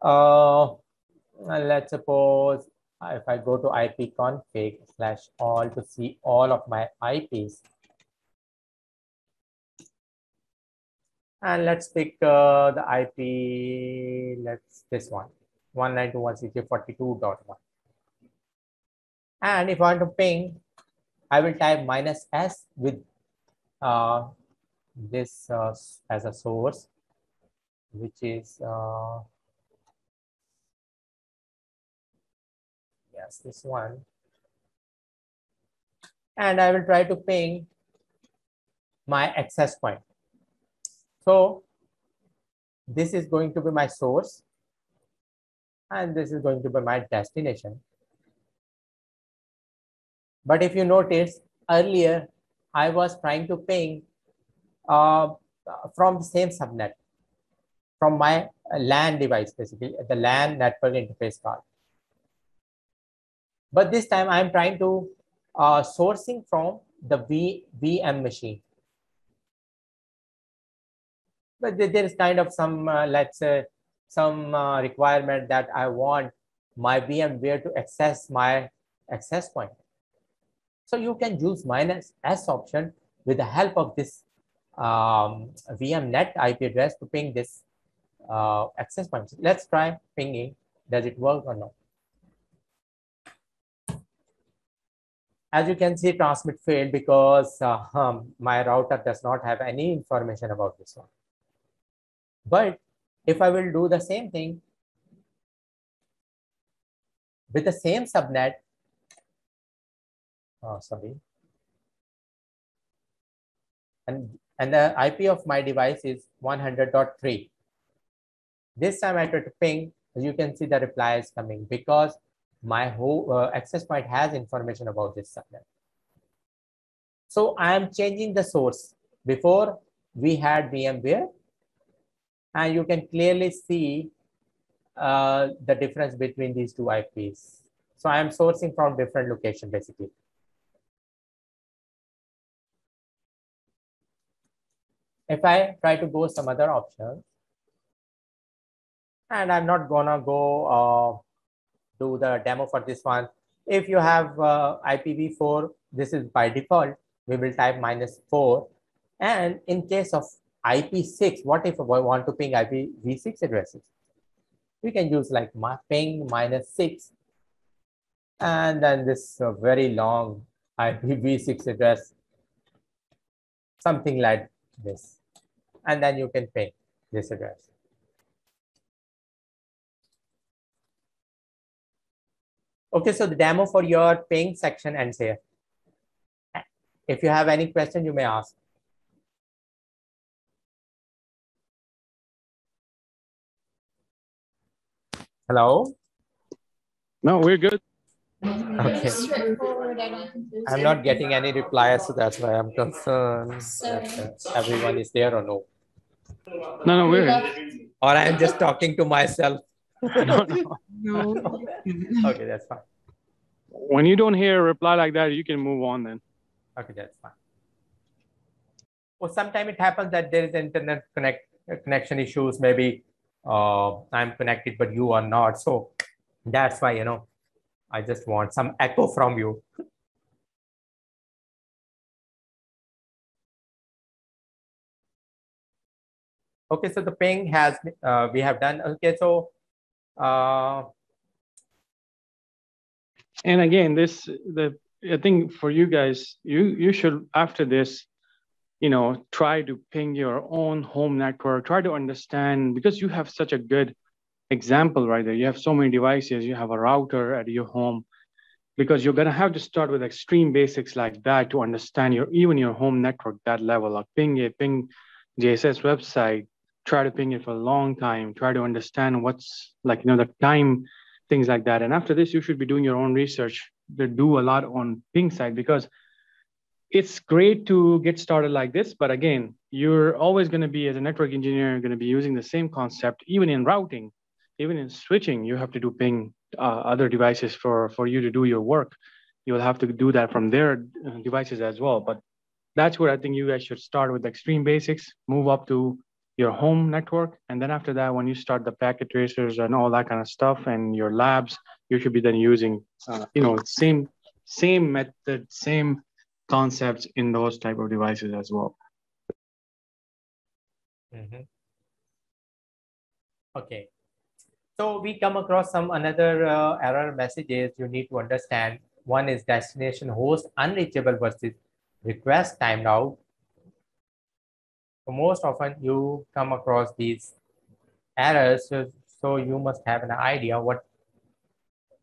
Uh, let's suppose if I go to ipconfig slash all to see all of my IPs. And let's pick uh, the IP, let's this one, 192.168.42.1. And if I want to ping, I will type minus S with uh, this uh, as a source, which is, yes, this one. And I will try to ping my access point. So this is going to be my source and this is going to be my destination. But if you notice earlier, I was trying to ping uh, from the same subnet, from my LAN device, basically the LAN network interface card. But this time I'm trying to uh, sourcing from the v, VM machine. But there is kind of some, uh, let's say, some uh, requirement that I want my VMware to access my access point. So you can use minus S option with the help of this um, VMnet IP address to ping this uh, access point. Let's try pinging. Does it work or not? As you can see, transmit failed because uh, um, my router does not have any information about this one. But if I will do the same thing with the same subnet, oh, sorry, and, and the IP of my device is 100.3. This time I try to ping, as you can see the reply is coming because my whole uh, access point has information about this subnet. So I am changing the source. Before we had VMware, and you can clearly see uh, the difference between these two IPs. So I am sourcing from different location basically. If I try to go some other options, and I'm not gonna go uh, do the demo for this one. If you have uh, IPv4, this is by default, we will type minus four. And in case of IP6, what if I want to ping IPv6 addresses? We can use like ping minus six. And then this uh, very long IPv6 address, something like this. And then you can ping this address. Okay, so the demo for your ping section ends here. If you have any question, you may ask. Hello? No, we're good. Okay. I'm not getting any replies, so that's why I'm concerned that uh, everyone is there or no. No, no, we're Or I'm just talking to myself. No, no. No. Okay, that's fine. When you don't hear a reply like that, you can move on then. Okay, that's fine. Well, sometimes it happens that there is internet connect connection issues. Maybe uh, I'm connected, but you are not. So that's why you know I just want some echo from you. Okay, so the ping has uh, we have done. Okay, so uh, And again, this the I think for you guys, you you should after this, you know, try to ping your own home network. Try to understand because you have such a good example right there. You have so many devices. You have a router at your home. Because you're gonna have to start with extreme basics like that to understand your even your home network that level. Like ping it, ping JSS website. Try to ping it for a long time. Try to understand what's like you know the time things like that. And after this, you should be doing your own research to do a lot on ping side because it's great to get started like this. But again, you're always going to be, as a network engineer, going to be using the same concept, even in routing, even in switching, you have to do ping uh, other devices for, for you to do your work. You will have to do that from their uh, devices as well. But that's where I think you guys should start with extreme basics, move up to your home network. And then after that, when you start the packet tracers and all that kind of stuff and your labs, you should be then using, uh, you know, same, same method, same concepts in those type of devices as well. Mhm. Okay. So we come across some another uh, error messages you need to understand. One is destination host unreachable versus request timed out. So most often you come across these errors, so, so you must have an idea what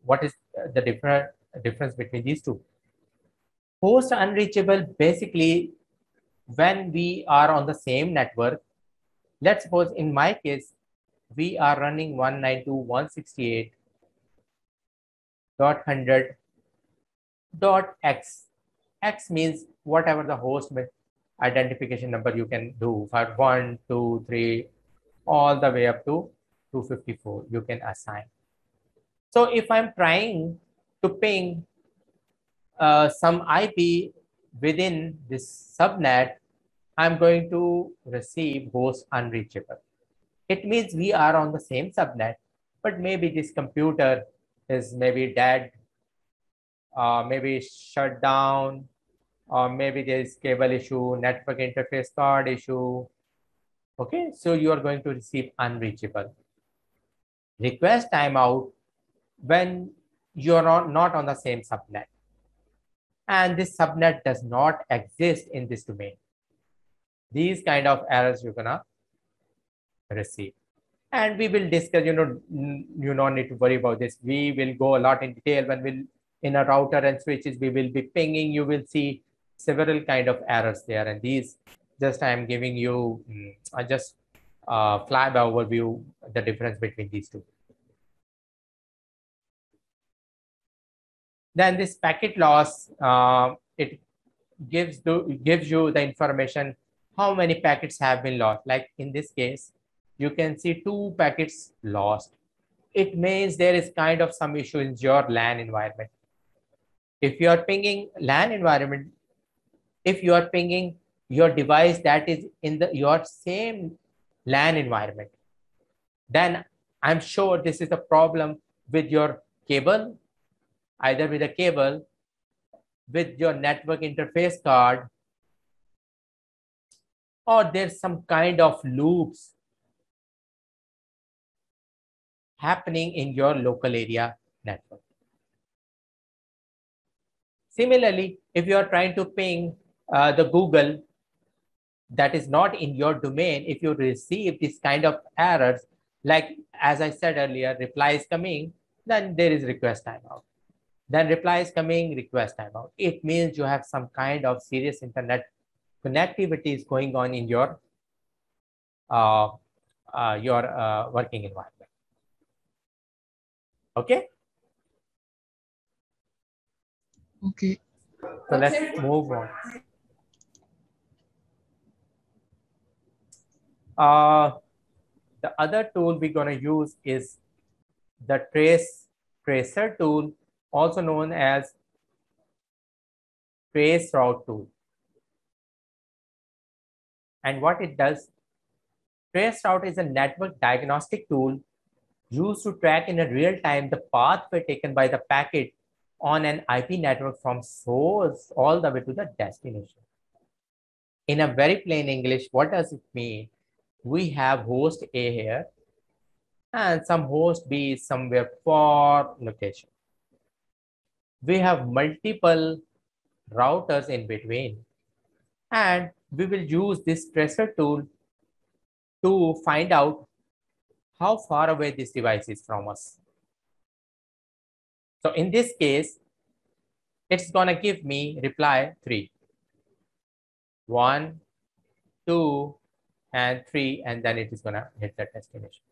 what is the different difference between these two. Host unreachable basically when we are on the same network let's suppose in my case we are running 192.168.100 dot x x means whatever the host identification number you can do for one two three all the way up to 254 you can assign so if i'm trying to ping uh, some ip within this subnet I'm going to receive host unreachable. It means we are on the same subnet, but maybe this computer is maybe dead, uh, maybe shut down, or maybe there is cable issue, network interface card issue. Okay, so you are going to receive unreachable. Request timeout when you are not on the same subnet. And this subnet does not exist in this domain these kind of errors you're gonna receive and we will discuss you know you don't need to worry about this we will go a lot in detail when we'll in a router and switches we will be pinging you will see several kind of errors there and these just i am giving you i just uh, fly by overview the difference between these two then this packet loss uh, it gives the gives you the information how many packets have been lost. Like in this case, you can see two packets lost. It means there is kind of some issue in your LAN environment. If you are pinging LAN environment, if you are pinging your device that is in the your same LAN environment, then I'm sure this is a problem with your cable, either with a cable, with your network interface card, or there's some kind of loops happening in your local area network. Similarly, if you are trying to ping uh, the Google that is not in your domain, if you receive this kind of errors, like as I said earlier, reply is coming, then there is request timeout. Then reply is coming, request timeout. It means you have some kind of serious internet connectivity is going on in your uh, uh, your uh, working environment. Okay. Okay. So let's move on. Uh, the other tool we're going to use is the trace tracer tool, also known as trace route tool. And what it does, trace route is a network diagnostic tool used to track in a real time the pathway taken by the packet on an IP network from source all the way to the destination. In a very plain English, what does it mean? We have host A here and some host B is somewhere far location. We have multiple routers in between and we will use this tracer tool to find out how far away this device is from us. So in this case, it's going to give me reply three, one, two, and three, and then it is going to hit the destination.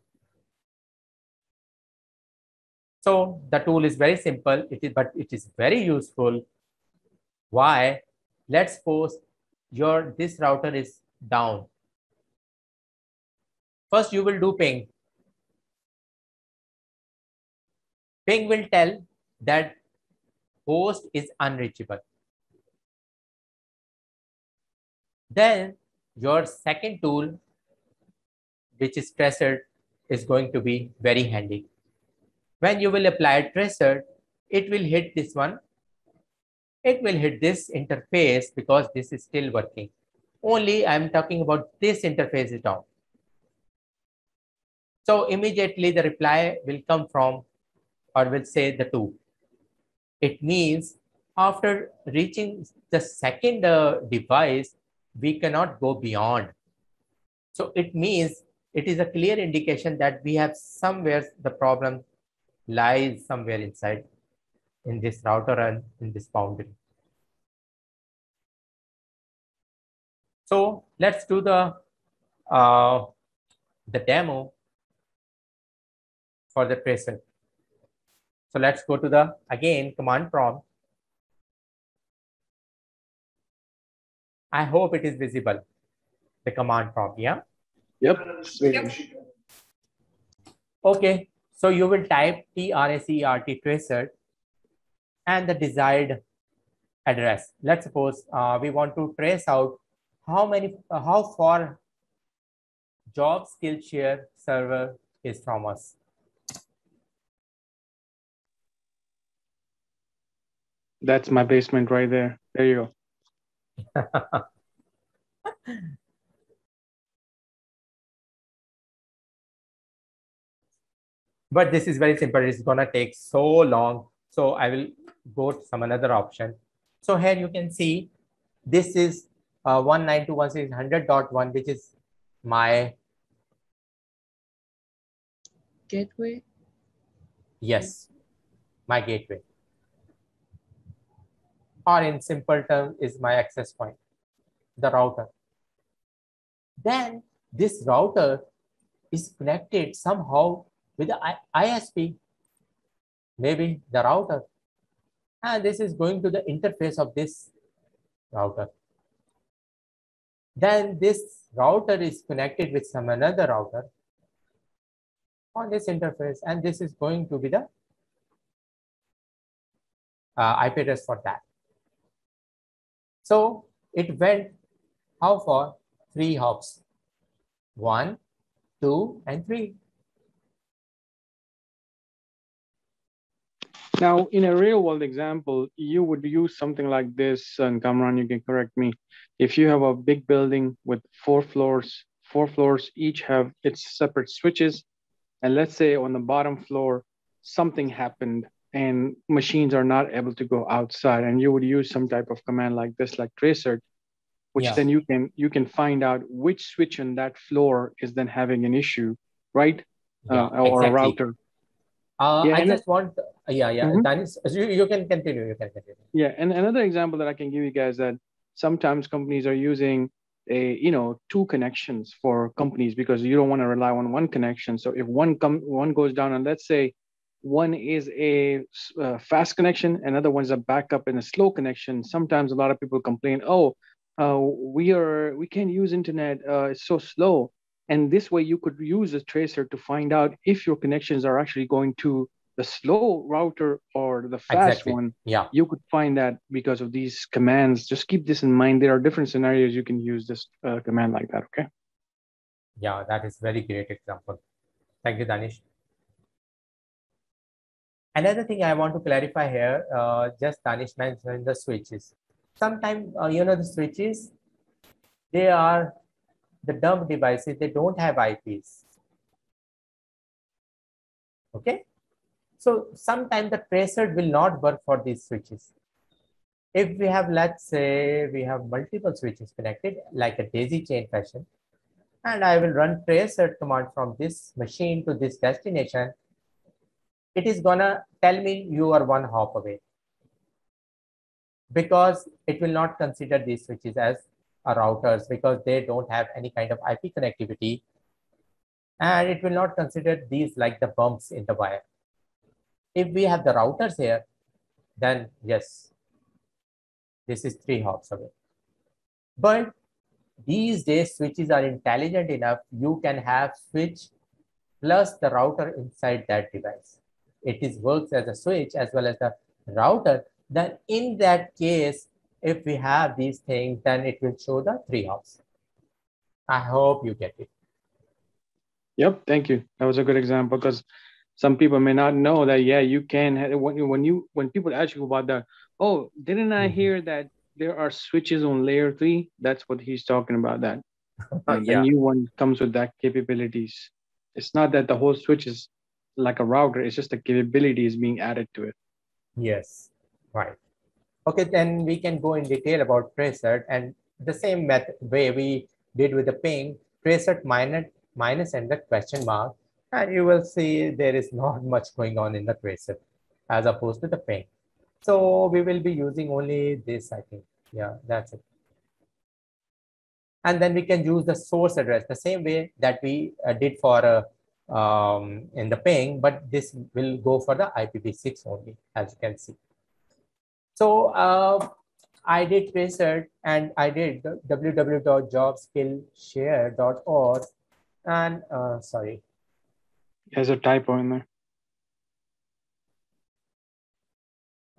So the tool is very simple, it is, but it is very useful. Why? Let's suppose your this router is down. First, you will do ping. Ping will tell that host is unreachable. Then your second tool, which is tracer, is going to be very handy. When you will apply tracer, it will hit this one. It will hit this interface because this is still working. Only I'm talking about this interface is down. So immediately the reply will come from or will say the two. It means after reaching the second uh, device, we cannot go beyond. So it means it is a clear indication that we have somewhere the problem lies somewhere inside in this router and in this boundary. So let's do the uh, the demo for the tracer. So let's go to the, again, command prompt. I hope it is visible, the command prompt, yeah? Yep. Yep. Okay, so you will type TRACERT tracer and the desired address. Let's suppose uh, we want to trace out how many, uh, how far job Skillshare server is from us. That's my basement right there. There you go. but this is very simple. It's gonna take so long. So I will go to some another option. So here you can see this is uh, 192.168.100.1, which is my Gateway. yes, my gateway. Or in simple term is my access point, the router. Then this router is connected somehow with the ISP, maybe the router. And this is going to the interface of this router. Then this router is connected with some another router on this interface, and this is going to be the uh, IP address for that. So it went how far? Three hops. One, two, and three. Now, in a real world example, you would use something like this, and Kamran, you can correct me. If you have a big building with four floors, four floors each have its separate switches, and let's say on the bottom floor, something happened and machines are not able to go outside, and you would use some type of command like this, like tracer which Yeah. then you can you can find out which switch on that floor is then having an issue, right? Yeah, uh, or a router. Uh, Yeah, I just want, yeah, yeah, Mhm. Danish, you, you can continue, you can continue. Yeah, and another example that I can give you guys that sometimes companies are using a you know two connections for companies because you don't want to rely on one connection. So if one come one goes down, and let's say one is a uh, fast connection, another one is a backup and a slow connection. Sometimes a lot of people complain, oh, uh, we are we can't use internet, uh, it's so slow. And this way, you could use a tracer to find out if your connections are actually going to the slow router or the fast Exactly. one Yeah, you could find that because of these commands. Just keep this in mind. There are different scenarios you can use this uh, command like that. Okay. yeah, that is very great example. Thank you, Danish. Another thing I want to clarify here, uh, just Danish mentioned the switches. Sometimes, uh, you know, the switches, they are the dumb devices, they don't have IPs. Okay. So sometimes the tracer will not work for these switches. If we have, let's say, we have multiple switches connected like a daisy chain fashion, and I will run tracer command from this machine to this destination, it is gonna tell me you are one hop away because it will not consider these switches as routers because they don't have any kind of IP connectivity and it will not consider these like the bumps in the wire. If we have the routers here, then yes, this is three hops away. But these days switches are intelligent enough, you can have switch plus the router inside that device. It is works as a switch as well as the router. Then in that case, if we have these things, then it will show the three hops. I hope you get it. Yep. Thank you. That was a good example because some people may not know that. Yeah, you can. When you when you when people ask you about that, oh, didn't I Mhm. hear that there are switches on layer three? That's what he's talking about. That Uh, the yeah. new one comes with that capabilities. It's not that the whole switch is like a router. It's just the capabilities being added to it. Yes, right. Okay, then we can go in detail about tracer and the same method way we did with the ping, tracer minus, minus and the question mark, and you will see there is not much going on in the tracer as opposed to the ping. So we will be using only this, I think. Yeah, that's it. And then we can use the source address the same way that we uh, did for uh, um, in the ping, but this will go for the IPv6 only, as you can see. So uh, I did research and I did www.jobskillshare.org and uh, sorry, There's a typo in there.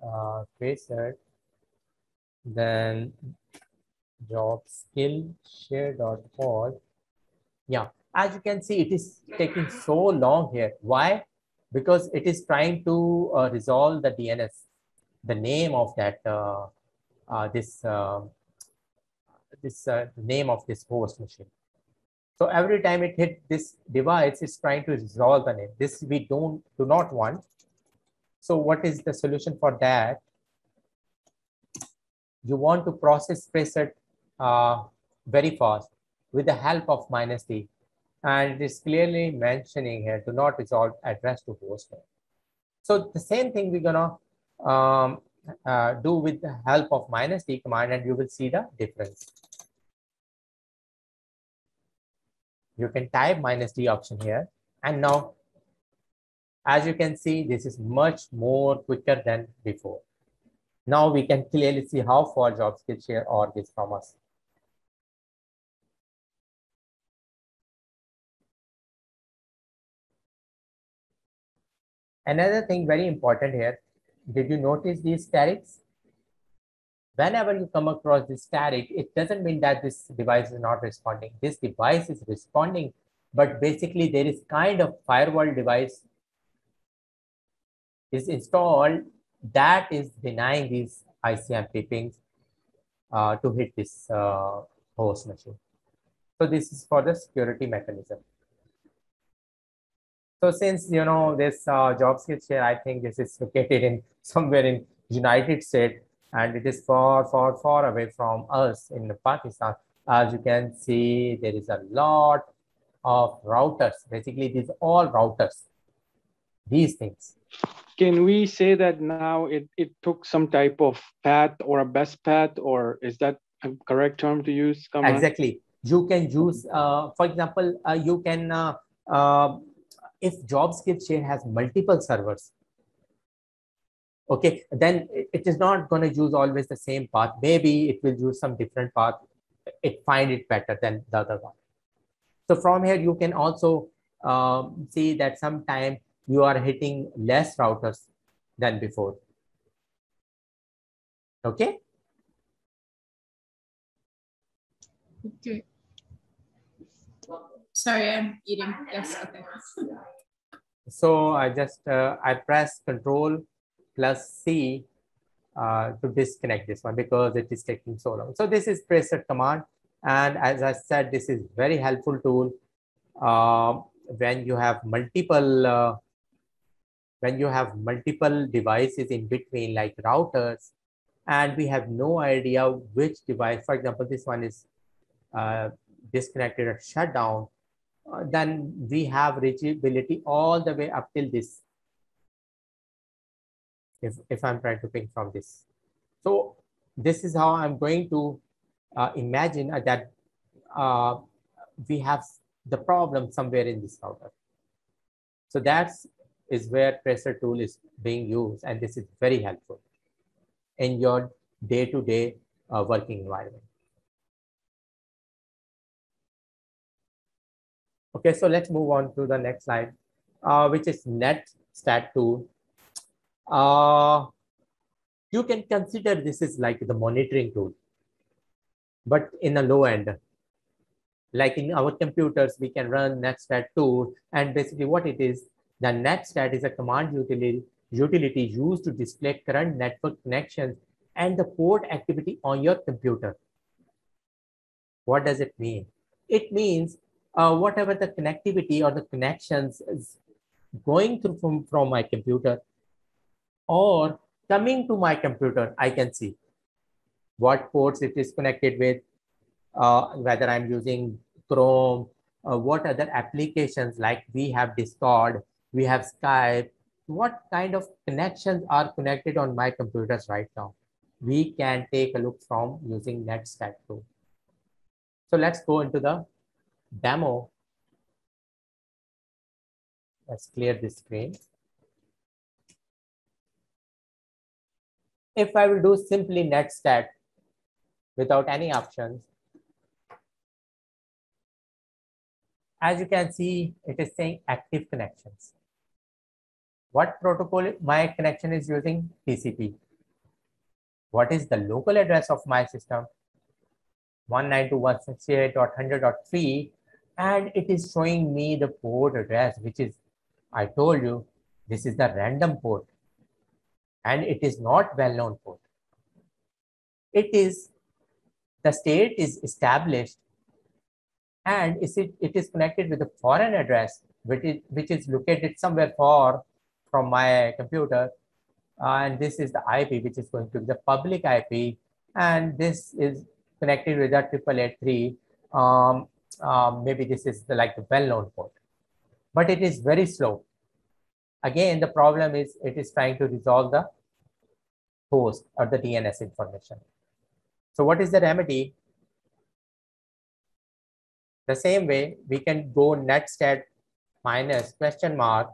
uh, research, then jobskillshare.org. Yeah, as you can see, it is taking so long here. Why? Because it is trying to uh, resolve the DNS, the name of that, uh, uh, this, uh, this uh, name of this host machine. So every time it hit this device, it's trying to resolve the name. This we don't do not want. So what is the solution for that? You want to process preset uh, very fast with the help of minus D. And it is clearly mentioning here, do not resolve address to host name. So the same thing we're gonna um, uh, do with the help of minus D command and you will see the difference. You can type minus D option here. And now, as you can see, this is much more quicker than before. Now we can clearly see how far job skill share or is from us. Another thing very important here, did you notice these statics? Whenever you come across this static, it doesn't mean that this device is not responding. This device is responding, but basically there is kind of firewall device is installed that is denying these ICMP pings uh, to hit this uh, host machine. So this is for the security mechanism. So since you know this uh, JobSkillshare, I think this is located in somewhere in United States, and it is far, far, far away from us in Pakistan. As you can see, there is a lot of routers. Basically, these all routers. These things. Can we say that now it, it took some type of path or a best path, or is that a correct term to use? Exactly. You can use, uh, for example, uh, you can, if JobSkillshare has multiple servers, okay, then it is not going to use always the same path. Maybe it will use some different path. It find it better than the other one. So from here, you can also um, see that sometimes you are hitting less routers than before. Okay. Okay. Sorry, I'm eating. Yes, okay. So I just, uh, I press control plus C uh, to disconnect this one because it is taking so long. So this is preset command. And as I said, this is very helpful tool uh, when you have multiple uh, when you have multiple devices in between like routers and we have no idea which device, for example, this one is uh, disconnected or shut down, uh, then we have reachability all the way up till this. If, if I'm trying to ping from this. So this is how I'm going to uh, imagine that uh, we have the problem somewhere in this router. So that's is where Tracer tool is being used. And this is very helpful in your day-to-day -day, uh, working environment. Okay, so let's move on to the next slide, uh, which is NetStat tool. Uh, you can consider this is like the monitoring tool, but in a low end. Like in our computers, we can run NetStat tool, and basically what it is, the netstat is a command utility, utility used to display current network connections and the port activity on your computer. What does it mean? It means uh, whatever the connectivity or the connections is going through from, from my computer or coming to my computer, I can see what ports it is connected with, uh, whether I'm using Chrome, uh, what other applications like we have Discord, we have Skype. What kind of connections are connected on my computers right now? We can take a look from using NetStat tool. So let's go into the demo. Let's clear this screen. If I will do simply NetStat without any options, as you can see, it is saying active connections. What protocol my connection is using? TCP. What is the local address of my system? 192.168.100.3 and it is showing me the port address which is I told you this is the random port and it is not well-known port. It is the state is established and is it, it is connected with a foreign address which is, which is located somewhere far from my computer. Uh, and this is the IP, which is going to be the public IP. And this is connected with eight three. Um, um, maybe this is the, like the well-known port, but it is very slow. Again, the problem is it is trying to resolve the host or the DNS information. So what is the remedy? The same way we can go netstat minus question mark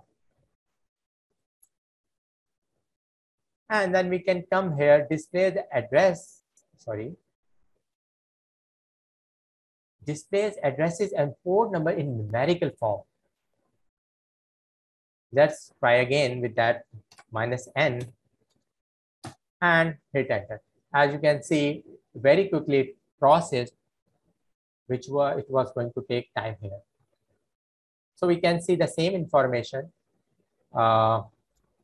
and then we can come here display the address sorry displays addresses and port number in numerical form let's try again with that minus n and hit enter as you can see very quickly processed which were it was going to take time here. So we can see the same information. Uh,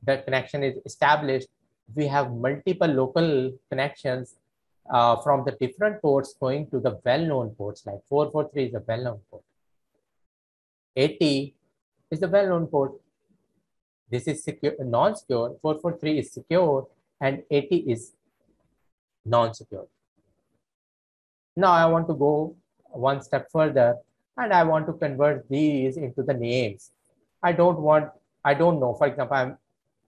the connection is established, we have multiple local connections uh, from the different ports going to the well-known ports, like 443 is a well-known port. 80 is the well-known port. This is secure, non-secure, 443 is secure, and 80 is non-secure. Now I want to go one step further and I want to convert these into the names. I don't want, I don't know, for example, I'm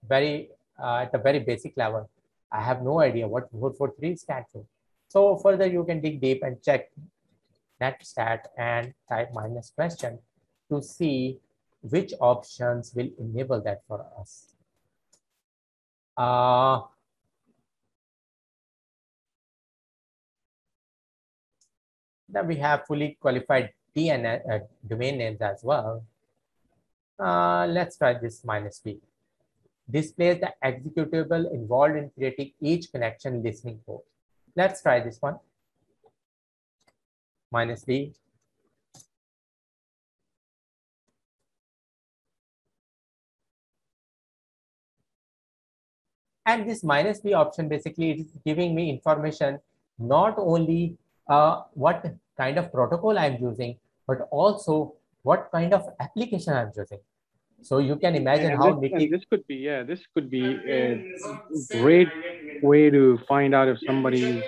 very, uh, at a very basic level, I have no idea what 443 stands for. So further you can dig deep and check netstat and type minus question to see which options will enable that for us. Uh, then we have fully qualified DNS uh, domain names as well. Uh, let's try this minus B. Displays the executable involved in creating each connection listening port. Let's try this one. Minus B. And this minus B option basically is giving me information not only uh, what kind of protocol I'm using, but also what kind of application I'm using. So you can imagine how this, this could be, yeah, this could be a great way to find out if somebody is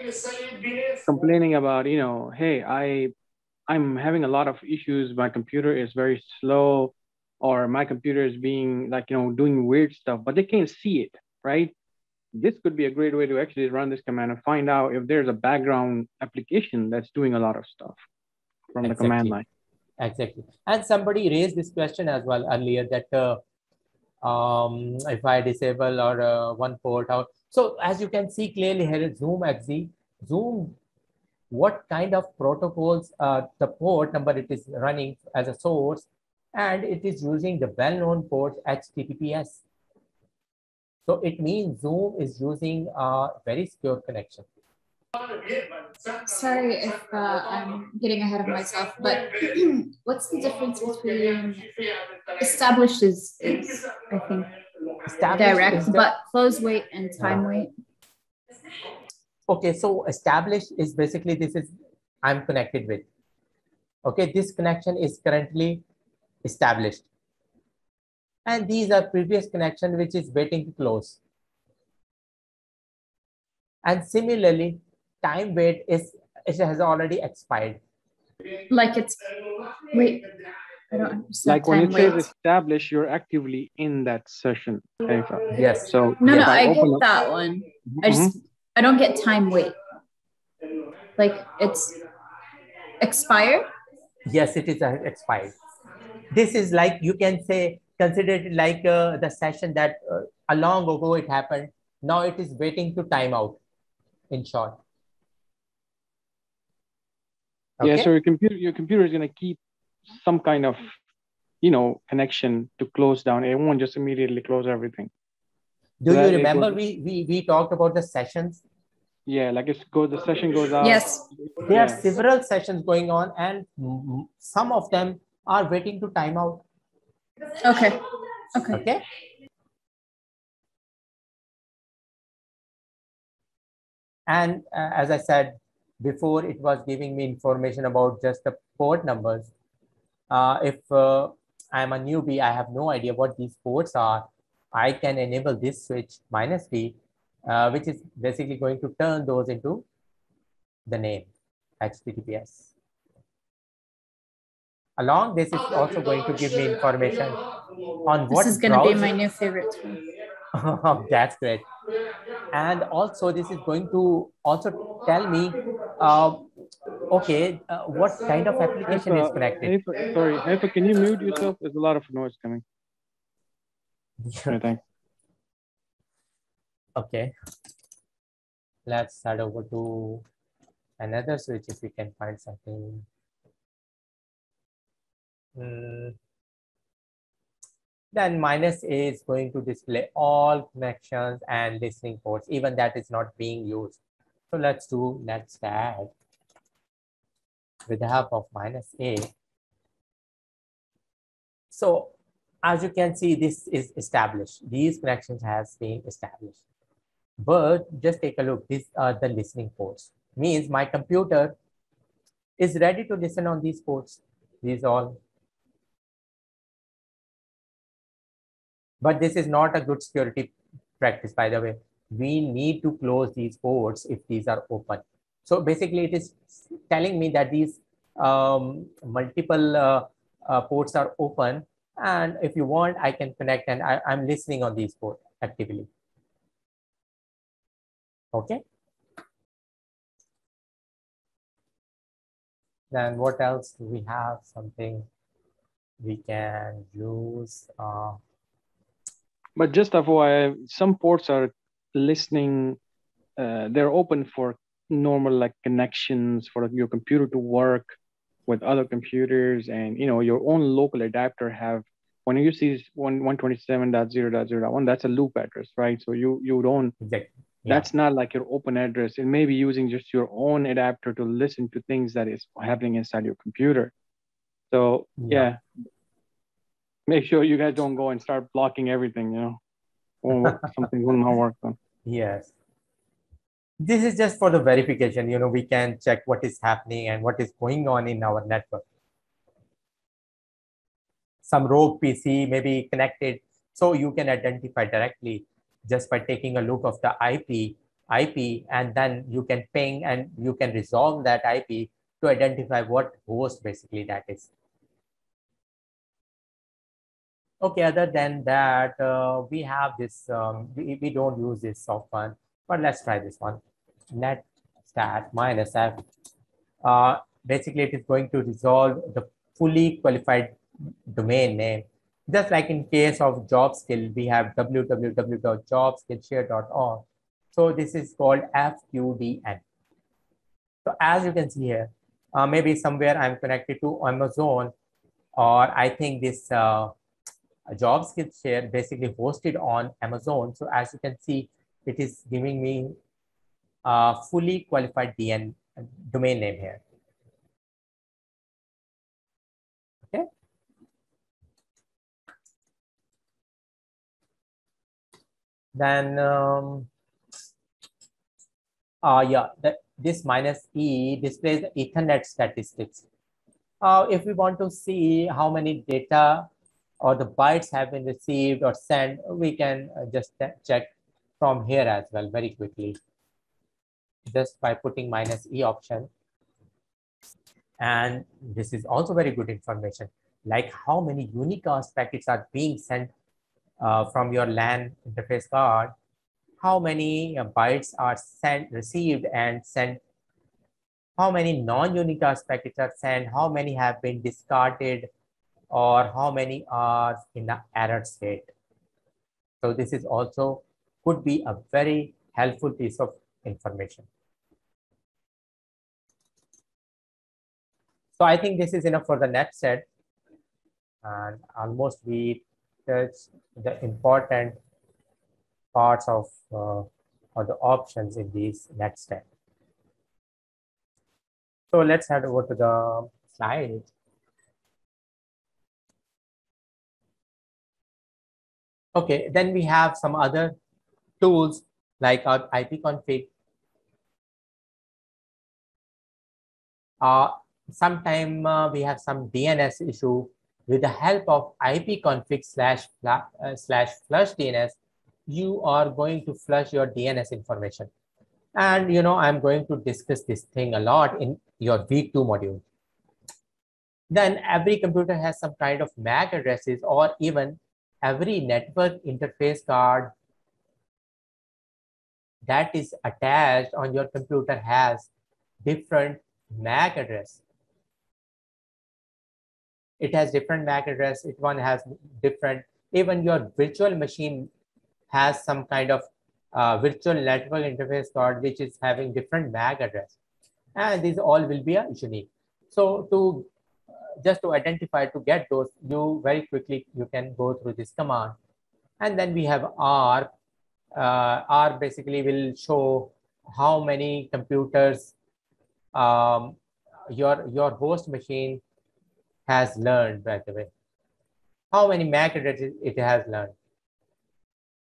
complaining about, you know, hey, I, I'm having a lot of issues. My computer is very slow, or my computer is being like, you know, doing weird stuff, but they can't see it, right? this could be a great way to actually run this command and find out if there's a background application that's doing a lot of stuff from exactly. the command line. Exactly. And somebody raised this question as well earlier that uh, um, if I disable or uh, one port out. So as you can see clearly here Zoom XZ. Zoom, what kind of protocols, uh, the port number it is running as a source, and it is using the well-known port HTTPS. So it means Zoom is using a very secure connection. Sorry if uh, I'm getting ahead of myself, but what's the difference between established is, is I think direct, but close wait and time wait? Okay, so established is basically this is I'm connected with. Okay, this connection is currently established and these are previous connection which is waiting to close. And similarly, time wait is it has already expired. Like it's wait. I don't understand. Like when it says establish, you're actively in that session. Yes. So no, no, I get up. that one. I just mm-hmm. I don't get time wait. Like it's expired. Yes, it is expired. This is like you can say consider it like uh, the session that uh, a long ago it happened. Now it is waiting to time out, in short. Okay? Yeah, so your computer, your computer is going to keep some kind of, you know, connection to close down. It won't just immediately close everything. Do so you remember we, we we talked about the sessions? Yeah, like it's go the session goes out. Yes. There yeah. are several sessions going on, and some of them are waiting to time out. Okay. Okay. Okay. And uh, as I said before, it was giving me information about just the port numbers. Uh, if uh, I'm a newbie, I have no idea what these ports are. I can enable this switch minus B, uh, which is basically going to turn those into the name HTTPS. Along this is also going to give me information on what This is going to be my new favorite tool. That's great. And also this is going to also tell me, uh, okay, uh, what kind of application is connected. Haifa, sorry, Haifa, can you mute yourself? There's a lot of noise coming. okay, Okay. Let's head over to another switch if we can find something Mm. then minus A is going to display all connections and listening ports, even that is not being used. So let's do let's add with the help of minus A. So as you can see, this is established. These connections has been established. But just take a look, these are the listening ports. Means my computer is ready to listen on these ports. These all. But this is not a good security practice, by the way. We need to close these ports if these are open. So basically it is telling me that these um, multiple uh, uh, ports are open. And if you want, I can connect and I, I'm listening on these ports actively. Okay. Then what else do we have? Something we can use. Uh, but just FYI, some ports are listening. Uh, they're open for normal like connections for your computer to work with other computers and you know your own local adapter have when you see 127.0.0.1 that's a loop address right so you you don't exactly. yeah. that's not like your open address it may be using just your own adapter to listen to things that is happening inside your computer so yeah, yeah. make sure you guys don't go and start blocking everything you know something will not work on yes. This is just for the verification. You know we can check what is happening and what is going on in our network. Some rogue pc may be connected so you can identify directly just by taking a look of the ip ip and then you can ping and you can resolve that ip to identify what host basically that is okay other than that uh, we have this um, we, we don't use this often but let's try this one. Net stat minus f. Uh, basically, it is going to resolve the fully qualified domain name. Just like in case of job skill, we have www.jobskillshare.org. So this is called FQDN. So as you can see here, uh, maybe somewhere I'm connected to Amazon, or I think this uh, job skill share basically hosted on Amazon. So as you can see, it is giving me a fully qualified DN domain name here. Okay. Then, um, uh, yeah, the, this minus E displays the Ethernet statistics. Uh, if we want to see how many data or the bytes have been received or sent, we can uh, just check from here as well very quickly. Just by putting minus E option. And this is also very good information, like how many unicast packets are being sent uh, from your LAN interface card, how many uh, bytes are sent, received and sent, how many non-unicast packets are sent, how many have been discarded, or how many are in the error state. So this is also could be a very helpful piece of information. So I think this is enough for the next set. And almost we touch the important parts of uh, or the options in these next step. So let's head over to the slide. Okay, then we have some other tools like our ipconfig. Uh, sometime uh, we have some DNS issue with the help of ipconfig slash uh, slash flush DNS, you are going to flush your DNS information. And you know, I'm going to discuss this thing a lot in your week two module. Then every computer has some kind of MAC addresses or even every network interface card that is attached on your computer has different MAC address. It has different MAC address. It one has different, even your virtual machine has some kind of uh, virtual network interface card, which is having different MAC address. And these all will be a unique. So to uh, just to identify, to get those, you very quickly, you can go through this command. And then we have ARP uh, ARP basically will show how many computers um, your, your host machine has learned, by the way. how many MAC addresses it has learned.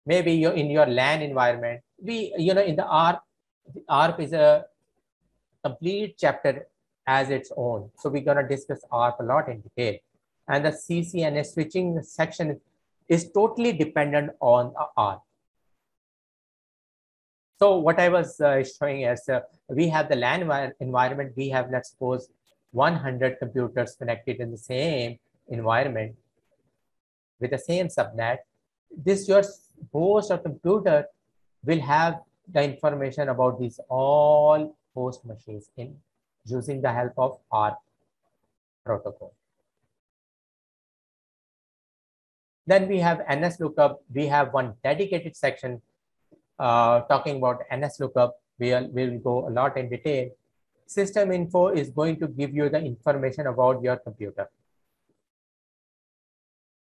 Maybe you in your LAN environment, we, you know, in the ARP, ARP is a complete chapter as its own. So we're gonna discuss ARP a lot in detail. And the CCNA switching section is totally dependent on ARP. So what I was uh, showing is uh, we have the LAN environment. We have, let's suppose, 100 computers connected in the same environment with the same subnet. This your host or computer will have the information about these all host machines in using the help of ARP protocol. Then we have NS lookup. We have one dedicated section uh, talking about NS lookup, we'll, we'll go a lot in detail. System info is going to give you the information about your computer.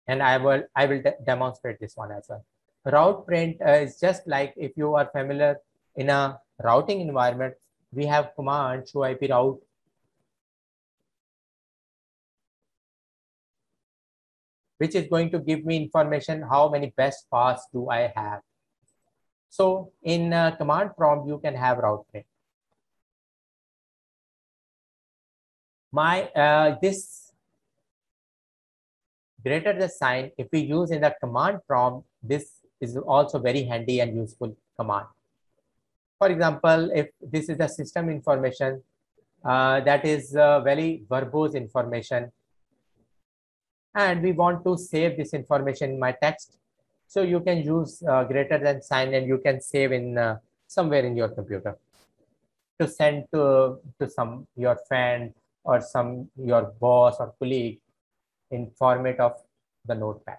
And I will, I will de demonstrate this one as well. Route print is just like if you are familiar in a routing environment, we have command show IP route. which is going to give me information how many best paths do I have. So in uh, command prompt, you can have route print. My, uh, this greater the sign, if we use in the command prompt, this is also very handy and useful command. For example, if this is the system information, uh, that is uh, very verbose information, and we want to save this information in my text, so you can use uh, greater than sign and you can save in uh, somewhere in your computer to send to, to some your friend or some your boss or colleague in format of the notepad.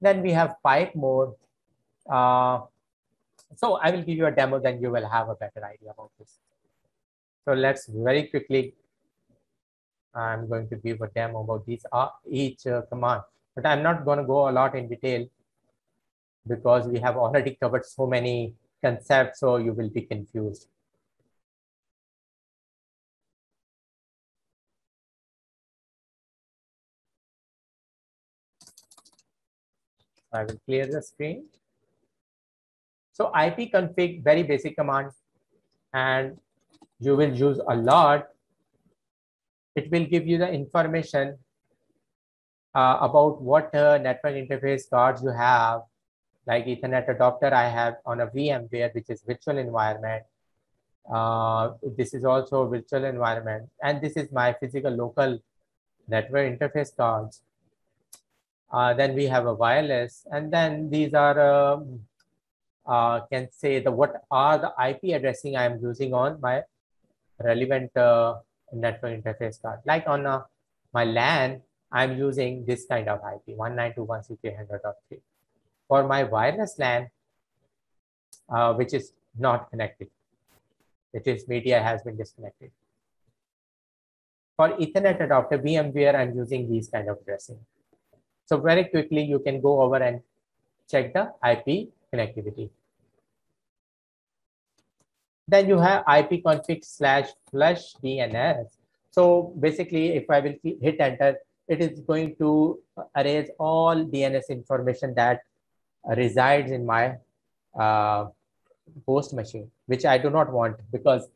Then we have pipe more. So I will give you a demo, then you will have a better idea about this. So let's very quickly, I'm going to give a demo about these uh, each uh, command but I'm not going to go a lot in detail because we have already covered so many concepts, so you will be confused. I will clear the screen. So IP config, very basic command, and you will use a lot. It will give you the information uh, about what uh, network interface cards you have, like Ethernet adapter I have on a VMware, which is virtual environment. Uh, this is also virtual environment. And this is my physical local network interface cards. Uh, then we have a wireless. And then these are, um, uh, can say the what are the IP addressing I am using on my relevant uh, network interface card. Like on my LAN, I'm using this kind of IP, 192.16800.3. For my wireless LAN, uh, which is not connected, which is media has been disconnected. For Ethernet adapter, VMware, I'm using these kind of addressing. So very quickly, you can go over and check the IP connectivity. Then you have IP config slash flush DNS. So basically, if I will hit enter, it is going to erase all DNS information that resides in my uh, host machine, which I do not want because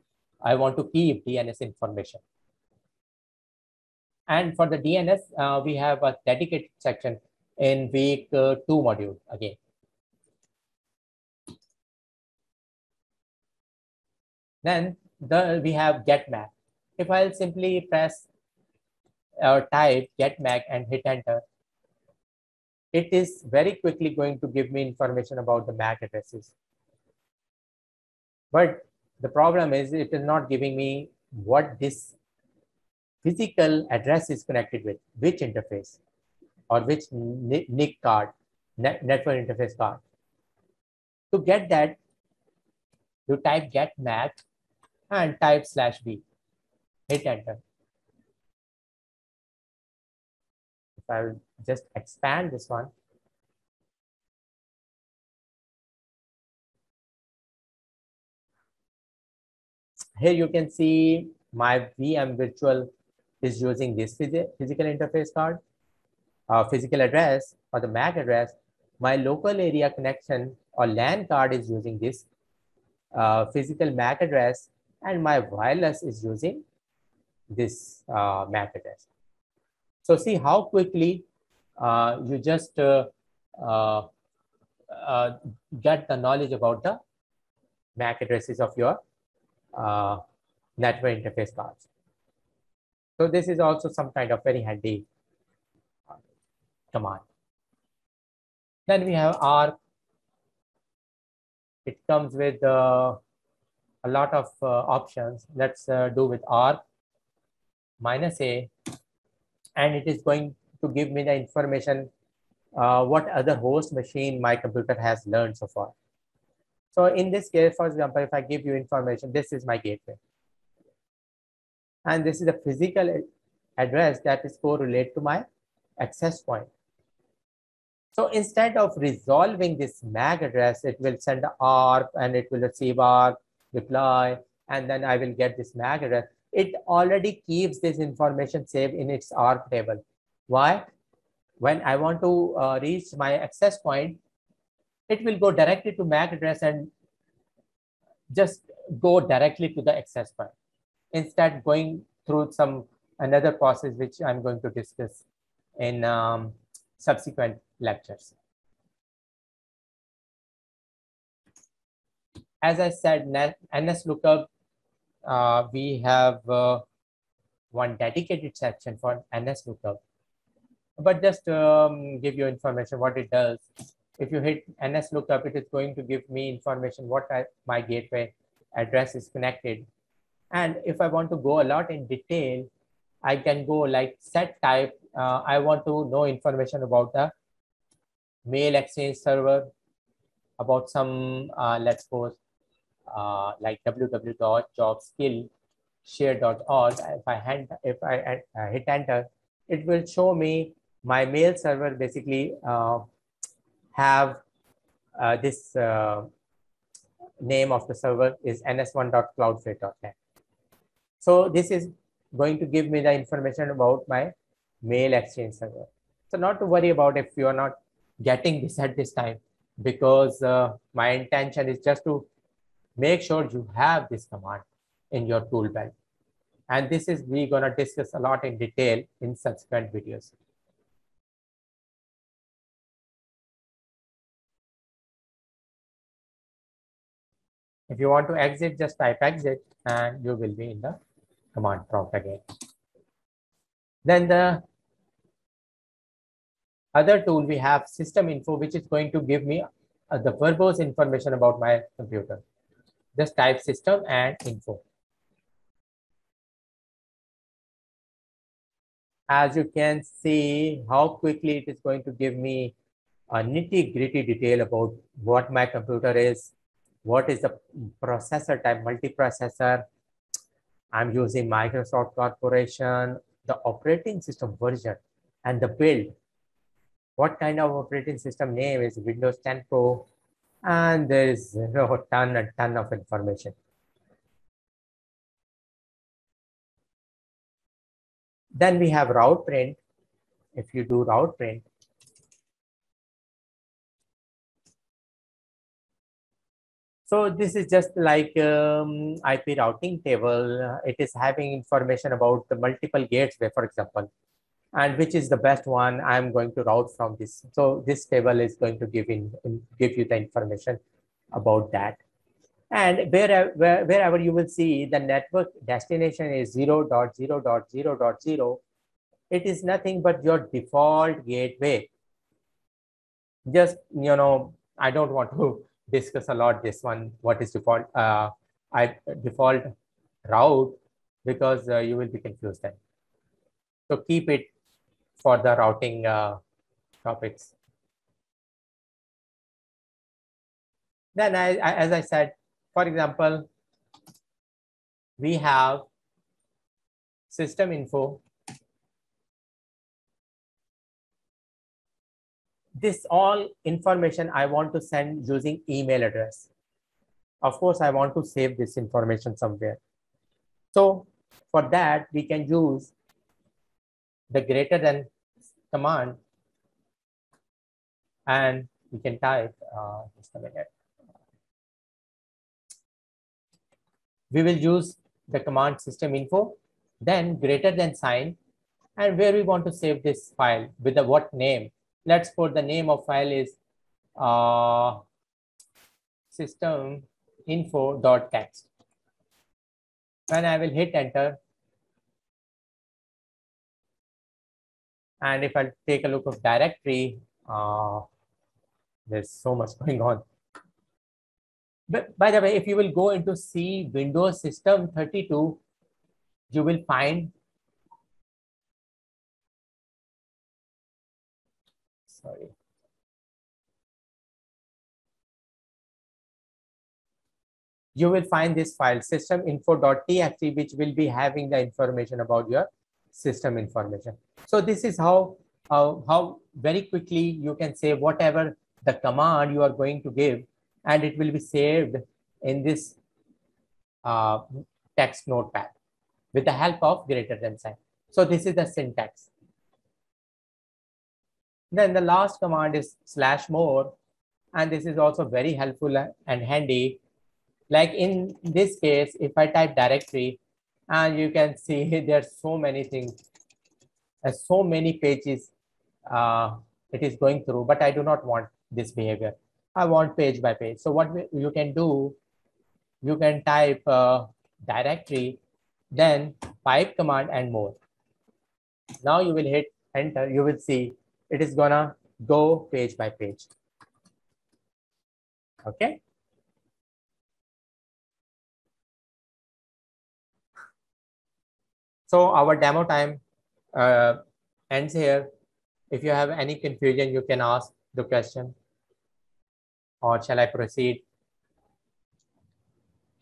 I want to keep DNS information. And for the DNS, uh, we have a dedicated section in week uh, two module again. Then the, we have get MAC. If I'll simply press or type get MAC and hit enter, it is very quickly going to give me information about the MAC addresses. But the problem is it is not giving me what this physical address is connected with, which interface or which NIC card, network interface card. To get that, you type get MAC and type slash B, hit enter. If I'll just expand this one. Here you can see my VM virtual is using this physical interface card. uh, physical address or the MAC address, my local area connection or LAN card is using this uh, physical MAC address and my wireless is using this uh, MAC address. So see how quickly uh, you just uh, uh, uh, get the knowledge about the MAC addresses of your network interface cards. So this is also some kind of very handy command. Then we have ARP. It comes with uh, a lot of uh, options. Let's uh, do with ARP minus A. And it is going to give me the information uh, what other host machine my computer has learned so far. So in this case, for example, if I give you information, this is my gateway. And this is a physical address that is correlated to my access point. So instead of resolving this MAC address, it will send ARP and it will receive ARP, reply, and then I will get this MAC address. It already keeps this information saved in its ARP table. Why? When I want to uh, reach my access point, it will go directly to MAC address and just go directly to the access point. Instead, going through some another process which I'm going to discuss in um, subsequent lectures. As I said, NS lookup, uh, we have uh, one dedicated section for NS lookup. But just um, give you information what it does. If you hit NS lookup, it is going to give me information what I, my gateway address is connected. And if I want to go a lot in detail, I can go like set type. Uh, I want to know information about the mail exchange server about some, uh, let's suppose, uh, like www.jobskillshare.org. If I, hand, if I uh, hit enter, it will show me my mail server basically uh, have uh, this uh, name of the server is ns1.cloudflare.net. So this is going to give me the information about my mail exchange server. So not to worry about if you are not getting this at this time because uh, my intention is just to make sure you have this command in your tool belt. And this is we're going to discuss a lot in detail in subsequent videos. If you want to exit, just type exit and you will be in the command prompt again. Then the other tool we have system info, which is going to give me uh, the verbose information about my computer. Just type system and info. As you can see how quickly it is going to give me a nitty gritty detail about what my computer is, what is the processor type, multiprocessor. I'm using Microsoft Corporation, the operating system version and the build what kind of operating system name is Windows 10 Pro, and there is a ton and ton of information. Then we have route print. If you do route print, So this is just like um, IP routing table. It is having information about the multiple gateway, for example and which is the best one I'm going to route from this. So this table is going to give in, in give you the information about that. And wherever, wherever you will see the network destination is 0 0.0 0 0.0, it is nothing but your default gateway. Just, you know, I don't want to discuss a lot this one, what is default, uh, I, default route, because uh, you will be confused then. So keep it for the routing uh, topics. Then I, I, as I said, for example, we have system info. This all information I want to send using email address. Of course, I want to save this information somewhere. So for that, we can use the greater than command and we can type, uh, just a minute. We will use the command system info, then greater than sign, and where we want to save this file with the what name. Let's put the name of file is uh, system info.txt. When I will hit enter, and if I take a look of directory, uh, there's so much going on. But by the way, if you will go into C Windows System 32, you will find sorry. You will find this file systeminfo.txt, which will be having the information about your system information. So this is how, how, how very quickly you can say whatever the command you are going to give, and it will be saved in this uh, text notepad with the help of greater than sign. So this is the syntax. Then the last command is slash more, and this is also very helpful and handy. Like in this case, if I type directory, and you can see there's so many things, uh, so many pages uh, it is going through, but I do not want this behavior. I want page by page. So what you can do, you can type uh, directory, then pipe command and more. Now you will hit enter, you will see it is gonna go page by page. Okay. So our demo time uh, ends here. If you have any confusion, you can ask the question. Or shall I proceed?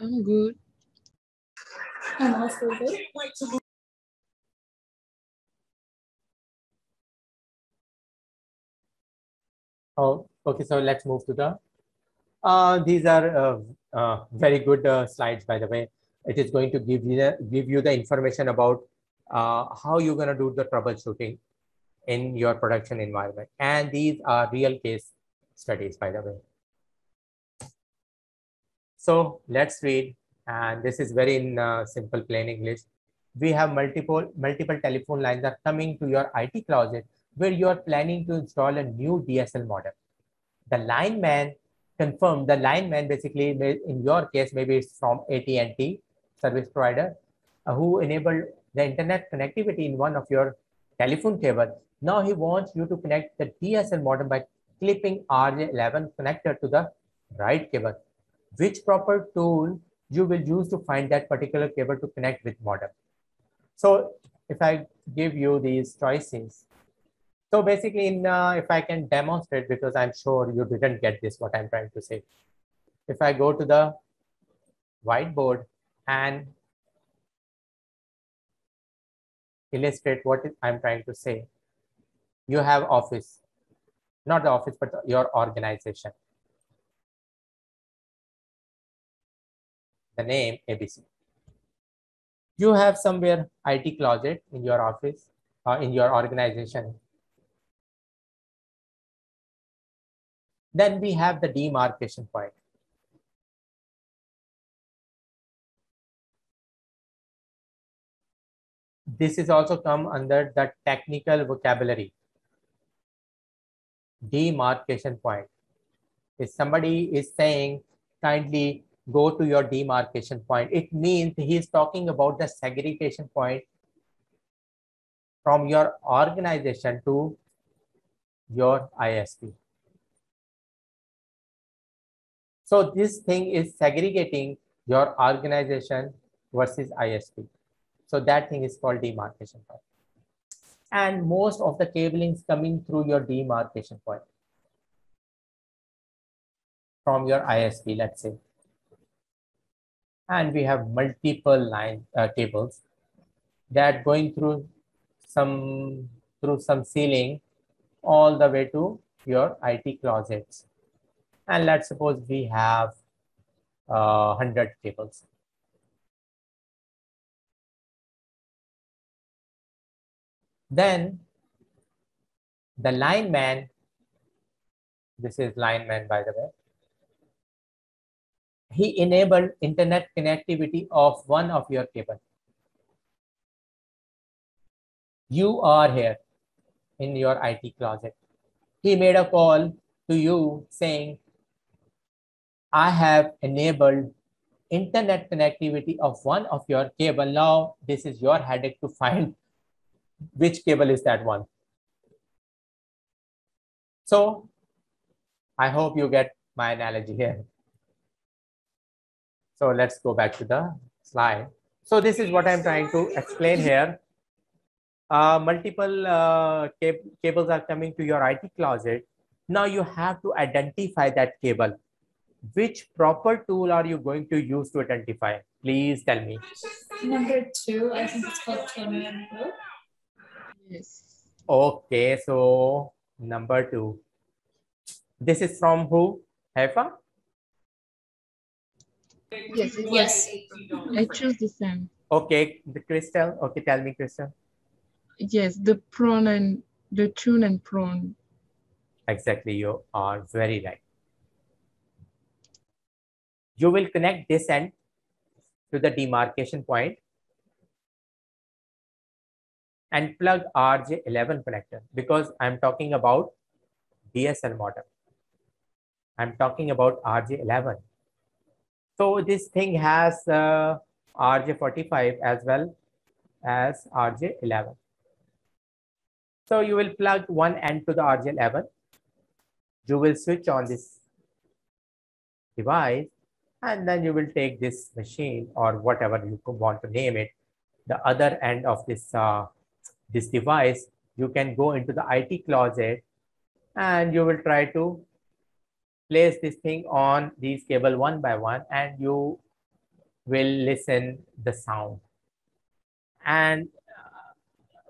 I'm good. I'm also good. Oh, okay. So let's move to the. Uh, these are uh, uh, very good uh, slides, by the way. It is going to give you the, give you the information about uh, how you're going to do the troubleshooting in your production environment. And these are real case studies, by the way. So let's read. And this is very in uh, simple plain English. We have multiple multiple telephone lines are coming to your IT closet where you are planning to install a new DSL modem. The lineman confirmed, the lineman basically, in your case, maybe it's from AT&T service provider, uh, who enabled the internet connectivity in one of your telephone cable. Now he wants you to connect the DSL modem by clipping RJ11 connector to the right cable. Which proper tool you will use to find that particular cable to connect with modem? So if I give you these choices, so basically, in, uh, if I can demonstrate, because I'm sure you didn't get this, what I'm trying to say. If I go to the whiteboard and illustrate what I'm trying to say, you have office, not the office, but your organization. The name ABC. You have somewhere IT closet in your office, uh, in your organization Then we have the demarcation point. This is also come under the technical vocabulary. Demarcation point. If somebody is saying, kindly go to your demarcation point, it means he is talking about the segregation point from your organization to your ISP. So this thing is segregating your organization versus ISP. So that thing is called demarcation point. And most of the cabling is coming through your demarcation point from your ISP, let's say. And we have multiple line uh, cables that going through some through some ceiling all the way to your IT closets and let's suppose we have uh, 100 tables. Then the lineman This is lineman, by the way. He enabled internet connectivity of one of your cable. You are here in your IT closet. He made a call to you saying, I have enabled internet connectivity of one of your cable. Now, this is your headache to find which cable is that one. So I hope you get my analogy here. So let's go back to the slide. So this is what I'm trying to explain here. Uh, multiple uh, cab cables are coming to your IT closet. Now you have to identify that cable. Which proper tool are you going to use to identify? Please tell me. Number two, I think it's called toner and. Yes. Okay, so number two. This is from who? Haifa? Yes. Yes. I choose the same. Okay, the crystal. Okay, tell me, crystal. Yes, the prawn and the tune and prawn. Exactly, you are very right. You will connect this end to the demarcation point and plug RJ11 connector because I'm talking about DSL modem. I'm talking about RJ11. So this thing has uh, RJ45 as well as RJ11. So you will plug one end to the RJ11 you will switch on this device and then you will take this machine or whatever you want to name it the other end of this uh, this device you can go into the IT closet and you will try to place this thing on these cable one by one and you will listen the sound. And uh,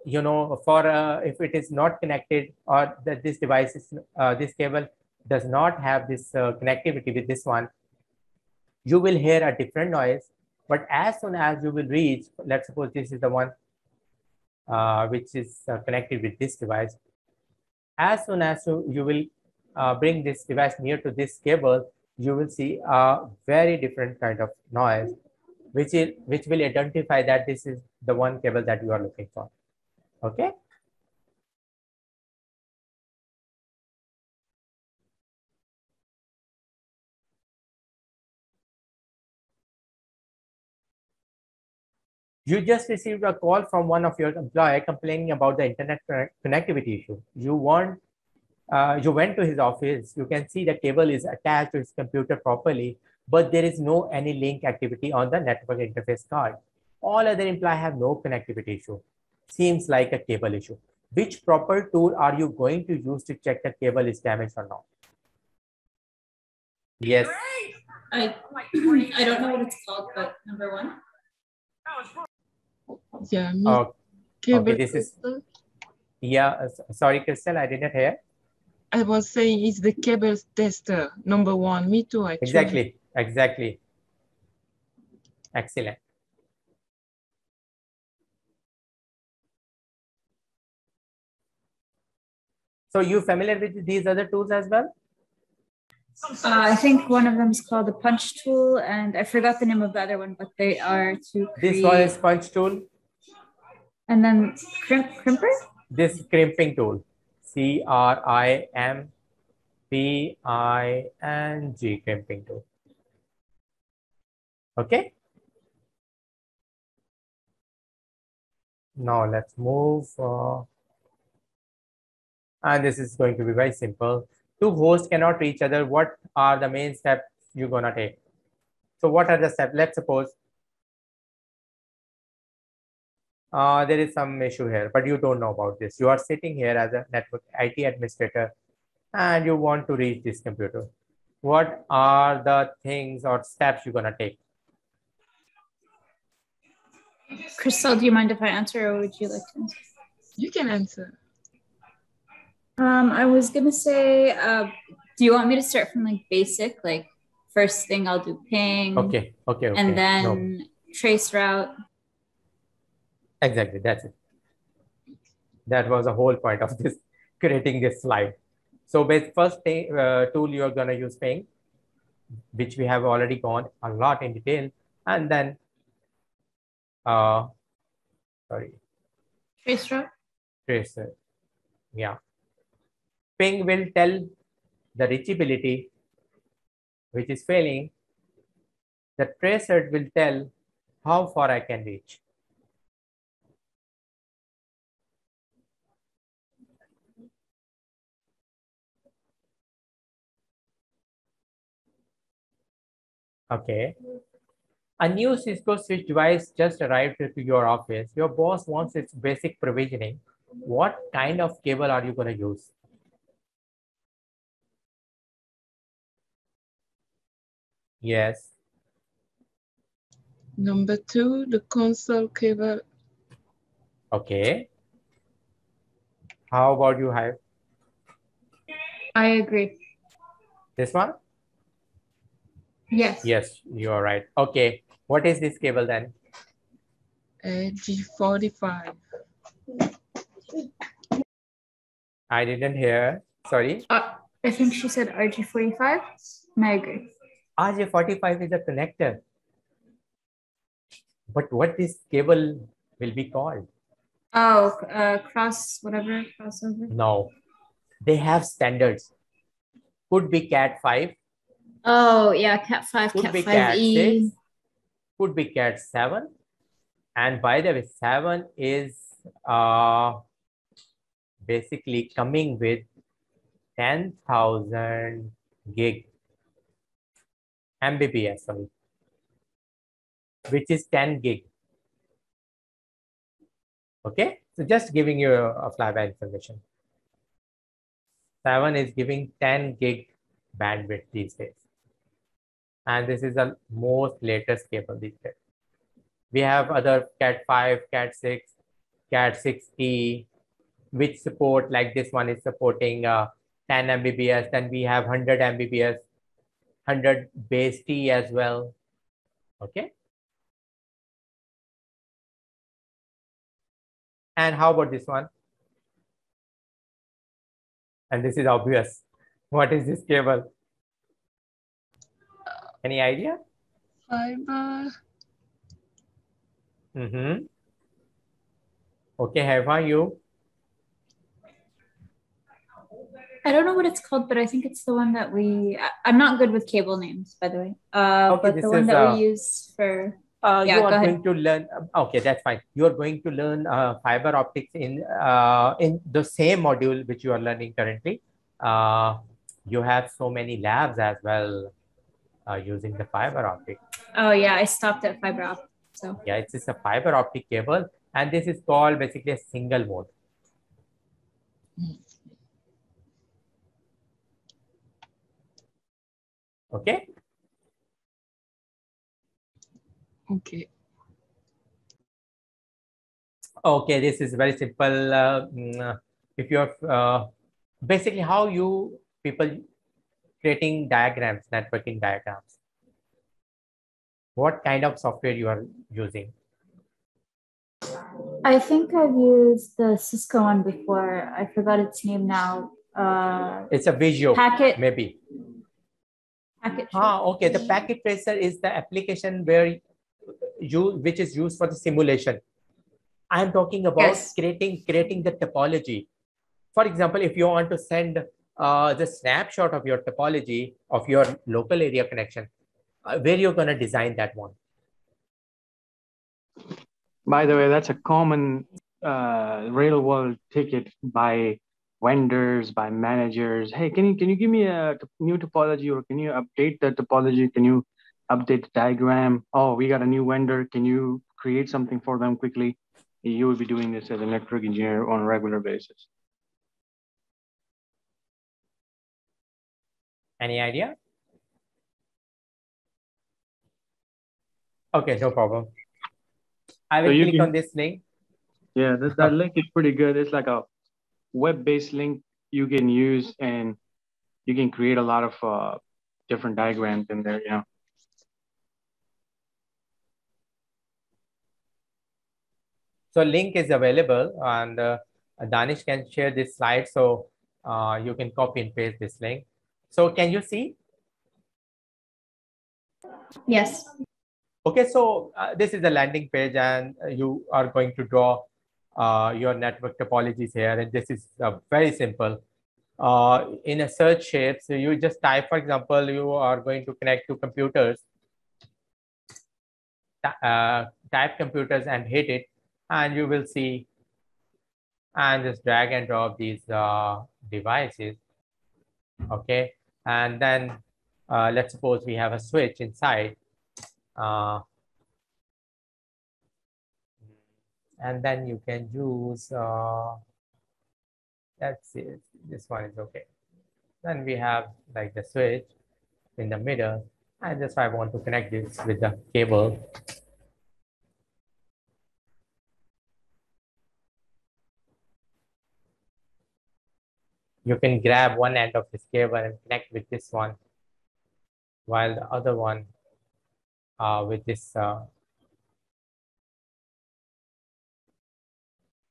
you know for uh, if it is not connected or that this device is uh, this cable does not have this uh, connectivity with this one you will hear a different noise. But as soon as you will reach let's suppose this is the one uh, which is uh, connected with this device. As soon as you, you will uh, bring this device near to this cable you will see a very different kind of noise which is which will identify that this is the one cable that you are looking for. Okay you just received a call from one of your employee complaining about the internet connectivity issue. You want uh, you went to his office. You can see the cable is attached to his computer properly but there is no any link activity on the network interface card. All other employee have no connectivity issue. Seems like a cable issue. Which proper tool are you going to use to check the cable is damaged or not? Yes. I, I don't know what it's called, but number one. Yeah, me, oh, cable this is- yeah uh, sorry crystal i didn't hear I was saying it's the cable tester, number one. Me too, actually. Exactly, exactly. Excellent. So you familiar with these other tools as well? Uh, I think one of them is called the punch tool, and I forgot the name of the other one, but they are to create. This one is punch tool, And then crimp, crimper? this crimping tool, C R I M P I N G crimping tool. Okay. Now let's move. Uh, and this is going to be very simple. Two hosts cannot reach each other. What are the main steps you're gonna take? So what are the steps? Let's suppose uh, there is some issue here, but you don't know about this. You are sitting here as a network IT administrator and you want to reach this computer. What are the things or steps you're gonna take? Crystal, do you mind if I answer, or would you like to answer? You can answer. Um, I was gonna say, uh, do you want me to start from like basic, like first thing I'll do ping, Okay, okay, okay. and then No, trace route. exactly, that's it. That was the whole point of this creating this slide. So with first thing, uh, tool, you're gonna use Ping, which we have already gone a lot in detail. And then, uh, sorry, Tracer. tracer. Yeah. Ping will tell the reachability, which is failing. The tracer will tell how far I can reach. Okay. A new Cisco switch device just arrived to your office. Your boss wants its basic provisioning. What kind of cable are you going to use? Yes. Number two, the console cable. Okay. How about you, Hive? I agree. This one? Yes. Yes, you are right. Okay. What is this cable then? Uh, G45. I didn't hear. Sorry. Uh, I think she said RG45, and I agree. RJ45 is a connector. But what this cable will be called? Oh, uh, cross, whatever, crossover. No. They have standards. Could be Cat 5, Oh, yeah, Cat 5, could Cat be Cat 5e. 6, could be Cat 7. And by the way, 7 is uh, basically coming with 10,000 gig Mbps, sorry, which is 10 gig. Okay, so just giving you a flyby information. 7 is giving 10 gig bandwidth these days. And this is the most latest cable these days. We have other Cat 5, Cat 6, Cat 6E, which support like this one is supporting uh, 10 Mbps. Then we have 100 Mbps, 100 base T as well. Okay. And how about this one? And this is obvious. What is this cable? Any idea? Fiber. Mm-hmm. Okay, Heva, you? I don't know what it's called, but I think it's the one that we. I, I'm not good with cable names, by the way. Uh, Okay, but the one is, that uh, we use for. Uh, Yeah, you go are ahead. going to learn. Okay, that's fine. You are going to learn uh, fiber optics in uh, in the same module which you are learning currently. Uh, you have so many labs as well uh, using the fiber optic. Oh yeah, I stopped at fiber optic. So Yeah, it's just a fiber optic cable, and this is called basically a single mode. Okay. Okay. Okay, this is very simple. Uh, mm, uh, if you're uh, basically how you people creating diagrams, networking diagrams. What kind of software you are using? I think I've used the Cisco one before. I forgot its name now. Uh, It's a Visio, packet maybe. Packet. Ah, okay. The packet tracer is the application where you which is used for the simulation. I'm talking about Yes. creating creating the topology. For example, if you want to send uh, the snapshot of your topology of your local area connection, uh, where you're going to design that one. By the way, that's a common uh, real world ticket by vendors, by managers. Hey, can you can you give me a new topology or can you update the topology? Can you update the diagram? Oh, we got a new vendor. Can you create something for them quickly? You will be doing this as a network engineer on a regular basis. Any idea? Okay, no problem. I will you click can- on this link. Yeah, that, that link is pretty good. It's like a web-based link you can use and you can create a lot of uh, different diagrams in there, you know. So link is available and uh, Danish can share this slide. So uh, you can copy and paste this link. So can you see? Yes. Okay, so uh, this is the landing page and you are going to draw uh, your network topologies here. And this is uh, very simple. Uh, in a search shape, so you just type, for example, you are going to connect to computers, uh, type computers and hit it, and you will see, and just drag and drop these uh, devices. Okay, and then let's suppose we have a switch inside uh, and then you can use, uh, let's see, this one is okay. Then we have like the switch in the middle. And just I want to connect this with the cable. You can grab one end of this cable and connect with this one, while the other one uh, with this uh,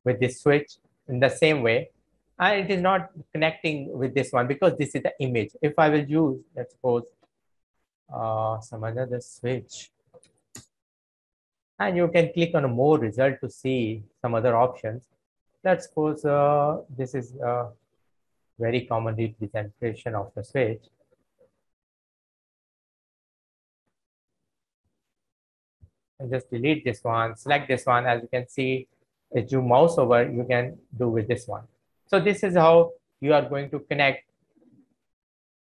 with this switch in the same way. And it is not connecting with this one because this is the image. If i will use let's suppose uh, some other switch. And you can click on a more result to see some other options. Let's suppose uh, this is a very common representation of the switch. And just delete this one, select this one. As you can see, if you mouse over, you can do with this one. So this is how you are going to connect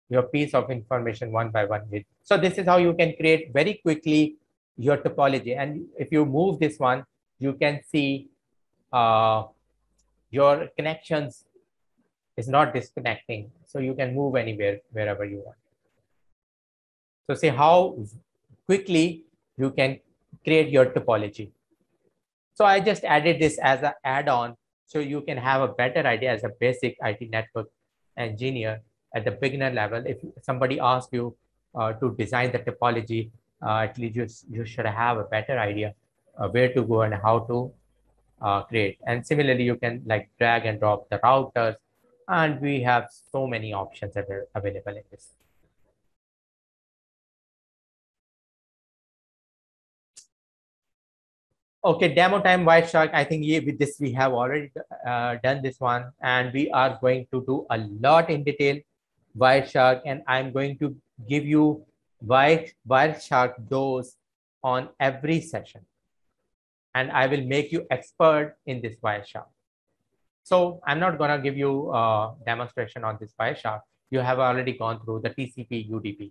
your piece of information one by one with. So this is how you can create very quickly your topology. And if you move this one, you can see uh, your connections is not disconnecting. So you can move anywhere, wherever you want. So see how quickly you can create your topology. So I just added this as an add-on so you can have a better idea as a basic IT network engineer at the beginner level. If somebody asks you uh, to design the topology, uh, at least you, you should have a better idea uh, where to go and how to uh, create. And similarly, you can like drag and drop the routers and we have so many options available in this. Okay, demo time Wireshark. I think yeah, with this we have already uh, done this one and we are going to do a lot in detail Wireshark and I'm going to give you Wire, shark dose on every session. And I will make you expert in this Wireshark. So I'm not gonna give you a demonstration on this Wireshark. You have already gone through the TCP UDP.